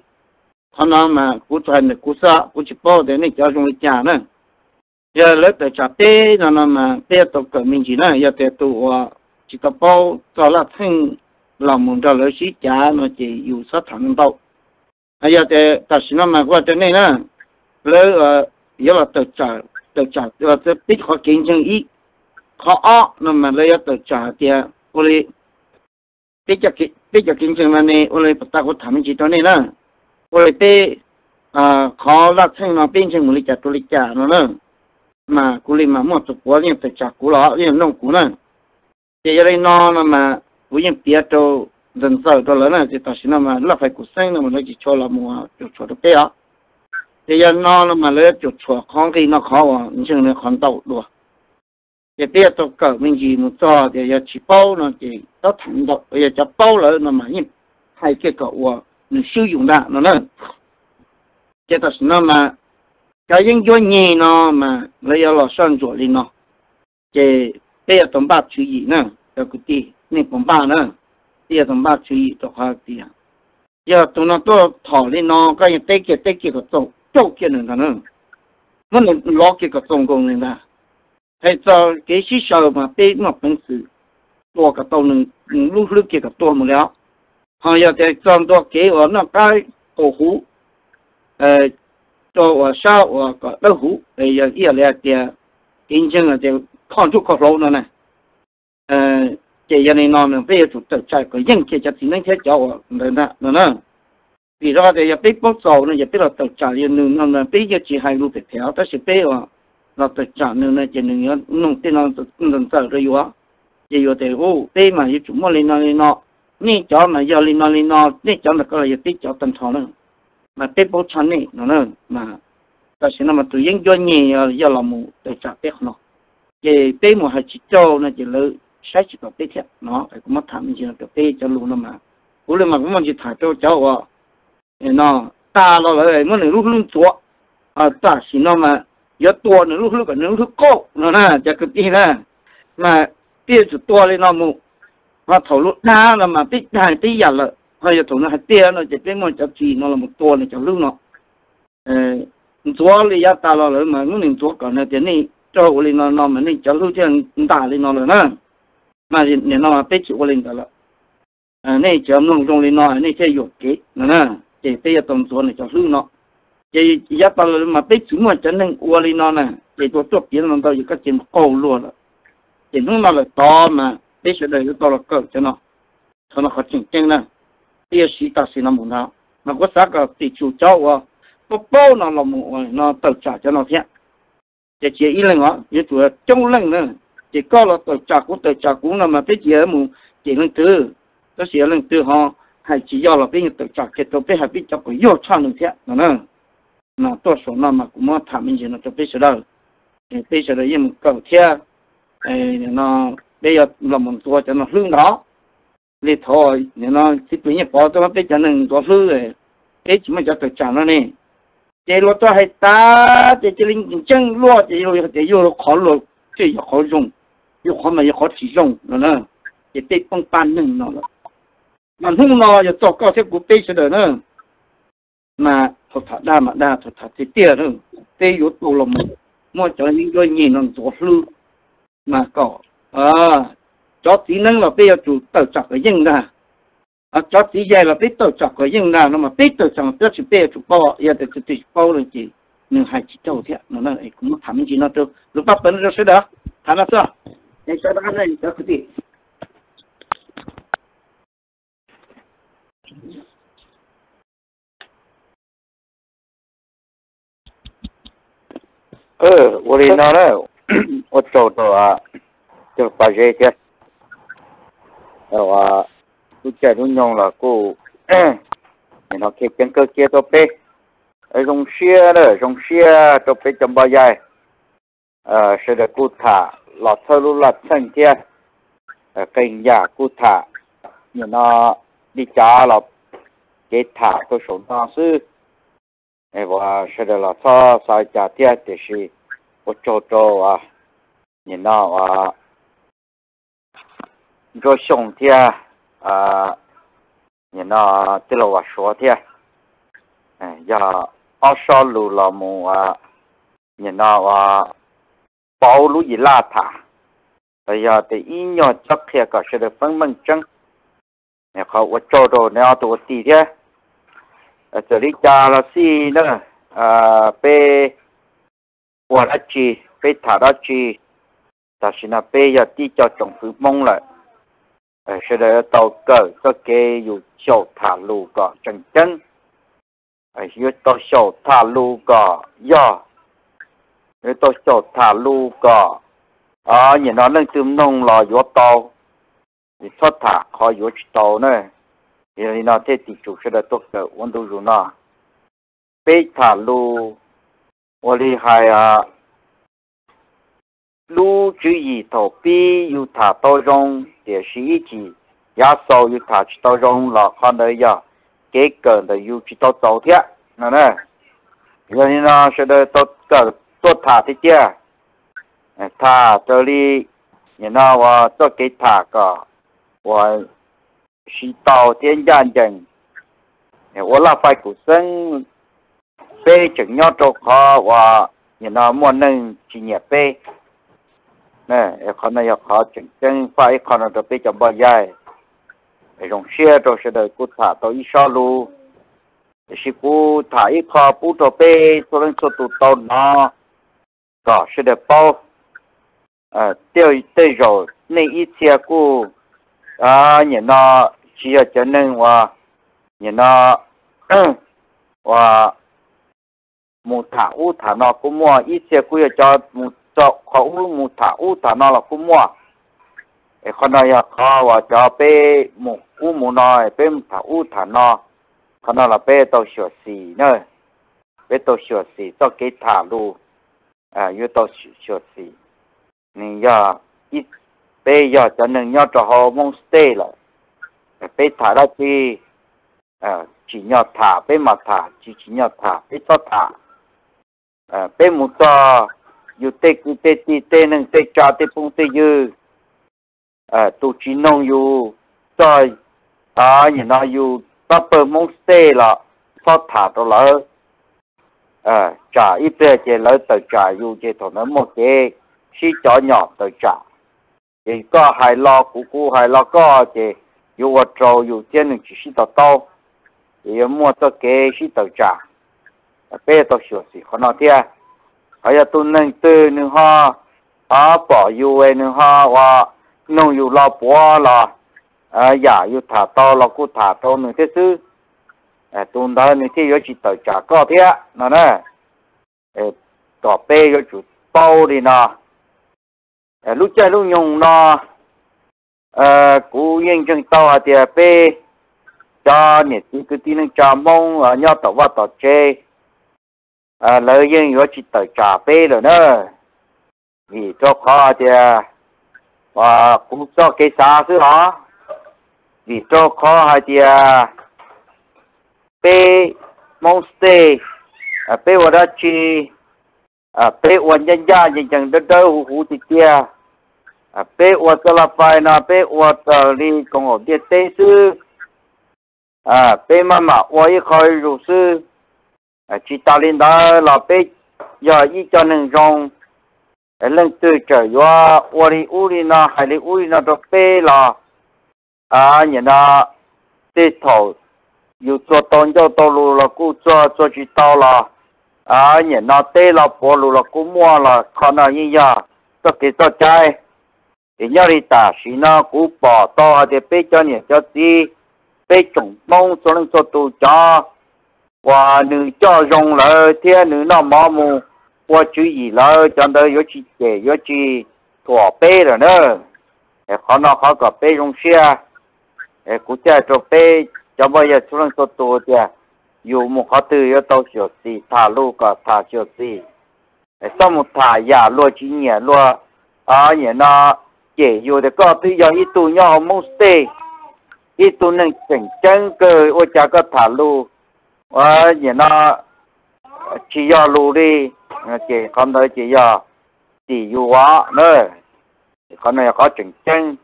họ nói mà cú truyền được cú sa cú chỉ bao để này cho dùng lấy trà nữa giờ lấy tờ trà bé nó nó mà bé tàu cỡ mình chỉ nữa giờ để tụ ờ, chỉ có bao cho là thanh lòng muốn cho lấy xí trà nó chỉ dùng sát thẳng đâu à giờ để ta xin nó mà qua trên này nữa lấy ờ, giờ là tờ trà tự trả và tự biết họ kinh chân ý khó ó nên mà lấy tự trả tiền ô lê biết cho biết cho kinh chân mà này ô lê bắt đầu tham chỉ đó này nữa ô lê bé à khó là thằng nó bên chân mình trả tôi lấy trả nó nữa mà cô lê mà mua tụ quá nhưng tự trả cú lọ nhưng nông cú nữa thì giờ đây nó là mà cú nhưng biết đâu dần sau đó lớn là thì ta xin nó mà nó phải cố xanh là mà nó chỉ cho là mua cho cho được bé ạ thì giờ nó là mà lấy chuột chuột con thì nó khó à nhưng mà nó còn đậu đùa thì tiếp tục cỡ mình gì một trò thì giờ chỉ bao nó chỉ nó thẳng đậu bây giờ cho bao lại nó mà nhìn hai cái cậu à nó sử dụng ra nó nữa thì thật nó mà cái những chỗ nhì nó mà lấy ở lò sơn rồi đi nó thì bây giờ tổng ba chú ý nữa cho cái gì nên tổng ba nữa bây giờ tổng ba chú ý cho họ tiền giờ tụi nó tôi thỏ lên nó cái gì tết kia tết kia có tổng 个个做，做个人的呢，我能老几个中工人的。hay cho cái sĩ sở mà bê nó bằng sự tua cả tàu nâng lúc lúc kia cả tua một léo họ giờ thì trong tua kế ở nó cái cổ hú ờ cho ở sao ở cái đâu hú bây giờ ý là thì kinh doanh là thì con chút có lâu nữa này ờ cái giờ này nó mình bây giờ tụt tụt chạy cái những cái chất năng thế cháu nữa nè nữa nè Vì ra thì giờ biết bốc nó giờ biết là tụt chạy nó nó bây giờ chỉ hai lúc để theo Ta sẽ bây giờ nó tự chọn nên là chỉ nên nông tin nó nông sợ rồi yếu chỉ yếu thì ô mà yếu chúng mà lên nó lên nó nè cho mà giờ lên nó lên nó nè cho là cái là tí cho tân thọ nữa mà bê bố chăn nè nó nữa mà ta sẽ nó tụi yên do nhẹ giờ là mù để trả bê nó chỉ bê mà hai chỉ cho nó chỉ lỡ sai chỉ có bê thiệt nó phải cũng mất chỉ là cái bê cho luôn nó mà cú lên mà cũng mà chỉ thả cho cháu à nó ta nó lại nó lúc lúc chúa à ta xin nó mà giờ tua nó lúc lúc nó lúc cố nó nè chắc cái gì nè mà tia chụp tua lên nó mu mà thầu lúc na là mà tích hàng tích giả là hay là thầu nó tia nó chỉ biết ngon chập chỉ nó là một tua này chập lúc nó chúa thì giờ ta nó lại mà nó nên chúa còn là tiền này cho của nó nó mà nên chập lúc chứ ta lên nó rồi nè mà thì nó mà tích chịu của lên cả là này chấm nông trong lên nó này chơi dục kế nè chỉ tây tổng số này cho lưu nó. Chỉ chỉ giá tao mà tết chúng mà chân nên ua lên nó nè. Chỉ tôi chụp kiến nó tao chỉ có chỉ câu luôn đó chỉ lúc nào là to mà tết sẽ đời to là cỡ cho nó. Cho nó khó chỉnh chỉnh nè. Tia sĩ ta xin nó muốn nào. Nó có xác là tỷ chủ cháu à có bao nào là một nó tàu trả cho nó thiệt. Chỉ chỉ ít lần đó như chủ trong lần nè, chỉ có là tàu trả cũng tàu trả cũng là mà tết chỉ ở một chỉ lần thứ tôi sẽ lần thứ họ hay chỉ do là bên tự chọn cái tổ bé hay biết cho cái yêu cho được tôi số nó mà cũng mất thảm mình nó cho biết số đâu thì biết số đấy nhưng cầu thế nó bây giờ là một tua cho nó lương đó thì thôi nó chỉ tự nhiên bỏ cho nó biết cho nên tua lương cái chỉ mà cho tự chọn nó nè chế lo cho hay ta chế chế linh chân lo chế lo chế lo khó lo chế khó dùng yêu mà yêu sử dụng nó nó chế tết công ban nâng nó mà hung nó giờ cho cao thế của bê sẽ đỡ nữa. Mà thật thật đa mà đa thật thật thì tiền nữa. Tê yếu tố lòng một mua cho những người nhìn nó tổ lư mà có à cho tí năng là bây giờ chủ tự chọc cái dân ra à cho tí dài là biết tự chọc cái dân ra nó mà biết tự chọc biết chỉ bây giờ chủ bao giờ thì tịch bao là gì nhưng hai chỉ đâu thế nó nói cũng thầm gì nó được lúc bắt bấn rồi sẽ đó thằng nó sao để cho đó này cho cái gì ừ vô lý nó đó ô tô đồ à cho bà dê chứ rồi à tôi chạy tôi nhông là cô mình nó kẹp tiếng cơ kia tôi biết ở trong xe đó trong xe tôi biết trong bao giờ à sẽ được cô thả lọt thơ luôn lọt sân kia. À kênh giả cô thả. Nhưng nó đi cha là cái thả tôi số nó sư em và sẽ là sa sa cha tiệt thì là có chỗ chỗ à. Nhìn nào à. Cho xong tiệt à. Nhìn nào à, tức là và số tiệt à giờ ở sau lù là mù à. Nhìn nào à. Bảo lũ gì là thả. Bây giờ thì ít nhỏ chắc kia cả sẽ được phân minh chứng nè khó quá cho đồ nè, tụ tì thế. Giờ đi cha là si nữa. À bê quả đã chi bê thả đã chi ta xin là bê giờ đi cho chồng phụ mông lại. À sẽ để tàu cờ cho kê, dù chậu thả lù cỏ chân chân à yêu tàu chậu thả lù cỏ giờ yêu tàu chậu thả lù cỏ à nhìn nó nâng tương nông lò gió tàu. Thì thoát thả khó vô tàu nữa 因为那这地主是的多个温度如那，贝塔路我厉害啊，路主一头比有塔到中也是一级，压少有塔去到中了，可能要给个的有去到早天，那呢，因为呢是的到个做塔的店，哎，塔这里，你那我做给塔个，我。是到天战争，我那块古生被整要做好话，你那莫能几年被，那可能要考整正发一可能都比较不严，那种些都是的古塔到一小路，是古塔一考不着被，所能做到到那，搞是的包，呃，对对肉那 à nhìn nó chỉ ở cho nên và nhìn nó và một thả u thả nó cũng mua ít xe quy cho một cho khó u một thả nó cũng mua cái con này khó và cho bé một u một nói bé nó con là bé tàu sửa xì nữa bé tàu sửa xì cho cái thả lu à yêu tàu sửa xì nên giờ ít bây giờ cho nên nhớ cho họ mong stay là bây thả ra thì à chỉ nhau thả bây mà thả, chỉ chỉ nhau thả bây cho thả. À bây một cho yu tê cứ tê tê tê nâng, tê cho tê pung tê dư. À tu chỉ nông yu cho à nhìn nó yu ta bơ mong stay là cho thả đó là à trả ít bé chế lỡ, tờ trả yu chế thổ nó một chế khi cho nhỏ, tờ trả chỉ có hai lo cú cú hai lo có chỉ dù vật trâu dù trên đường chỉ xí tàu tàu. Thì mua tàu kế xí tàu trả. Bé tàu sửa xí khó nói thế bây giờ tôi nên từ à bỏ dù ấy nữa ha và nông dù lo bỏ là à giả dù thả tàu là cú thả tàu nữa thế à tôi đó nữa thế giờ chỉ tàu trả có thế à, nó nè. Tỏ bé giờ chủ tàu đi nào Ờ, lúc chơi lúc nhung nó ờ cú yên chân tàu thì bê cho nè cứ cứ tin cho mong ở nhau tàu vào tàu chê. Ờ lời yên yếu chỉ tàu trả bê rồi nữa vì cho khó thì và cũng cho cái xa xứ họ. Cho khó hay thì bê mong stay bê vào đó 啊，别我人家人 nyanja nyanja nda nda huu huu ti tiya, a 是。啊！其 ua tala 一家人中，人 pei 我的屋里呢，还有屋里 kongo de 低头又坐 a pei ma 坐坐就到了 à nhỉ, nó tê là bỏ lù là cũng mua là khó nó như giờ. Tôi kể tôi chơi thì nhớ đi ta xin nó cũng bỏ to hay thì bê cho nhỉ, cho tí. Bê trồng mông cho nên cho tù cho. Và nữ cho dùng là thì nữ nó mò mù. Và chú ý là cho đỡ yếu chi để yếu chi thỏa bê rồi nữa để khó nó khó cả bê dùng xe để cũng chơi cho bê cho bây giờ cho nên cho tù thì à dù một khó từ yếu tố hiểu gì thả lu cả thả hiểu gì sau một thả giả lúa chỉ nhẹ lúa à nhẹ nó chỉ dù để có thứ giờ ít tu nhau mong stay ít tu nên chỉnh chân cơ ô cha có thả lu à nhẹ nó chỉ giờ lu đi chỉ không tới chỉ giờ chỉ dù quá nữa còn này có chỉnh chân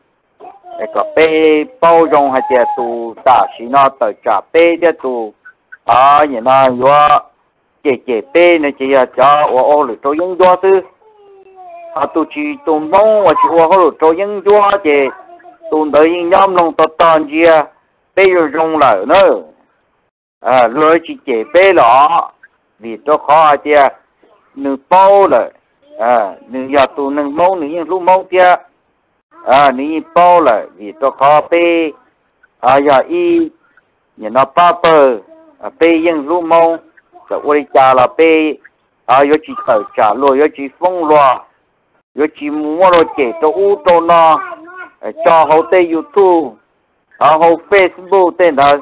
cái bê bao dung hay là tu ta chỉ nó tự trả bê để tu à như nó yo chế chế bê này chỉ là cho ô ô được cho những doa tư à tu chỉ tu mông và chỉ ô ô cho những doa chế tu đợi những nhóm nông tập toàn gì à bê rồi dùng lại nữa à rồi chỉ chế bê đó vì cho khó hay à, nửa bao rồi à nửa giờ tu nửa mông nửa những lúc mong kia à ní bao lại vì cho khó bê à giờ y nhà nó ba bờ Ờ, à bê yên lu mông rồi ôi cha là bê à ờ, yo chỉ khởi trả rồi yo chỉ phong loa yo chỉ mua rồi chế cho u tô nó ờ, cho hậu tê youtube. À hậu facebook tên đó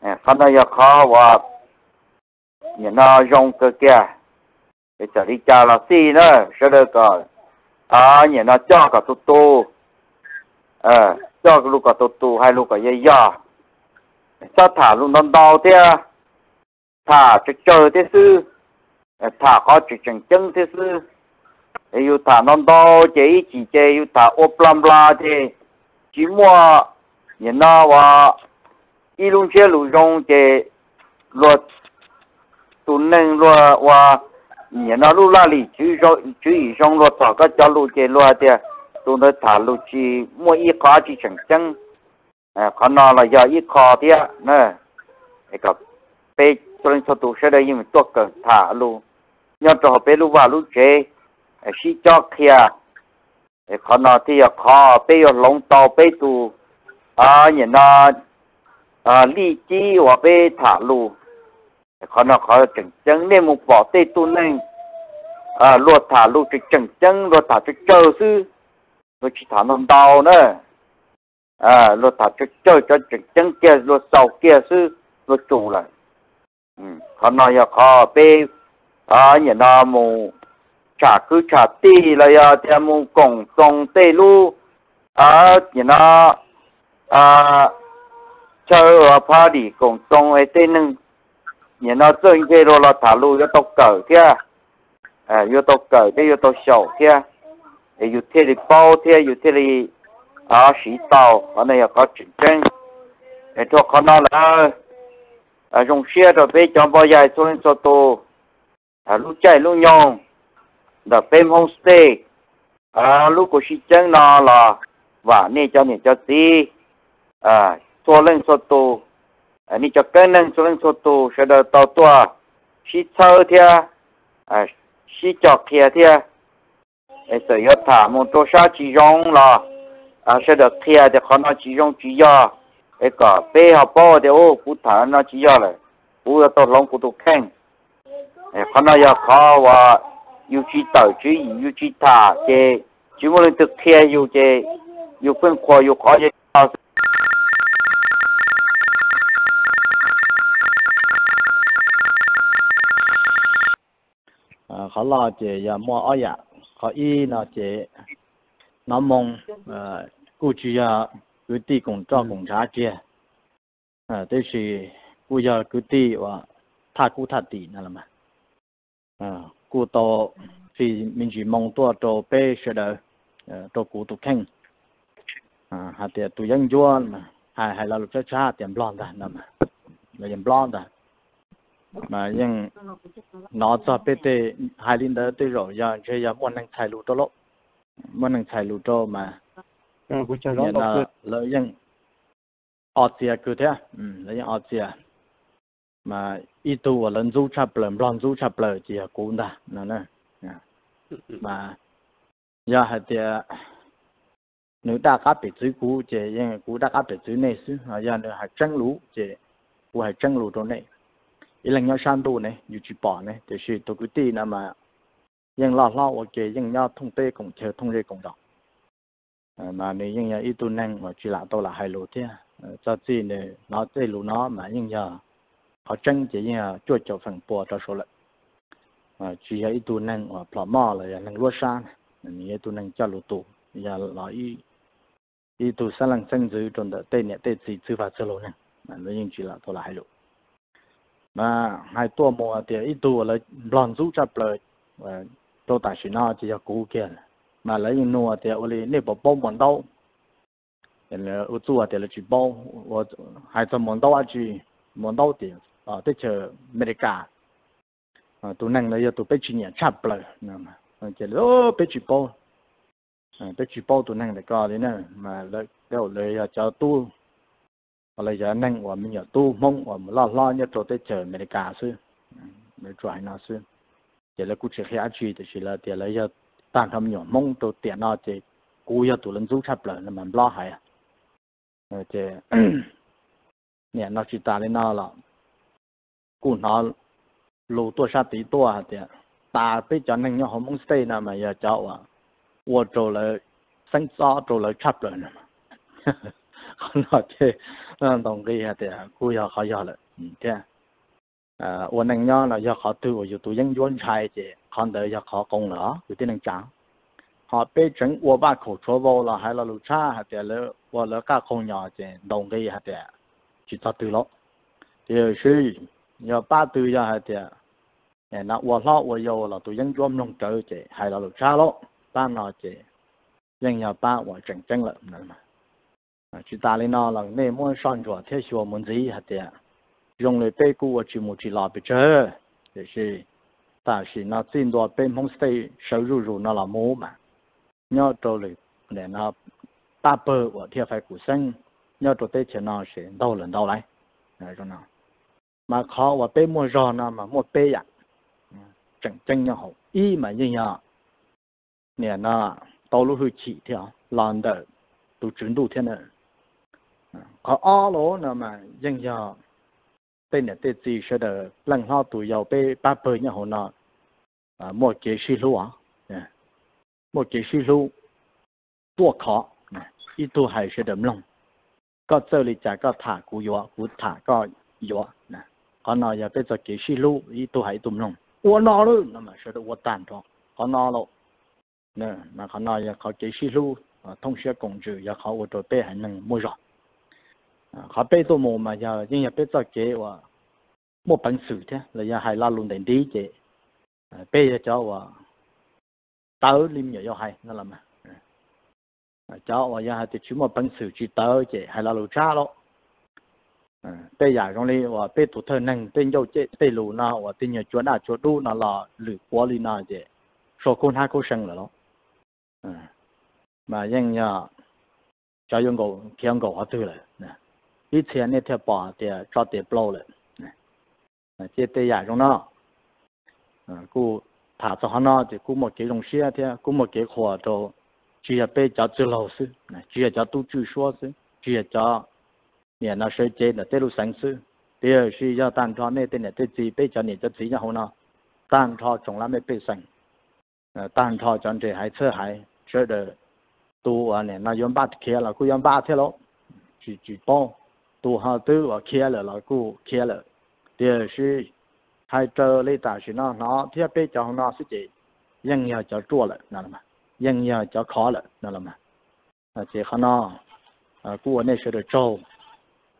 à khăn này giờ khó và nhà nó dùng cái kia để trả đi cha là gì nữa sẽ được rồi à nhà nó cho cả tụ tụ à, cho cái lúc cả tụ tụ hai lúc cả dây dò cho thả luôn đòn đau thế à? thả cho chờ thế sư. Ờ, thả có chỉ chân chân thế sư. Yêu thả non đo chế chỉ chế yêu thả ốp lam la thế. Chỉ mua nhà nó và y luôn chế lù rong chế luật tụ nên luật và nhà nó lúc la lì chú rồi chú ý trong luật thả các cháu lu chế luật thế à. tôi nói thả lu chỉ mua y khó chỉ chẳng chân à còn nó là giờ ít khó thì nè. Cái cái bé cho nên cho sẽ đây nhưng tôi cần thả lu nhớ cho bé lu vào lu chế ờ, xí cho kia còn nó thì khó bé ở lông tàu bé tu à ờ, nhà nó à ờ, lý trí hoặc bé thả lu khó nó khó chừng chân, nên một bỏ tê tu nên à luật thả luật cái chừng luật thả cái chờ sư. Luật chỉ thả nó đau nữa à lo thả cho chơi cho chừng chân kia lo sau kia sư lo chủ lại. Ừ khó nói ya khó bê. À nhà nó mù trả cứ trả ti là ya thì mù cổng sông tê lu. À nhà nó à chơi à, ở party cổng sông ấy tên nưng. Nhà nó chơi cái rồi là thả lu cho tóc cờ kia. À yếu tố cờ cái yếu tố sầu kia. Thì yếu thế thì bao, thế yếu thế thì có sĩ tàu. Có này có chiến tranh để cho con nó là ờ, à dùng xe rồi bây cho bao giờ xuống lên cho tôi à lúc chạy, lúc nhông là bên homestay. À lúc của sĩ chân nó là và nên cho nên cho gì à xuống lên cho tôi à nên cho cái nên xuống lên cho tôi sẽ được tàu tua sĩ thơ theo à sĩ chọc kia theo ấy yếu thả một chỗ sa chỉ dùng là à sẽ được kia thì khó nó chỉ dùng chỉ do cái cả bé thì ô cụ thể nó chỉ do này cụ tôi lòng cụ tôi khen khó nó giờ khó và yêu chỉ tờ chỉ yêu chỉ thả thì chỉ muốn lên thực kia yêu thì yêu quên khó yêu khó gì khó lo chị, giờ mua ở nhà. Khó y nó chị. Nó mong ờ, cụ cứ đi à cứ đi mà à thì mình chỉ mong bé à dân mà blond đó mà blond đó mà nhưng nó cho bé tê hai linh đó tôi rồi giờ chơi giờ muốn năng xài lụt đó muốn năng xài lụt đó mà nên là lợi nhưng ở chia cứ thế ừ lợi nhưng ở chia mà ít tu lần du chập lần blond du chập lần chỉ là cún đó nè. Nè mà giờ hay tiền nếu đã cá bị chữ cũ chỉ nhưng cũ đã cá bị chữ này xứ à giờ nữa hay tranh lũ chỉ cũ hay tranh lũ chỗ này. Ý là nhau san tu này dù chỉ bỏ này thì sự tôi cứ tin là mà nhưng lo lo ok nhưng nhau thông tê cũng chờ thông tê cũng đọc Ờ, mà nếu nhưng nhau ít tu năng mà chỉ là tôi là hai lũ thế à. ờ, cho chi này nó chơi lũ nó mà nhưng giờ họ tranh chỉ nhưng chua cho phần bùa cho số lượng. Mà chỉ là ít tu năng mà bỏ mò là năng lúa san ít tu năng cho lũ tụ giờ là ít ít tu sa lăng sinh dưới trong đó tên nhẹ tên gì chữ pháp chữ lô nè mà nó nhưng chỉ là tôi là hai lô mà hai tua mùa thì ít tu là lon rú chập lời. Và tôi tại sự nó chỉ là cũ kia mà lấy những nua thì ở đây nếu bỏ bông mòn đâu thì là ở chỗ thì là chỉ bông và hai trăm mòn đâu à chỉ mòn đâu thì ở tới chờ America à tu năng là giờ tu biết chuyện nhẹ chập lời nè mà chỉ là biết chuyện à tới chỉ bao tụ năng để coi đấy nè mà lấy đâu lấy cho tu hoặc là giờ năng và mình giờ tu mong và lo lo nhất cho tới chờ mình cả sư mới try nó sư chỉ là cũng chỉ khi ăn thì chỉ là tiền lấy giờ tàn thầm nhỏ mong tổ tiền nó thì cú giờ tụ lên giúp chập lại là mình lo hay à thì nè nó chỉ ta lên nó là cú nó lù tua sát tí tua thì ta biết cho nên nhau không muốn stay nào mà giờ cháu à 我做了生沙做了差了呢嘛，那这那东西啊的，กู要好要了，嗯这，呃我能要了要好对我有读英语才的， 看到要考公了，有点能讲。họ bây giờ tôi ba khẩu số vô là hay là lũ cha hay là lỡ và lỡ các con nhỏ thì đồng cái hay là chỉ cho từ lắm thì sư nhờ ba từ giờ hay là nè và lo và yêu là tôi vẫn dám nông trợ thì hay là lũ cha lắm ba nó chỉ nhưng nhà ba và chân chân là nữa mà chỉ ta lên nó là nên muốn sang chỗ thế số muốn gì hạt tiền dùng để bê cụ chỉ một chỉ là bị chơi thì是 但是那最多被蒙死收入入那了没嘛，要到了那那大伯我天还过生，要到得钱那是到人到来，那种呢，嘛靠我被没让那嘛没被呀，嗯，真真也好，一嘛人样，连那道路会几条，难的都转多天的，嗯，可阿罗那么影响。tên là tên gì sẽ được lần ho tuổi giàu bê ba bơi nhà hồ nọ à một chế sĩ lũ à một chế sĩ lũ tua khó ít tu hay sẽ đầm lòng có chơi lý trả có thả cú gió cú thả có gió nè còn nó giờ bây giờ chế sư lũ ít tu hay tụm lòng ua nọ luôn nó mà sẽ được ua tàn thôi còn nọ luôn nè mà còn nó giờ có chế sĩ lũ thông sẽ công trừ giờ có ua đồ bê hay nâng mua rồi khá bé tôi mồm mà giờ nhưng nhà bé cho chế và một bản sử thế là giờ hay la luôn đến đi chế bé giờ cháu và tớ lim nhỏ cho hay nó làm mà cháu và giờ hay thì chú một bản sử chỉ tớ chế hay là lù cha đó bé giờ con đi và bé tụt thân nâng tên dâu chế bé lù nào và tên nhà chuột à chuột đu nào là lử quá li nào chế số con hai cô sinh là đó mà nhưng nhà cháu dùng cổ kiếm cổ hóa tư rồi 以前那条板的早点不了，嗯，现在严重呢，嗯，故他这行呢就故没几东西啊，的故没几块都，就要被叫做老师，就要叫读书说是，就要叫念那时间的带路生死，第二是要当朝那点的对自己被叫念着自好呢，但朝从来没被省，呃，但朝将这还吃还吃的多啊呢，那用把钱了，故用把钱了，去举报。Tu họ tư và kia là là cụ kia là điều là hai trơ lấy tài chỉ nó nó thiết bị cho nó sẽ chỉ nhưng nhờ cho chua lại mà nhưng nhờ cho khó lại mà à chỉ khó nó cụ này sẽ được trâu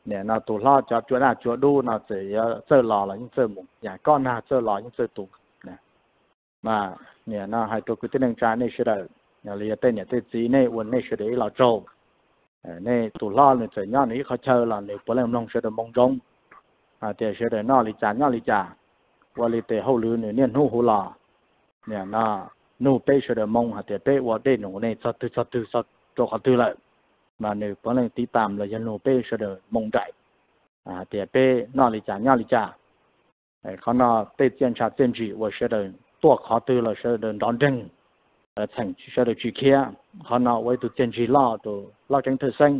nè nó tụ lo cho chúa nào chúa đu nó chỉ chơi lò là những chơi mùng nhà con nào chơi lò những chơi tụ nè mà nè nó hai tụ cái tên trái này sẽ được nhà lìa tên nhà tên gì này uốn này sẽ được là trâu Ờ, này tụ lo này trời nhau này khó chơi là này bữa làm nông sẽ được mong rong. À để sẽ được nó lì trả nhau lì trả và lì để hậu lư này nên hú hú là nè, nó nô bê sẽ được mong hả để bê và để nô này sao từ sao mà này bữa làm tí tạm là dân nô bê sẽ được mong đại à để bê ờ, nó lì trả nhau lì trả ấy khó nó bê tiền trả tiền gì và sẽ được tua là sẽ được đón đừng มเลยยันนู่เป้เสดมงใจอ่าเตเป้น่าลิจ่าน่าลิจ่าไอ้เขาน่าเป้เจียนชาเจียนจีว่าเสดตัวขาตือละเสดดอนดึงเอ่อ曾เสดจีเคียเขาน่าไว้ตัวเจียนจีล่าตัวล่าจังเธอเซ็ง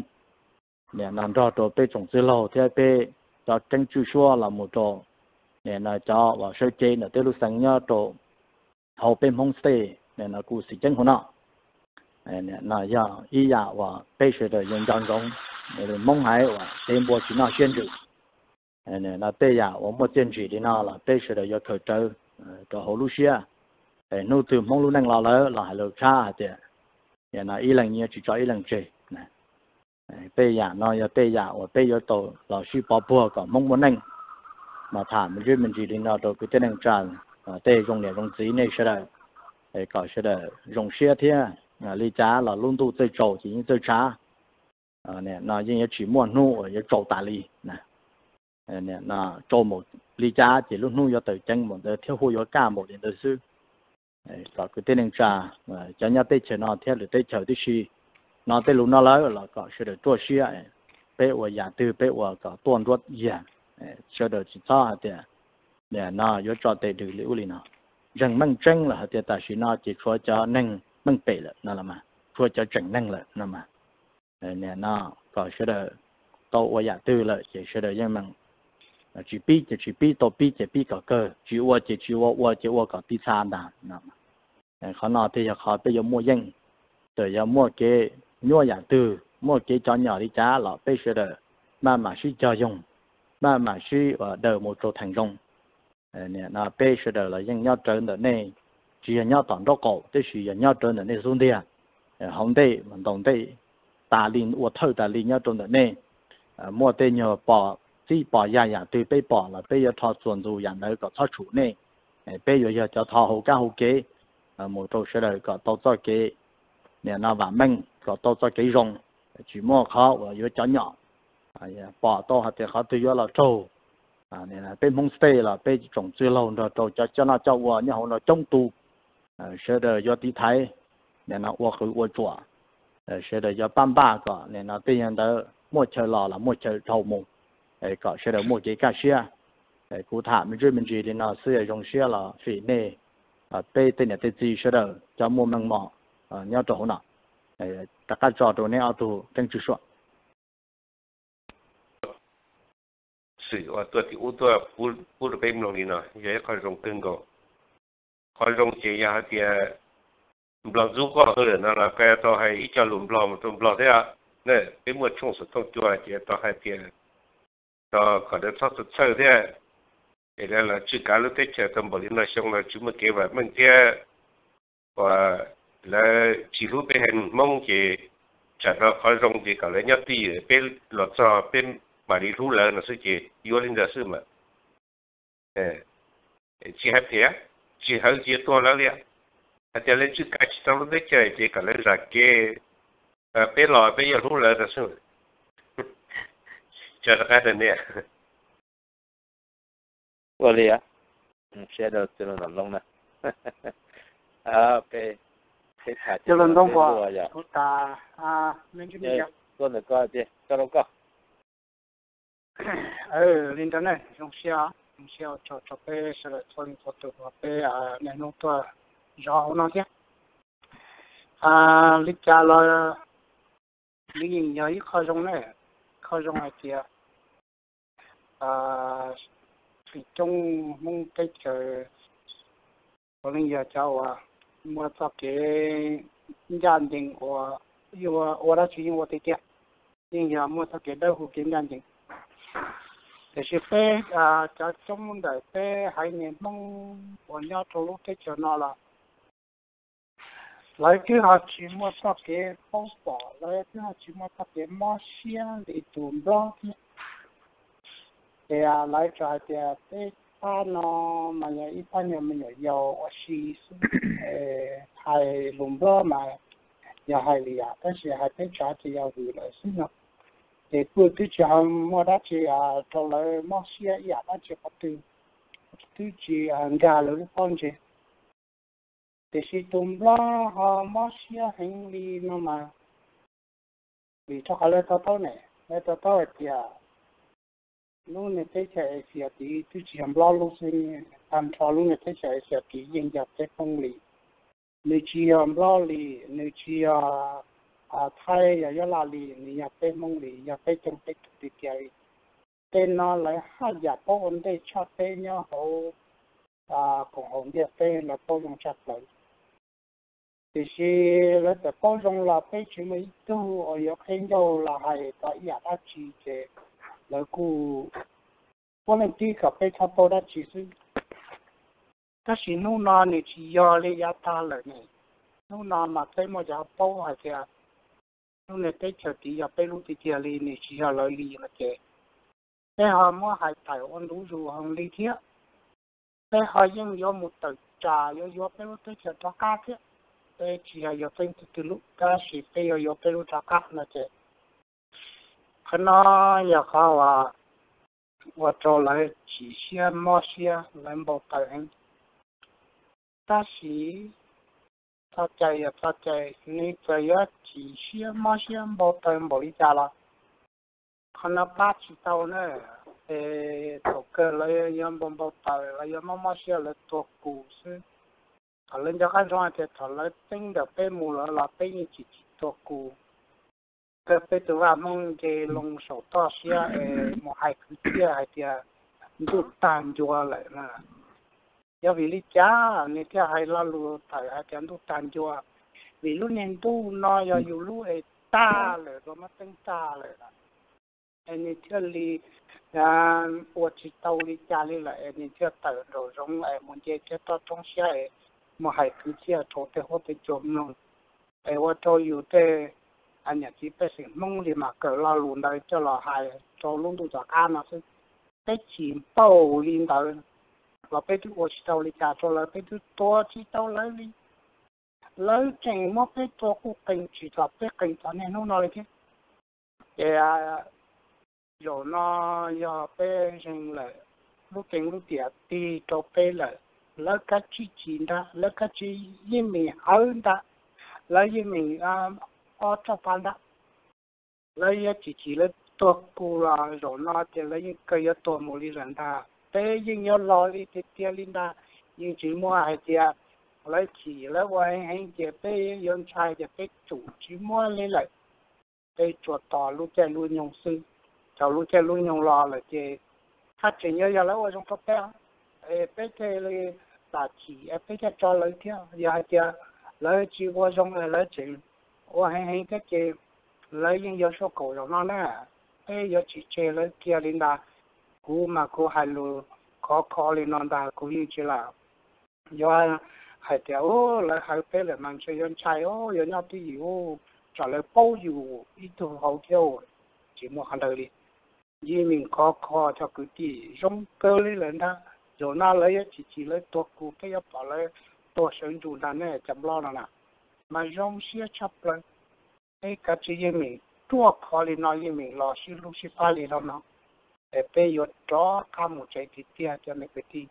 เนี่ยนั่นรอตัวเป้จงซื้อเราเทเป้ตัวจังจูชัวละหมู่ตัว nè là cho và sơ chế là tới lúc sáng nhớ tổ hậu bên homestay nè là cụ sĩ chân của nó nè là giờ ý giả và bây giờ là dân dân giống nè là mong hải và đêm bữa chỉ nó xuyên được nè là bây giờ và một chân chỉ đi nó là bây giờ là giờ khởi trơ cho hậu lúc xưa nô từ mong lúc năng là lỡ là hai lượt cha thì nè nó ý lần nhiều chỉ cho ý lần chơi nè bây giờ nó giờ bây giờ và bây giờ tổ là suy bỏ bùa còn mong muốn năng mà thả mình chứ mình chỉ đến nào đó cái tên tràn à tê dùng để dùng gì này sẽ là để có sẽ là dùng xe thế à lý giá là luôn tu tới chỗ chỉ như tới trả à nè nó như chỉ muốn nu ở chỗ tà lý nè nè nó chỗ một lý giá chỉ luôn nu cho tới chân một tới hụt hồi cả một đến tới sư có cái tên trà cho nhau tê chờ nó theo được tê chờ tí xí nó tê lúc nó lấy là có sẽ được tua xe bé của nhà tư bé của có tuần ruột dạng cho được chỉ cho thì để nó yếu cho tệ được liễu li nó. Rằng mang chân là thì ta chỉ nó chỉ cho cho nâng mang bể là nó là mà. Cho cho chân nâng là nó mà. Nè, nó có sẽ được tàu của nhà tư là chỉ sẽ được nhưng mà chỉ biết chỉ chỉ biết tàu biết chỉ biết có cơ chỉ qua chỉ chỉ qua qua chỉ qua có tí xa đà nó mà khó nó thì khó bây giờ mua dân rồi giờ mua cái mua nhà tư mua cái cho nhỏ đi trả là bây giờ mà mà suy cho dùng mà mà suy và đầu một chỗ thành công nè nó bê sẽ đầu là dân nhau trơn ở này chỉ là nhau toàn đó cổ tức là nhau trơn ở này xuống đi à không đây mình đồng đây ta linh của thâu ta linh nhau trơn ở này mua tên nhờ bỏ chỉ bỏ ya ya từ bê bỏ là bê giờ thọ chuẩn dù nhận được có thọ chủ này bê giờ giờ cho thọ hậu ca hậu kế một chỗ sẽ đầu có tàu cho kế nè nó và mình có tàu cho kế rong chỉ mua khó và yếu cho nhỏ bỏ to hạt thì họ tự do là trâu à này là bên homestay là bên trồng dưa lâu rồi trâu cho cho nó cho vợ như họ nó trong à sẽ được do tí thái này nó vợ khử vợ chùa sẽ được do ban ba cái này nó tự nhiên đó mua chơi lò là mua chơi trâu mù ấy có đầu một cái cá xe ấy cụ thả mình chơi mình gì thì nó sẽ dùng xe là phỉ nề. Ờ, à tê tê nhà tê gì sẽ đầu cho mua mang mỏ à nhau chỗ nào ấy tất cả trò đồ này ở tù trong chữ số sự ở tuổi thì ô bên lòng đi nào giờ có dùng cưng go có dùng chỉ nhà thì ờ, lòng du có hơn là là cái tao hay cho lùm lòng trong lòng thế à. Nè, cái một chung thông chùa thì tao hay tiền đó có được thoát sự sơ thế. Thế nên là chỉ cả lúc tết chờ tâm bảo lý nói xong là chúng mình kể về mình thế và là chỉ lúc bên hình mong chỉ chờ nó khó rong thì cả lấy nhất tí bên lọt cho bên mà đi thu lợi nó sẽ chỉ yếu lên giờ sư mà. Ờ, chỉ hấp thế, chỉ hấp chỉ to là liền à thế nên chỉ cả chỉ tâm lúc tết chờ chỉ cả lấy ra cái bên lọt bên giờ thu lợi nó sẽ chakatania walia shadow still on long na okay cho lần đông qua chúng ta à mình chúng ta con được coi chứ cho đâu có ừ lên đó này. Chúng ta chúng ta cho cho bé sẽ là cho lên photo của bé à nên nó to. Rõ nó chứ à lịch trả lời mình nhìn nhớ khó dùng này khó dùng này kia à thì trong mong cái chờ. Có nên giờ cháu à mua tập cái gia đình của, yêu ở đó chỉ yêu tia nhưng giờ mua tập cái đâu cũng kiếm gia đình thì sẽ phê à cháu trong đời phê hai 年 mong bọn nhau trong lúc cái chờ nó là lấy cái họ chỉ mua sao cái phong bỏ lấy cái họ chỉ mua sao cái mỏ xiên để tụm đó thì à lấy cho thì phê ta nó mà nhà ít bao nhiêu mình nhiều ở xí hai lùng đó mà nhà hai lìa但是还得查只要为了是呢。để bữa thứ chọn mua đã chỉ à cho lại mua xe ya đã chỉ có từ thứ chỉ hàng gà lớn con chỉ để sĩ tụm Lo họ mua xe hành lì nó mà vì cho họ lên tao tao này lên tao tao thì à lúc này thấy chạy xe thì thứ chỉ làm lo lúc sinh làm cho lúc này thấy ế xìa thì yên dạp cái phong lì. nếu chỉ làm lo lì nếu chỉ à à thay yà ya la li yà ya mông lì, yà ya chông trong pe tì kìa lì. tên nó lại hát ya bó vấn đề cho pe nhau hậu à cũng hồng địa pe là po trong chặt lại thì khi là tập po trong là pe chỉ mới tu ở yo khen đâu là hay có ya đã chỉ chế là cu có nên đi gặp pe cho po đã chỉ sư ta chỉ nu nó này chỉ yo le ya ta lại này nu nó mà thấy một giờ po hay kia lúc này tới chờ tí giờ bây lúc thì chia li này chỉ là lời li mà chế thế họ mua hai tài ôn đủ dù hàng li thiết thế họ dùng vô một tờ trà vô vô bây lúc tới chờ cho cá thiết thế chỉ là vô wa từ từ lúc cá chỉ bây giờ vô bây lúc cho cá mà chế cái nó giờ khó à và cho lại chỉ xe mua xe lên bộ tài hành ta chỉ ta chạy ta chạy ni chạy chỉ xe mà là chỉ tàu tàu mà mà thà lên cho cái rồi thì thà lấy tính được bé mù là là như chỉ chỉ tổ cụ. Cái bé tụi vào mong cái lông sổ to xe ê một hai cái kia hai kia đút tan chua lại là do vì lý cha nên cái hai là lu thầy hai cái đút tan chua vì lúc nên tu nó giờ dù lúc ấy ta rồi rồi mà tên là hay cứ chia thổ thế hốt thế chôm nó ai thế anh mong đi mà cỡ lo lùn đây cho lo hay cho luôn tu cho ăn nó sẽ cái chỉ bao liên đó là biết tôi chỉ tàu đi cha cho là biết tôi to chỉ tàu lấy đi lấy chừng mất cái cho kinh chỉ cho cái kinh cho nên nói chứ à rồi nó giờ bé chừng là lúc kinh lúc tiệt đi cho bé là lỡ cái chi chỉ đó lỡ cái chi gì mình hơn đó lỡ gì mình à ở cho phan đó lỡ cái chi chỉ lỡ tôi cù là rồi nó thì lỡ những cái yếu tố một lý rằng ta thế nhưng nhớ lo đi thì tiếc linh ta nhưng chỉ mua hai tia lấy chỉ lấy vậy anh chỉ bé yon trai thì bé chủ chỉ mua lấy lại bé chuột tỏ lúc chơi lúc nhung sư cháu lúc chơi lúc nhung lo là chỉ phát triển nhớ giờ lấy vậy trong cấp bé bé chơi là chỉ bé chơi cho lấy theo giờ chưa lấy chỉ qua trong là lấy chỉ qua hay hay cái chơi lấy những giờ số cổ rồi nó nè. Bé giờ chỉ chơi lấy kia lên đã cú mà cú hay luôn khó khó lên nó đã cú như chỉ là. Do hay theo là hay bé là mang chơi yon chai ô yon nhau tí ô, trả lời bao nhiêu ít thu hậu theo chỉ một hàng đời đi. Vì mình có khó cho cứ tí giống cơ lên rồi na lấy chỉ chỉ lấy tổ cụ cái yếu bảo lấy tổ sinh chủ đàn này chậm lo nè. Mà giống xia chập lên cái cái chỉ mình tua khó đi nói gì mình lo xí lúc xí pha đi đó nó. Để bây giờ đó cam một trái thì tia cho mình cái tí.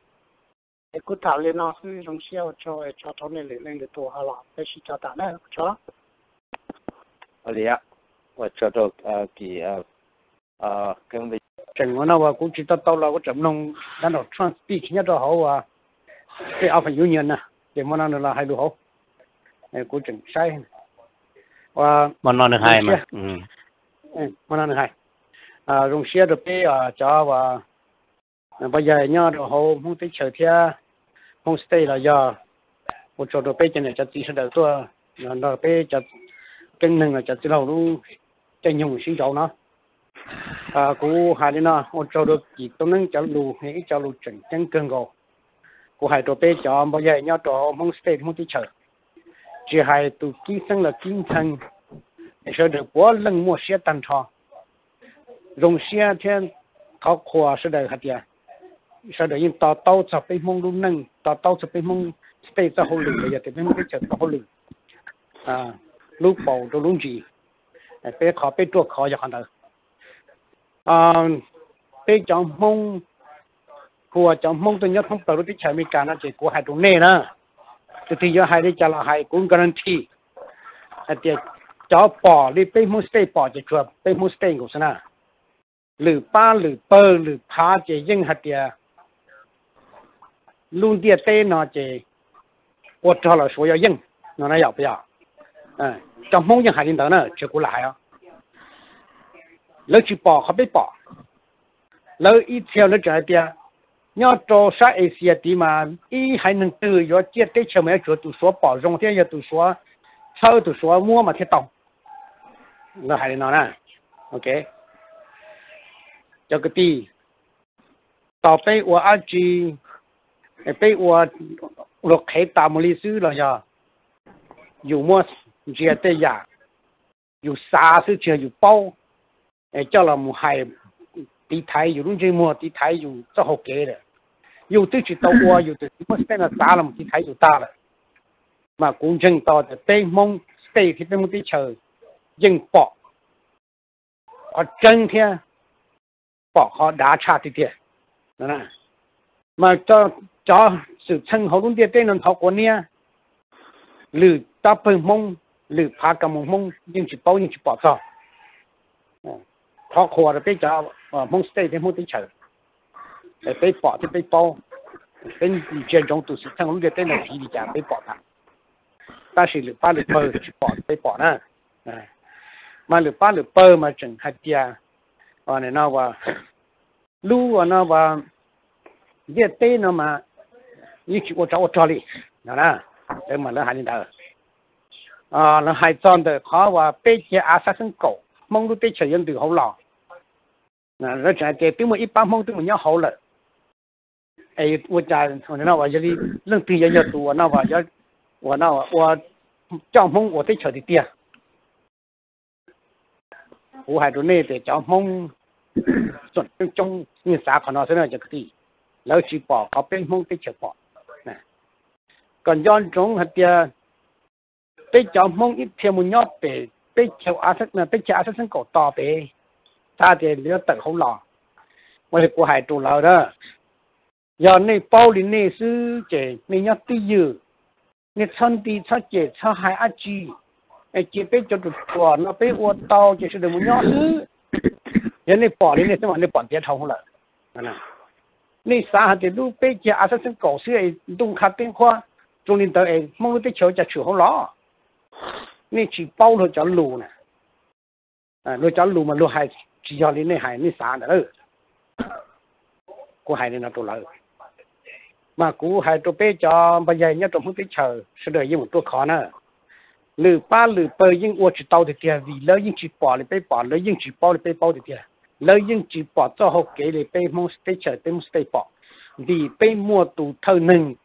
E ku ta le na su rong xiao cho ờ, cho to ne le le le to ha la pe shi cha ta ne cho ali ya wa cho cái chẳng có nào cũng chỉ tao tao là có chậm nông đang đầu trans speak nhớ cho hậu à cái áo phải union nè để mà nó là hai đồ hậu này cũng chẳng sai và mà nó được hai mà ừ mà nó được hai à rong xe được bé à cho và bây giờ nhớ rồi hậu muốn tới chờ theo homestay là giờ một chỗ đồ bé cho này cho chỉ sẽ đầu tua là nó bé cho kinh năng là cho chỉ đầu luôn cho nhung sinh cháu nó à cú hai đi nó ô trâu được chỉ tôi nâng cho lù, hay cho lù chỉnh chân cường gồ. Cú hai đồ bé cho bây giờ nhau đồ mong stay mong đi chờ chỉ hai tụ kỹ sinh là kinh thần để sẽ được bố lần mua xe tăng cho dùng xe thiên thọ khoa sẽ được hạt tiền sẽ được những tàu tàu cho bên mong lù nâng tàu tàu cho bên mong stay cho hồ lử bây giờ thì bên mong đi chờ cho hồ lử à lúc bầu cho lúc gì bé khó bé chuột khó cho hắn đâu à bây giờ mong của chồng mong tôi nhớ không tàu đi chạy mấy cả nó chỉ của hai trụ nè đó thì thì do hai đi chả là hai cũng guarantee à thì cháu bỏ đi bây muốn stay bỏ chỉ chuột bây muốn stay của sao nào lử ba lử bơ lử phá chỉ riêng hạt địa luôn địa tên nó chỉ quật cho là số yếu riêng nó nói yếu bây giờ à chồng mong như hai đi đó nữa chưa có lại không lỡ chỉ bỏ không biết bỏ lỡ ít theo lỡ trở bia nhau cho sa xia đi mà ý hay nâng từ do chia tế chờ mấy chỗ tụ số bỏ rong thế giờ tụ số sau tụ số mua mà thế tổng là hay nó nè. Ok. Cho cái tí. Tao bây 我阿姊，俾我落起大木里書啦呀，有麼只得呀，有啥事情有包。cho là một hai tí thái, dù đúng chơi mua tí thái dù cho học kế rồi dù tôi chỉ tàu qua dù tôi mất tên là ta là một tí thái dù ta rồi mà cũng chân to thì tây mông tây thì bên một tí chờ dân bỏ. Họ chân thế, bỏ họ đá cha thì thế đó là mà cho cho sự chân họ luôn tiền tên là học của nia. Lử ta bên mông phá cả mông mông, nhưng chỉ bao nhưng chỉ bỏ khó khổ rồi bây giờ mong stay thì muốn đi chờ để bây bỏ thì bây bao bên chuyện trong tụ sự thằng lúc giờ tên là gì thì chả bây bỏ ta chỉ ba lựa bờ chỉ bỏ bây bỏ mà lựa ba lựa bờ mà chẳng hạt già ở này nó và lu ở đi đó dân từ hậu lò 那那讲的比我一般梦都没要好了。哎，我家从那我这里人比人家多，那我要我那我我叫梦我最巧的啊，我还做那的叫梦，中中你啥看到是那可的，六七八和冰梦最巧宝，那跟江中那爹，被叫梦一天没要白，被叫阿生那被叫阿生生搞倒白。ta thì nếu tận không lò mà thì của hải trụ lò đó giờ này bao đi này sư chế này nhớ tí dư này thân tí cho chế cho hải á chi này chế bé cho trụ trụ nó bé ô tàu chế sư đừng muốn nhóc. sư giờ này bỏ đi này sư mà này bỏ tiền không lợ này sao thì lúc bé chế á sinh cổ sư ấy đúng khá tiếng khoa trung niên tới ấy mong tới chỗ cho chủ không lò này chỉ bao thôi cho lù nè à lù cho lù mà lù hai chỉ cho lên này hải này xa nữa cô hải này nó trụ lỡ mà cô hải trụ bé cho bây giờ nhớ trụ muốn tới chờ sẽ đợi một trụ khó nữa lử ba lử bơ yên, ô chỉ tàu thì tiền vì lỡ nhưng chỉ bỏ thì bé bỏ lỡ nhưng chỉ bỏ thì bé bỏ thì tiền lỡ nhưng chỉ bỏ cho học kế thì bé muốn tới chờ bé muốn tới bỏ vì bé mua tụ thơ nừng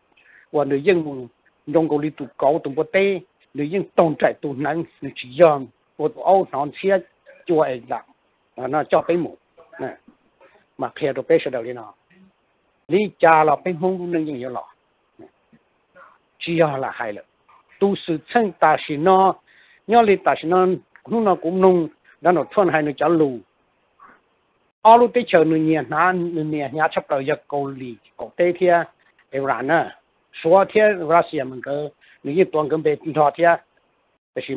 và nữ dân dòng cầu đi tụ cầu tụ bơ tê nữ dân tồn tại tụ nắng nữ chỉ dòm một ô nón xe chùa ấy lặng À, nó cho cái mù mà khi rồi cái sự đầu đi lý cha là bên hông nên những lọ. Chỉ là hay là tu sự chân ta sĩ nó, nhớ lý ta sĩ nó, lúc nó cũng nung, đã nó thuần hay nó chả lù. Ao lúc tới chờ nó nhẹ nó nhẹ nhẹ chấp đầu giật cầu lì, cầu tê thia đều là nè. Số thia ra xìa mình cơ. Nếu như toàn cần bề thọ thia thì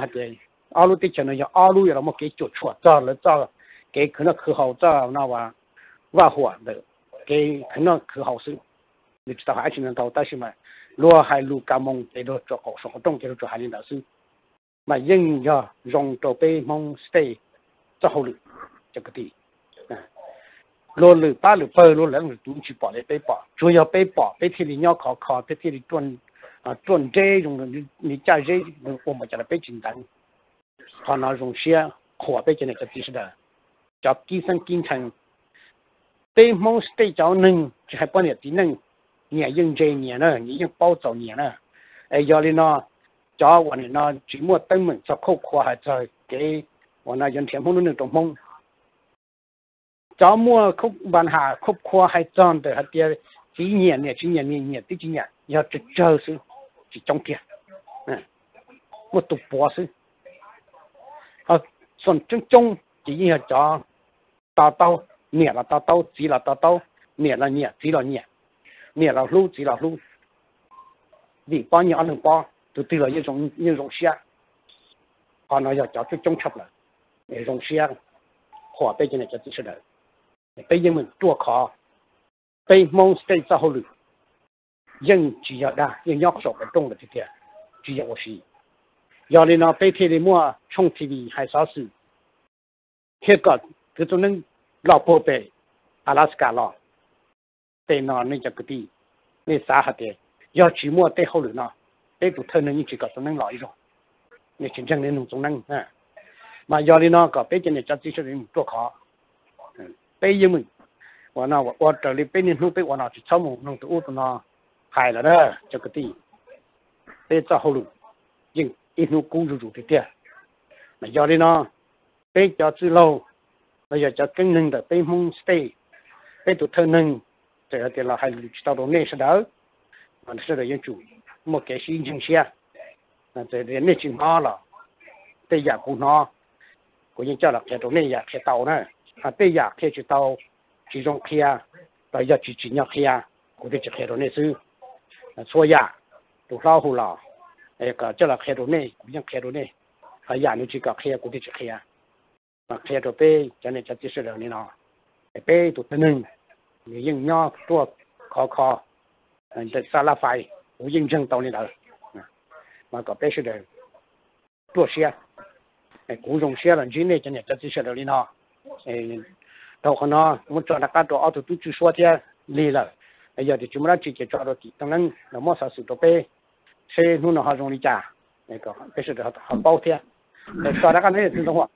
hết rồi 阿鲁对讲那有阿鲁也那么给脚出，咋了咋？给可能可好咋那玩，外货的，给可能可好生。你知道还是能到，但是嘛，罗海路加盟在这做好生活，中间做海领导是，嘛人家让到北门 stay 做好了这个地，嗯，罗路八路八路两路都去包了背包，主要背包，白天里要靠靠，白天里转啊转这种的，你你家人我们家的背紧张。他那融雪河北境那个地势的，叫地生地成，对猛是对叫冷，就还不能地冷，年阴在年了，已经暴早年了。哎，要的呢，叫我的呢，寂寞登门找口苦还在给我那用天风的那种猛，找木苦办下苦苦还长得还点几年呢，几年年年的几年，要这就是这中天，嗯，我读博士。啊，从中中只一下讲，打刀灭了大刀，只了大刀灭了灭，只了灭，灭了路，只了路，你八年二零八就得了一种一种血，把那要叫最中出来，那种血，火背进来就支持北京人们多卡，被蒙在之后了，人只要的，人要少的动了这些，只要我是。幺零幺白天的么冲体力还少事，结个这种人老婆被，阿拉斯加了，在那那家个地，那啥哈的，要寂么待后轮呢，再不偷了你去搞什么老一种，你真正的农村人啊，嘛幺零幺个北京的家这些人做客，嗯，白人们，我那我我这里白人弄白我那去草木弄的屋子呢，海了的这个地，再找后路，硬。在这后头，因。ít nó cũng rủ thì tiền mà do đi nó bé cho chữ lâu bây giờ cho kinh nâng được bé mong stay bé tụ thơ nâng thì là là hay lụt tao đồ nè sẽ đỡ mà sẽ là dân chủ một cái xin chân xe là thì đến nè chừng ho là bây giờ cũng nó cũng như cho là cái đồ nè giờ cái tàu nữa à bây giờ cái chữ tàu chỉ trong kia bây giờ chỉ chỉ nhau kia cũng thì chỉ cái đồ nè sư xua ya tụ lao hù lao 哎个叫了开着呢，不像开着呢，还亚牛几个开过的去开呀，啊开着背，将来这几十人呢，背都等能，你用鸟多考考，嗯，这沙拉费无认证到你了，啊，那个背是的多些，哎，各种些人进来将来这几十人呢，哎，到可能我找那个多奥头都去说的累了，哎呀，就这么直接抓到底，当然那么啥事都背。 谁弄了好容易家，那个不是的好包天，说那个那是的话，